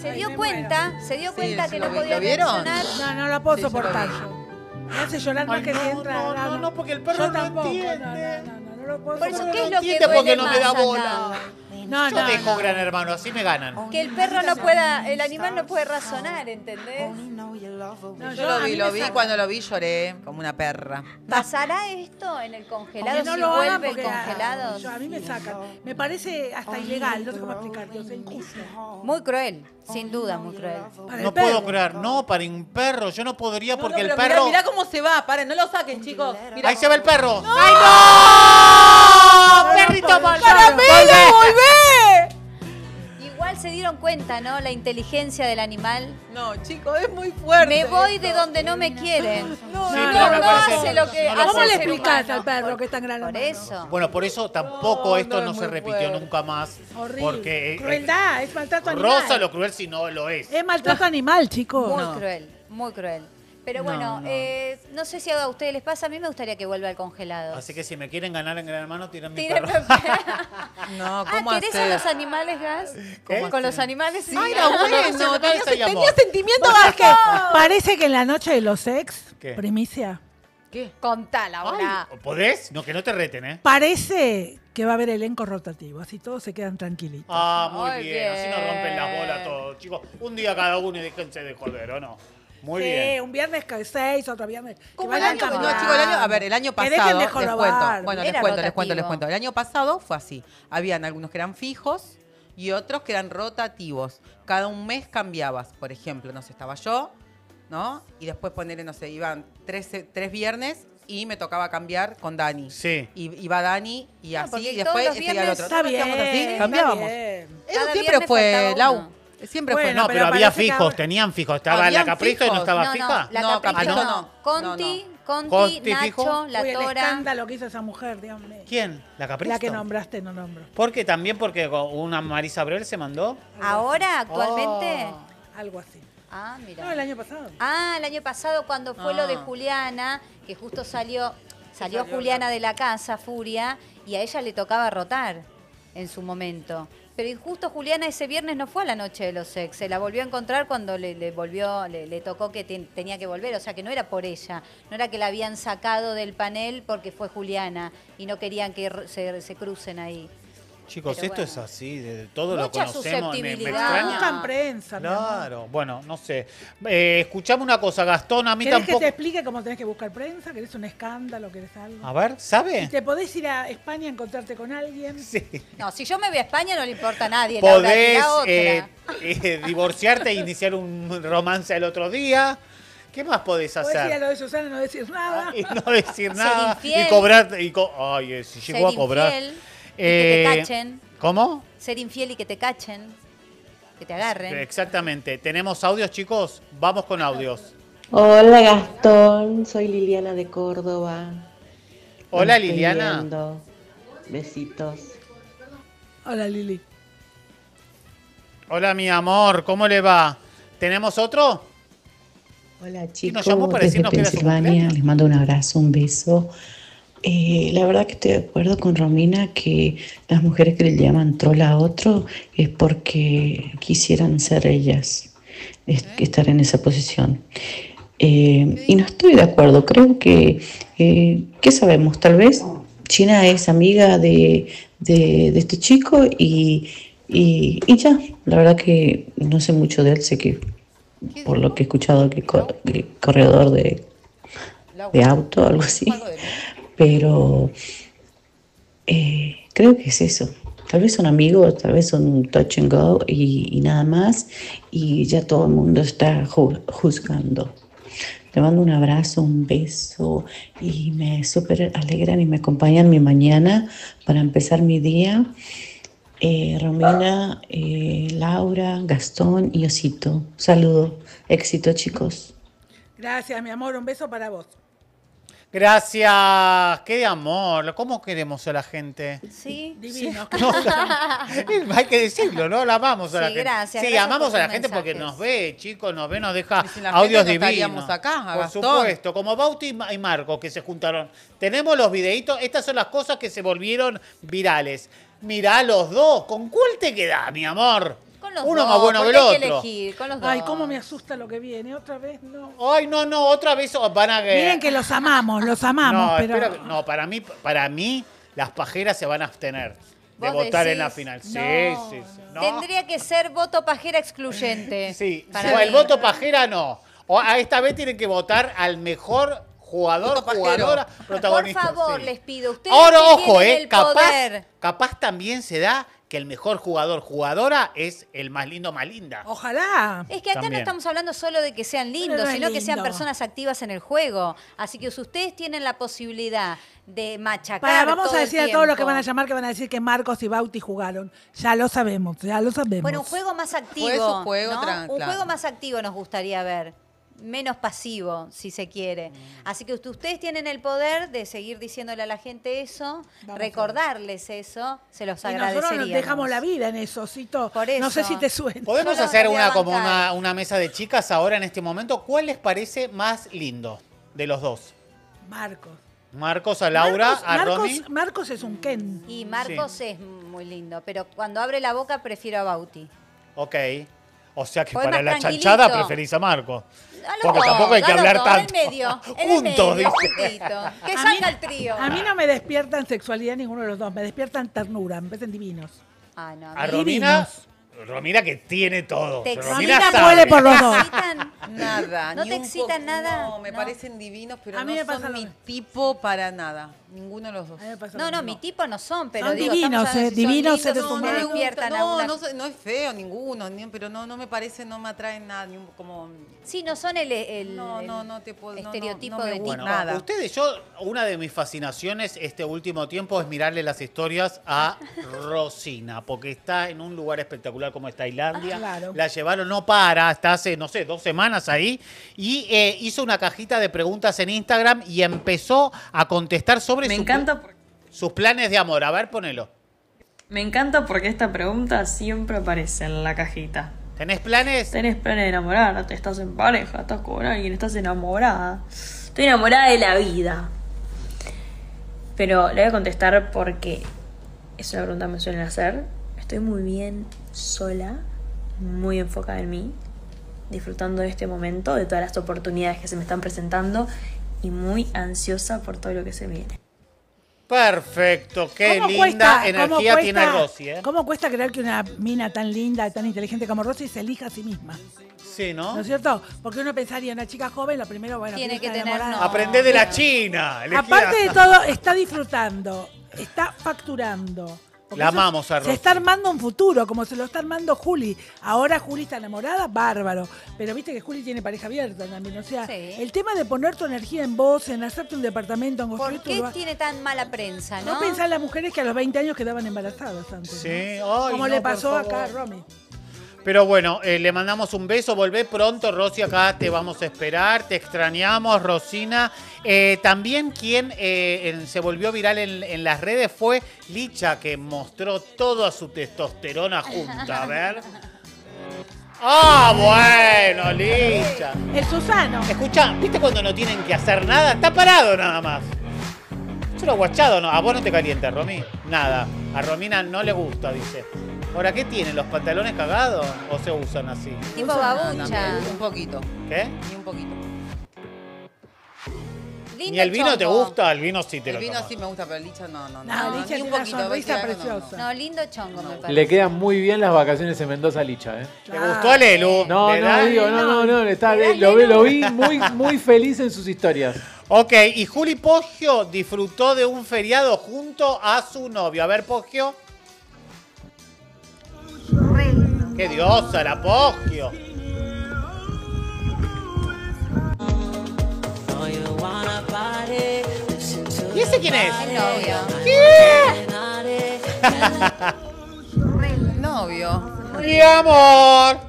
Se Ay, dio me cuenta, se dio Sí, cuenta sí que lo no vi. podía reaccionar. No, no lo puedo Sí, soportar yo. Me hace llorar más Ay, que no, si entra. no, no, no, porque el perro Yo no tampoco. entiende. No, no, no, no, no lo puedo Por eso, soportar. ¿qué es no lo que duele porque no me más da acá? bola. No, Yo no, dejo no. gran hermano, así me ganan. Que el perro no pueda, el animal no puede razonar, ¿entendés? No, Yo lo vi, lo vi, cuando lo vi lloré como una perra. ¿Pasará esto en el congelado? No si lo vuelve el congelado. yo- a mí me sacan. Me parece hasta ilegal, no sé cómo explicarte, injusto. Muy cruel, sin duda, muy cruel. No puedo creer, no, para un perro, yo no podría porque no, el pero perro. Mirá, mirá cómo se va, paren, no lo saquen, chicos. Mirá. Ahí se va el perro. ¡Ay, no! ¡Perrito mal! ¡Caramelo, volvé! Igual se dieron cuenta, ¿no? La inteligencia del animal. No, chicos, es muy fuerte. Me voy esto. de donde no me quieren. No, no, no parece- hace lo que no hace ¿Cómo le explicás al perro que es tan gran Por eso. Bueno, por eso tampoco No, esto no, es se repitió fuerte. nunca más. Horrible. Porque eh, Crueldad, es maltrato animal. Rosa lo cruel si no lo es. Es maltrato animal, chicos. Muy No. cruel, muy cruel. Pero No, bueno, no. eh, no sé si a ustedes les pasa, a mí me gustaría que vuelva al congelado. Así que si me quieren ganar en Gran Hermano, tiran mi perro. <laughs> No, Ah, ¿cómo ¿querés a los animales, Gas? ¿Cómo Con los animales sí. Ay, era No, bueno, no, no, tenía, tenía sentimiento bajo. <laughs> Parece que en la noche de los ex, ¿Qué? primicia, ¿Qué? Contala ahora. ¿Podés? No, que no te reten, ¿eh? parece que va a haber elenco rotativo, así todos se quedan tranquilitos. Ah, muy Muy bien. Así nos rompen las bolas todos, chicos. Un día cada uno y déjense de joder, ¿o no? Muy Sí, bien. un viernes que seis, otro viernes. Como el año, no, chicos, el año, a ver, el año pasado, les cuento, bueno, les cuento, les cuento, les rotativo. cuento. El año pasado fue así. Habían algunos que eran fijos y otros que eran rotativos. Cada un mes cambiabas. Por ejemplo, no sé, estaba yo, ¿no? Y después ponerle, no sé, iban tres, tres viernes y me tocaba cambiar con Dani. Sí. Y iba Dani y así, y después ese día el otro. Está ¿No lo bien, así? está Cambiábamos. bien. Eso Cada siempre fue, Lau. Siempre Bueno, fue. No, pero pero había fijos, ahora- tenían fijos. Estaba la Capristo y no estaba no, fija. no, la Capricho no. no. Conti, Conti, Conti Nacho, fijo. la Uy, el Tora. escándalo que hizo esa mujer, Dios mío. ¿Quién? ¿La Capristo? La que nombraste no nombro. Porque también porque una Marisa Abreu se mandó. Ahora, actualmente. Oh. Algo así. Ah, mira. No, el año pasado. Ah, el año pasado cuando fue lo de Ah. Juliana, que justo salió, salió salió Juliana de la casa, Furia, y a ella le tocaba rotar en su momento. Pero justo Juliana ese viernes no fue a la noche de los ex, se la volvió a encontrar cuando le, volvió, le, tocó que ten- tenía que volver, o sea que no era por ella, no era que la habían sacado del panel porque fue Juliana y no querían que se crucen ahí. Chicos, Pero esto bueno. es así, de todo lo Mucha conocemos. Me, me susceptibilidad. extraña. Buscan prensa. Claro, bueno, no sé. Eh, escuchame una cosa, Gastón, a mí ¿Querés tampoco. que te explique cómo tenés que buscar prensa? ¿Querés un escándalo? ¿Querés algo? A ver, ¿Y ¿sabe? te podés ir a España a encontrarte con alguien? Sí. No, si yo me voy a España no le importa a nadie. Podés otra. eh, eh, divorciarte e iniciar un romance el otro día. ¿Qué más podés Podés ir a hacer? lo de Susana y no decir nada. Y no decir Ser nada. infiel. Y cobrar. Y co- Ay, eh, si Ser llegó a cobrar. infiel, Eh, que te cachen. ¿Cómo? Ser infiel y que te cachen. Que te agarren. Exactamente. ¿Tenemos audios, chicos? Vamos con audios. Hola Gastón, soy Liliana de Córdoba. Hola, estoy Liliana. viendo. Besitos. Hola, Lili. Hola, mi amor. ¿Cómo le va? ¿Tenemos otro? Hola Y chicos, nos llamó para desde decirnos que era su Pensilvania, les mando un abrazo, un beso. Eh, la verdad que estoy de acuerdo con Romina que las mujeres que le llaman troll a otro es porque quisieran ser ellas, es- estar en esa posición. Eh, y no estoy de acuerdo, creo que, eh, ¿qué sabemos? Tal vez China es amiga de, de- de este chico y, y- y ya, la verdad que no sé mucho de él, sé que por lo que he escuchado que, que corredor de, de auto, algo así, pero eh, creo que es eso. Tal vez son amigos, tal vez son touch and go y, nada más, y ya todo el mundo está ju- juzgando. Te mando un abrazo, un beso y me súper alegran y me acompañan mi mañana para empezar mi día. Eh, Romina, eh, Laura, Gastón y Osito. Saludo, éxito chicos. Gracias, mi amor. Un beso para vos. Gracias. Qué de amor. ¿Cómo queremos a la gente? Sí. Divino. <laughs> No, hay que decirlo, ¿no? La amamos a la Sí, gente. gracias, Sí, gracias amamos a la gente porque nos ve, chicos, nos ve, nos deja sin la audios gente no divinos. estaríamos acá, a Por Gastón. supuesto, como Bauti y Ma- y Marcos que se juntaron. Tenemos los videitos, estas son las cosas que se volvieron virales. Mirá los dos, ¿con cuál te queda, mi amor? Con los Uno dos, más bueno que el porque hay que otro. elegir, con los dos. Ay, cómo me asusta lo que viene. Otra vez no. Ay, no, no, otra vez van a Miren que los amamos, los amamos, no, pero. no, para mí, para mí, las pajeras se van a abstener de ¿Vos votar en la final. Sí, No, sí, sí. No. Tendría que ser voto pajera excluyente. <laughs> Sí, para no, el voto pajera no. O a esta vez tienen que votar al mejor jugador, jugadora, Por protagonista. favor, sí. les pido. Ustedes Ahora, que ojo, eh, el capaz, poder. capaz también se da que el mejor jugador, jugadora es el más lindo, más linda. Ojalá. Es que acá También. no estamos hablando solo de que sean lindos, no sino que sean personas activas en el juego. Así que si ustedes tienen la posibilidad de machacar. Para, vamos todo a el decir a todos los que van a llamar que van a decir que Marcos y Bauti jugaron. Ya lo sabemos, ya lo sabemos. Bueno, un juego más activo. Fue su juego, ¿no? tran- Un claro. juego más activo nos gustaría ver. Menos pasivo, si se quiere. Así que usted- ustedes tienen el poder de seguir diciéndole a la gente eso, Vamos recordarles eso, se los y nosotros nos dejamos la vida en eso, Cito. Por eso. No sé si te suena. Podemos hacer una como una, una mesa de chicas ahora en este momento. ¿Cuál les parece más lindo de los dos? Marcos. Marcos a Laura, Marcos, a Marcos- Romy. Marcos es un Ken. Y Marcos es muy lindo, pero cuando abre la boca prefiero a Bauti. Ok. O sea que para la chanchada preferís a Marcos. Porque dos, tampoco hay que hablar dos, tanto. En el medio, en <laughs> Juntos, el medio, dice. juntito. Que A mí- salga el trío. A mí no me despiertan sexualidad ninguno de los dos, me despiertan ternura, me parecen divinos. Ah, no, A Romina, Romina que tiene todo. Te Romina huele por los dos. excitan? Nada. ¿No ni te un excitan poco- nada? No, me No. parecen divinos, pero A mí no me pasa son mi mismo. tipo para nada. Ninguno de los dos. No, lo no, mi tipo no son, pero Son digo, divinos, eh, si son divinos no, no humanos. despiertan a no, no, no es feo ninguno, ni- pero no, no me parece, no me atraen nada, ni un- como... Sí, no son el, el- No, el no, no te puedo... no, no, estereotipo no me de. Bueno, nada. ustedes, yo, una de mis fascinaciones este último tiempo es mirarle las historias a <laughs> Rosina, porque está en un lugar espectacular como es Tailandia. Ah, claro. La llevaron, no para, hasta hace, no sé, dos semanas ahí, y eh, hizo una cajita de preguntas en Instagram y empezó a contestar sobre Me su- encanta, sus planes de amor. A ver, ponelo. me encanta porque esta pregunta siempre aparece en la cajita. ¿Tenés planes? ¿Tenés planes de enamorarte? ¿Estás en pareja? ¿Estás con alguien? ¿Estás enamorada? Estoy enamorada de la vida. Pero le voy a contestar porque es una pregunta que me suelen hacer. Estoy muy bien sola, muy enfocada en mí, disfrutando de este momento, de todas las oportunidades que se me están presentando y muy ansiosa por todo lo que se viene. Perfecto, qué ¿Cómo linda cuesta- energía cuesta- tiene Rosy, ¿eh? ¿Cómo cuesta creer que una mina tan linda, tan inteligente como Rosy se elija a sí misma? Sí, ¿no? ¿No es cierto? Porque uno pensaría, una chica joven, lo primero, bueno, Tiene que tener no. Aprende de la China. Aparte de todo, está disfrutando, está facturando. Porque La amamos a Se Rosy. está armando un futuro, como se lo está armando Juli. Ahora Juli está enamorada, bárbaro. Pero viste que Juli tiene pareja abierta también. O sea, Sí. el tema de poner tu energía en vos, en hacerte un departamento, en construir ¿Por qué lugar. tiene tan mala prensa, no? No pensar en las mujeres que a los 20 años quedaban embarazadas antes. ¿no? Sí, ay, Como no, le pasó acá a. Romy. Pero bueno, eh, le mandamos un beso, volvé pronto, Rosy, acá te vamos a esperar, te extrañamos, Rosina. Eh, también quien eh, se volvió viral en, en las redes fue Licha, que mostró toda su testosterona junta, a ver. <laughs> Ah, bueno, Licha. El Susano. Escucha, ¿viste cuando no tienen que hacer nada? Está parado nada más. Solo guachado, ¿no? A vos no te calienta, Romy. Nada. A Romina no le gusta, dice. Ahora, ¿qué tienen? ¿Los pantalones cagados o se usan así? Tipo babucha. Un poquito, ¿Qué? ni un poquito. Lindo ¿Ni el vino te gusta? El vino sí te El lo vino tomas. sí me gusta, pero el licha no, no, no. No, Licha ni un una poquito. sonrisa no, no, no. preciosa. No, lindo chongo me parece. Le quedan muy bien las vacaciones en Mendoza a Licha, ¿eh? ¿Te gustó el Elu? No, ¿Le no, digo, no, no, no, está, ¿Le das lo, vi- Lelu? lo vi muy, muy feliz en sus historias. Ok, y Juli Poggio disfrutó de un feriado junto a su novio. A ver, Poggio. ¡Qué diosa, la Poggio! ¿Y ese quién es? El novio. ¿Qué? <laughs> Novio. ¡Mi amor!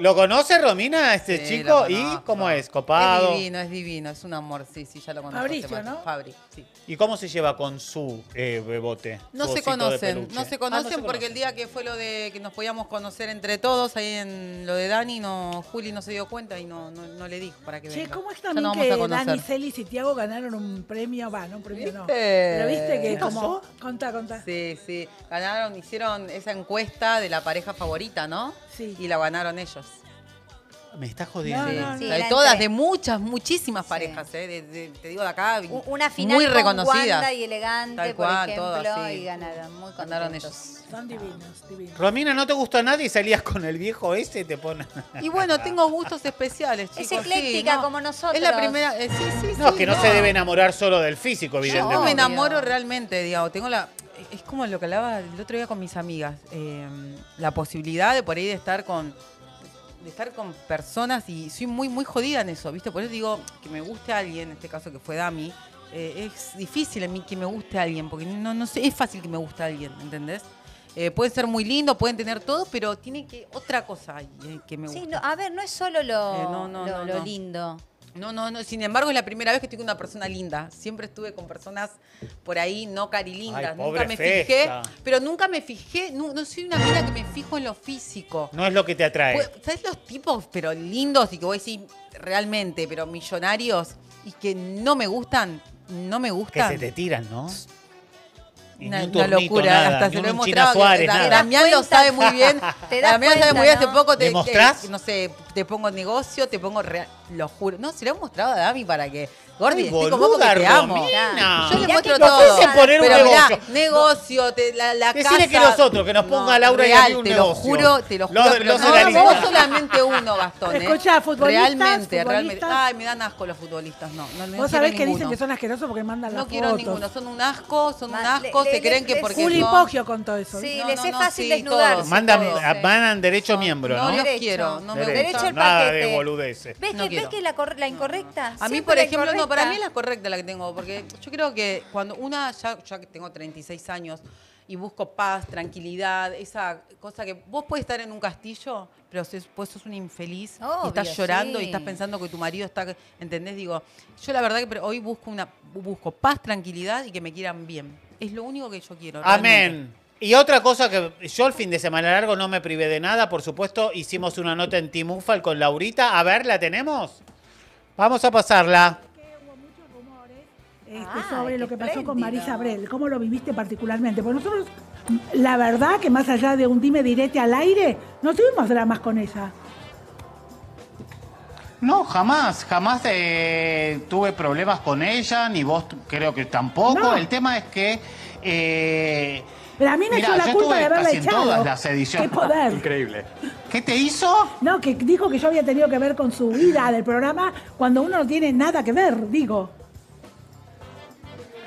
¿Lo conoce Romina, este Sí, chico? lo ¿Y conozco. cómo es? ¿Copado? Es divino, es divino, es un amor, sí, sí, ya lo conozco. Fabricio. ¿no? Fabri, sí. ¿Y cómo se lleva con su eh, bebote? No su se osito de conocen, peluche? no se Ah, conocen porque el día que fue lo de que nos podíamos conocer entre todos, ahí en lo de Dani, no, Juli no se dio cuenta y no, no, no le dijo para que Che, venga. ¿cómo es Ya también nos vamos a que conocer. Dani, Celis y Tiago ganaron un premio? Va, no un premio, no. ¿Viste? Pero viste que ¿Qué como... pasó? Contá, contá. Sí, sí, ganaron, hicieron esa encuesta de la pareja favorita, ¿no? Sí. Y la ganaron ellos. Me está jodiendo. Sí, Sí, de todas, entre- de muchas, muchísimas parejas, ¿eh? De- de- te digo de acá, Una final muy con reconocidas. Wanda y elegante, Tal por cual, ejemplo, todas, sí. y ganaron. Muy Ganaron contentos. Son divinos, divinos. Romina, ¿no te gusta nadie y salías con el viejo ese y te pones... Y bueno, tengo gustos especiales, chicos. Es ecléctica sí, ¿no? como nosotros. Es la primera, eh, sí, sí, No, sí, que no, se debe enamorar solo del físico, evidentemente. Yo me enamoro realmente, digamos, tengo la... Es como lo que hablaba el otro día con mis amigas, eh, la posibilidad de por ahí de estar con de estar con personas y soy muy muy jodida en eso, ¿viste? Por eso digo que me guste a alguien, en este caso que fue Dami, eh, es difícil en mí que me guste a alguien, porque no, no sé, es fácil que me guste a alguien, ¿entendés? Eh, pueden ser muy lindos, pueden tener todo, pero tiene que otra cosa eh, que me gusta. Sí, no, a ver, no es solo lo, Eh, no, no, lo- lo lindo. No, no, no. Sin embargo, es la primera vez que estoy con una persona linda. Siempre estuve con personas por ahí no carilindas. Ay, nunca me Festa. fijé. Pero nunca me fijé. No, no soy una mina que me fijo en lo físico. No es lo que te atrae. Pues, ¿Sabes los tipos, pero lindos y que voy a decir realmente, pero millonarios y que no me gustan? No me que gustan. se te tiran, ¿no? Una, locura, nada, hasta se lo he mostrado. que Suárez, Da-. Damián lo sabe muy bien. Te das Damián sabe cuenta, muy bien. ¿no? Hace poco te, que, no sé, te pongo negocio, te pongo real. Lo juro. No, se lo he mostrado a Dami para que. Gordi, Ay, estoy con vos boluda, porque te amo. Yo le muestro que todo. ofrecen poner un pero mirá, negocio. negocio, te- la, la Decile casa. que nosotros, que nos ponga a Laura y a mí un te negocio. lo juro, te lo juro. Los- los no, la no, vos solamente uno, Gastón. ¿eh? Escuchá, futbolistas, Realmente, realmente. Ay, me dan asco los futbolistas. No, no, no Vos sabés que dicen que son asquerosos porque mandan las No quiero ninguno, son un asco, son un asco, se creen que porque Juli. Poggio con todo eso. Sí, No, les no, es fácil sí, desnudarse. todos. Mandan, mandan derecho miembro, ¿no? No los quiero, no me Derecho. Al Nada de boludeces. ¿Ves No que, ves que la, corre- la incorrecta? A mí, por ejemplo, no, para mí es la correcta la que tengo, porque yo creo que cuando una, ya, ya que tengo 36 años y busco paz, tranquilidad, esa cosa que vos puedes estar en un castillo, pero después sos un infeliz y estás llorando sí. y estás pensando que tu marido está, ¿entendés? Digo, yo la verdad que pero hoy busco una busco paz, tranquilidad y que me quieran bien. Es lo único que yo quiero. realmente. Amén. Y otra cosa que yo el fin de semana largo no me privé de nada, por supuesto, hicimos una nota en Timufal con Laurita. A ver, ¿la tenemos? Vamos a pasarla. este, Ay, sobre lo que pasó con. Marisa Abrel. ¿Cómo lo viviste particularmente? Porque nosotros, la verdad que más allá de un dime direte al aire, no tuvimos dramas con ella. No, jamás, jamás eh, tuve problemas con ella, ni vos creo que tampoco. No. El tema es que... eh, Pero a mí me Mirá, echó la yo culpa de haberla casi en echado. todas las ediciones. ¡Qué poder! Increíble. ¿Qué te hizo? No, que dijo que yo había tenido que ver con su vida del programa cuando uno no tiene nada que ver, digo.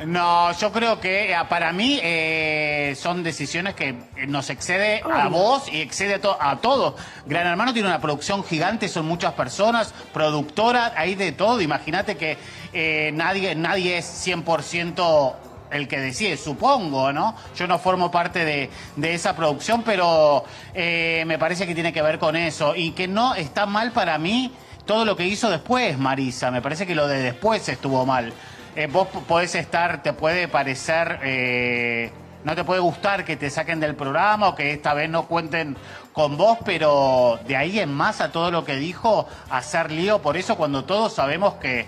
No, yo creo que eh, para mí eh, son decisiones que eh, nos excede a vos y excede a, to- a todos. Gran Hermano tiene una producción gigante, son muchas personas, productora, hay de todo. Imagínate que eh, nadie, nadie es 100% el que decide, supongo, ¿no? Yo no formo parte de, de esa producción, pero eh, me parece que tiene que ver con eso. Y que no está mal para mí todo lo que hizo después, Marisa. Me parece que lo de después estuvo mal. Eh, vos podés estar, te puede parecer, eh, no te puede gustar que te saquen del programa o que esta vez no cuenten con vos, pero de ahí en más a todo lo que dijo, hacer lío por eso cuando todos sabemos que,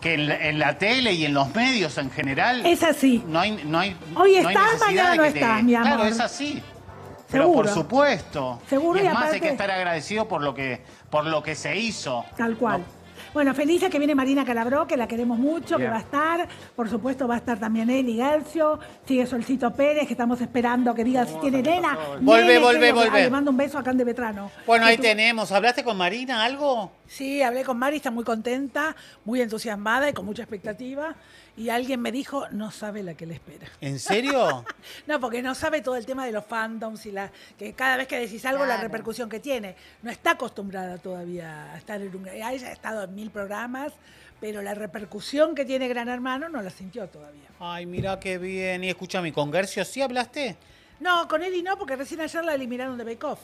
que en, la, en la tele y en los medios en general Es así. no hay, no hay, Hoy no hay estás, mañana no que te- estás, mi amor. Claro, es así. Pero Seguro. por supuesto. Seguro, y y es más, hay que estar agradecido por lo que, por lo que se hizo. Tal cual. Bueno, felices que viene Marina Calabró, que la queremos mucho, que va a estar. Por supuesto, va a estar también Eli Gercio. Sigue Solcito Pérez, que estamos esperando que diga si tiene nena. Que- ah, volvé. Le mando un beso a Can de Vetrano. Bueno, ahí tenemos. ¿Hablaste con Marina algo? Sí, hablé con Mari, está muy contenta, muy entusiasmada y con mucha expectativa. Y alguien me dijo, no sabe la que le espera. ¿En serio? <laughs> No, porque no sabe todo el tema de los fandoms y la que cada vez que decís algo la repercusión que tiene. No está acostumbrada todavía a estar en un... Ella ha estado en mil programas, pero la repercusión que tiene Gran Hermano no la sintió todavía. Ay, mira qué bien. Y escúchame, ¿con Gercio sí hablaste? No, con Eli no, porque recién ayer la eliminaron de Bake Off.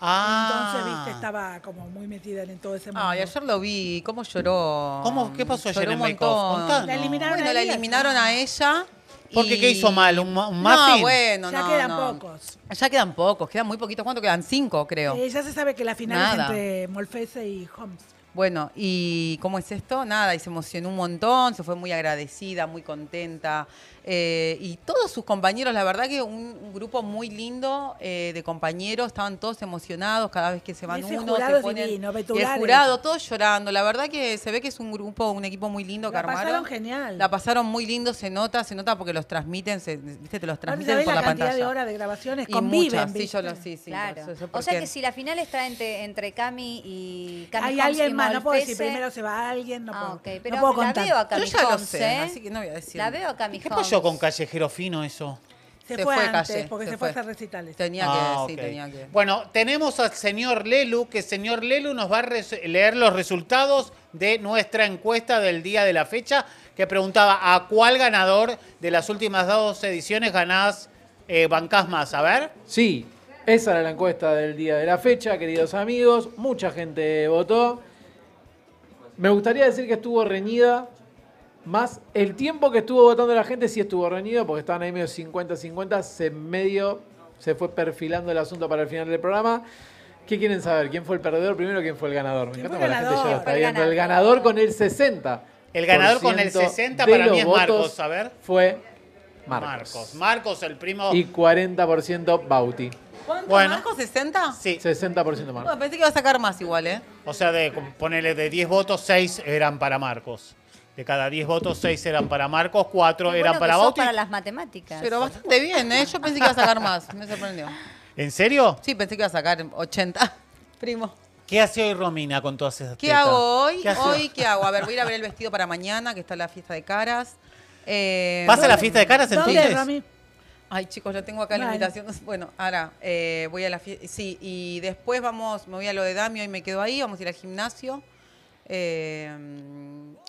Ah. Entonces, viste, estaba como muy metida en todo ese mundo. Ay, ayer lo vi, cómo lloró. ¿Cómo? ¿Qué pasó ayer Lloró en un Bake Off? La eliminaron Bueno, a la ella, eliminaron a ella. ¿Porque y- qué hizo mal? ¿Un, un No, bueno, Ya no, quedan no. pocos. Ya quedan pocos, quedan muy poquitos. ¿Cuánto quedan? Cinco, creo. Eh, ya se sabe que la final Nada. es entre Molfese y Holmes. Bueno, ¿y cómo es esto? Nada, y se emocionó un montón, se fue muy agradecida, muy contenta. Eh, y todos sus compañeros, la verdad que un, un grupo muy lindo eh, de compañeros, estaban todos emocionados cada vez que se van Ese uno. jurado se ponen- divino, y el jurado, todos llorando. La verdad que se ve que es un grupo, un equipo muy lindo que La armaron. pasaron genial. La pasaron muy lindo, se nota, se nota porque los transmiten, se, viste, te los transmiten por la la, cantidad pantalla. de horas de grabaciones, Y conviven, muchas, sí, yo lo sí, sí. Claro. O sea que si la final está entre, entre Cami y Cami Hay alguien y más, no puedo decir primero se va alguien, no Ah, puedo, ok, no pero puedo la contar. veo a Cami Yo ya lo sé, ¿eh? así que no voy a decir. La veo a Cami ¿Qué Con Callejero Fino eso? Se, Se fue, fue, antes, Calle, porque se se, fue a hacer recitales. Tenía que, Ah, sí, tenía que. Bueno, tenemos al señor Lelu, que señor Lelu nos va a leer los resultados de nuestra encuesta del día de la fecha, que preguntaba a cuál ganador de las últimas dos ediciones ganás, eh, bancás más. A ver. Sí, esa era la encuesta del día de la fecha, queridos amigos. Mucha gente votó. Me gustaría decir que estuvo reñida. Más el tiempo que estuvo votando la gente sí estuvo reñido, porque estaban ahí medio 50-50. Se medio se fue perfilando el asunto para el final del programa. ¿Qué quieren saber? ¿Quién fue el perdedor primero? ¿Quién fue el ganador? Me ¿Quién encanta fue que el la gente ya está El viendo. El ganador. con el 60. El ganador con el 60 para mí es Marcos, a ver. Fue Marcos. Marcos. Marcos, el primo. Y 40% Bauti. ¿Cuánto, Bueno. Marco? ¿60? Sí. 60% Marcos. Bueno, pensé que iba a sacar más igual, ¿eh? O sea, de ponerle de 10 votos, 6 eran para Marcos. De cada 10 votos, 6 eran para Marcos, 4 Qué eran bueno para Bauti. para las matemáticas. Pero bastante bien, ¿eh? Yo pensé que iba a sacar más. Me sorprendió. ¿En serio? Sí, pensé que iba a sacar 80. <laughs> Primo. ¿Qué hace hoy Romina con todas esas ¿Qué tetas? hago hoy? ¿Qué hace Hoy, ¿qué hago? A ver, voy a ir a ver el vestido para mañana, que está la fiesta de caras. Eh, ¿Vas a la fiesta de caras ¿Dónde, entonces? Rami? Ay, chicos, lo tengo acá en la Vale. invitación. Bueno, ahora eh, voy a la fiesta. Sí, y después vamos, me voy a lo de Dami, hoy me quedo ahí, vamos a ir al gimnasio. Eh,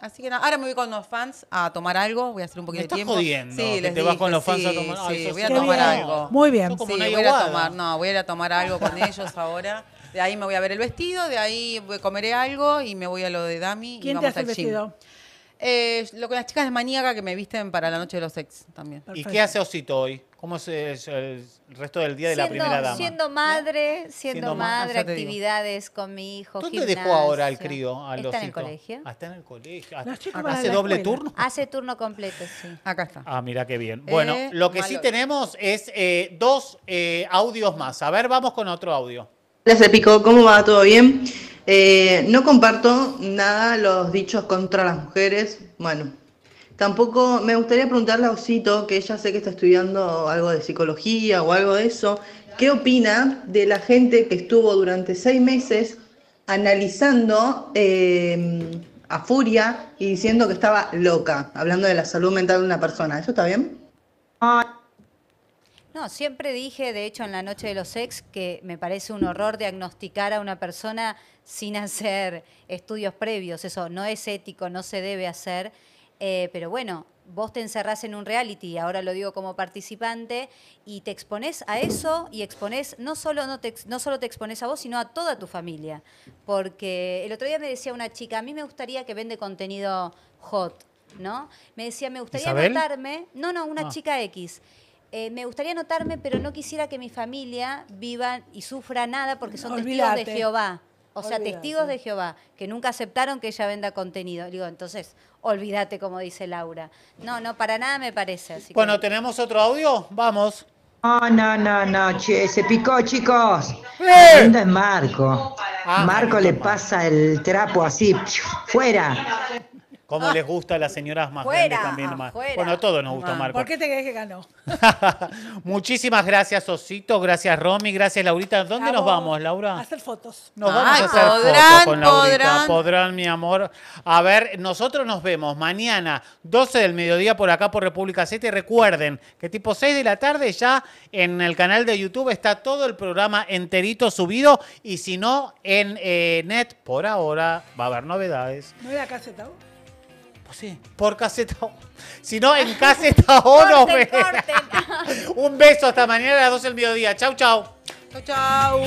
así que nada, ahora me voy con los fans a tomar algo, voy a hacer un poquito Me de estás tiempo. jodiendo, Sí, que les te vas dije, con los fans a tomar- Ay, Sí, voy a tomar bien. algo. Muy bien. Sí, voy a ir a tomar, no, voy a ir a tomar algo con ellos ahora. De ahí me voy a ver el vestido, de ahí comeré algo y me voy a lo de Dami. y ¿Quién te vamos hace el al gym. vestido? Eh, lo con las chicas de maníaca que me visten para la noche de los ex también. ¿Y qué hace Osito hoy? ¿Cómo es el, el resto del día de la siendo, primera dama? siendo madre, siendo, Siendo ma- madre, Ah, digo. actividades con mi hijo. ¿Dónde dejó ahora al crío? Está en el Osito? colegio. Ah, está en el colegio. Ah, Los chicos van a ¿Hace doble escuela. turno? Hace turno completo, sí. Acá está. Ah, mira qué bien. Bueno, Eh, lo que sí tenemos es eh, dos eh, audios más. A ver, vamos con otro audio. Hola, se picó, ¿cómo va? ¿Todo bien? Eh, no comparto nada los dichos contra las mujeres. Bueno, tampoco me gustaría preguntarle a Osito, que ella sé que está estudiando algo de psicología o algo de eso, ¿qué opina de la gente que estuvo durante seis meses analizando eh, a Furia y diciendo que estaba loca, hablando de la salud mental de una persona? ¿Eso está bien? No, siempre dije, de hecho, en la noche de los ex, que me parece un horror diagnosticar a una persona sin hacer estudios previos. Eso no es ético, no se debe hacer. Eh, pero bueno, vos te encerrás en un reality, ahora lo digo como participante, y te expones a eso y expones, no solo, no, te, ex- no solo te expones a vos, sino a toda tu familia. Porque el otro día me decía una chica, a mí me gustaría que vende contenido hot, ¿no? Me decía, me gustaría ¿Isabel? anotarme, no, no, una Ah. chica X. Eh, me gustaría anotarme, pero no quisiera que mi familia viva y sufra nada porque son testigos de Jehová. O sea, Olvídate. testigos de Jehová, que nunca aceptaron que ella venda contenido. Digo, entonces, olvídate, como dice Laura. No, no, para nada me parece. Así que- Bueno, ¿tenemos otro audio? Vamos. No, no, no, no, che, se picó, chicos. ¡Eh! Lindo es Marco. Ah, Marco le pasa el trapo así, fuera. Cómo Ah. les gusta a las señoras más Fuera, grandes también. ma- afuera. Bueno, a todos nos gusta Ah. Marco. ¿Por qué te crees que ganó? <laughs> Muchísimas gracias, Osito. Gracias, Romy. Gracias, Laurita. ¿Dónde nos vamos, Laura? A hacer fotos. Nos vamos Ay, a hacer podrán, fotos con Laurita. podrán. Podrán, mi amor. A ver, nosotros nos vemos mañana, 12 del mediodía, por acá por República 7. Recuerden que tipo 6 de la tarde ya en el canal de YouTube está todo el programa enterito subido. Y si no, en eh, net, por ahora, va a haber novedades. ¿No era caseta? Pues sí, por caseta. Si no, en caseta o nos Corten, vemos. Un beso hasta mañana a las 12 del mediodía. Chau, chau. Chau, chau.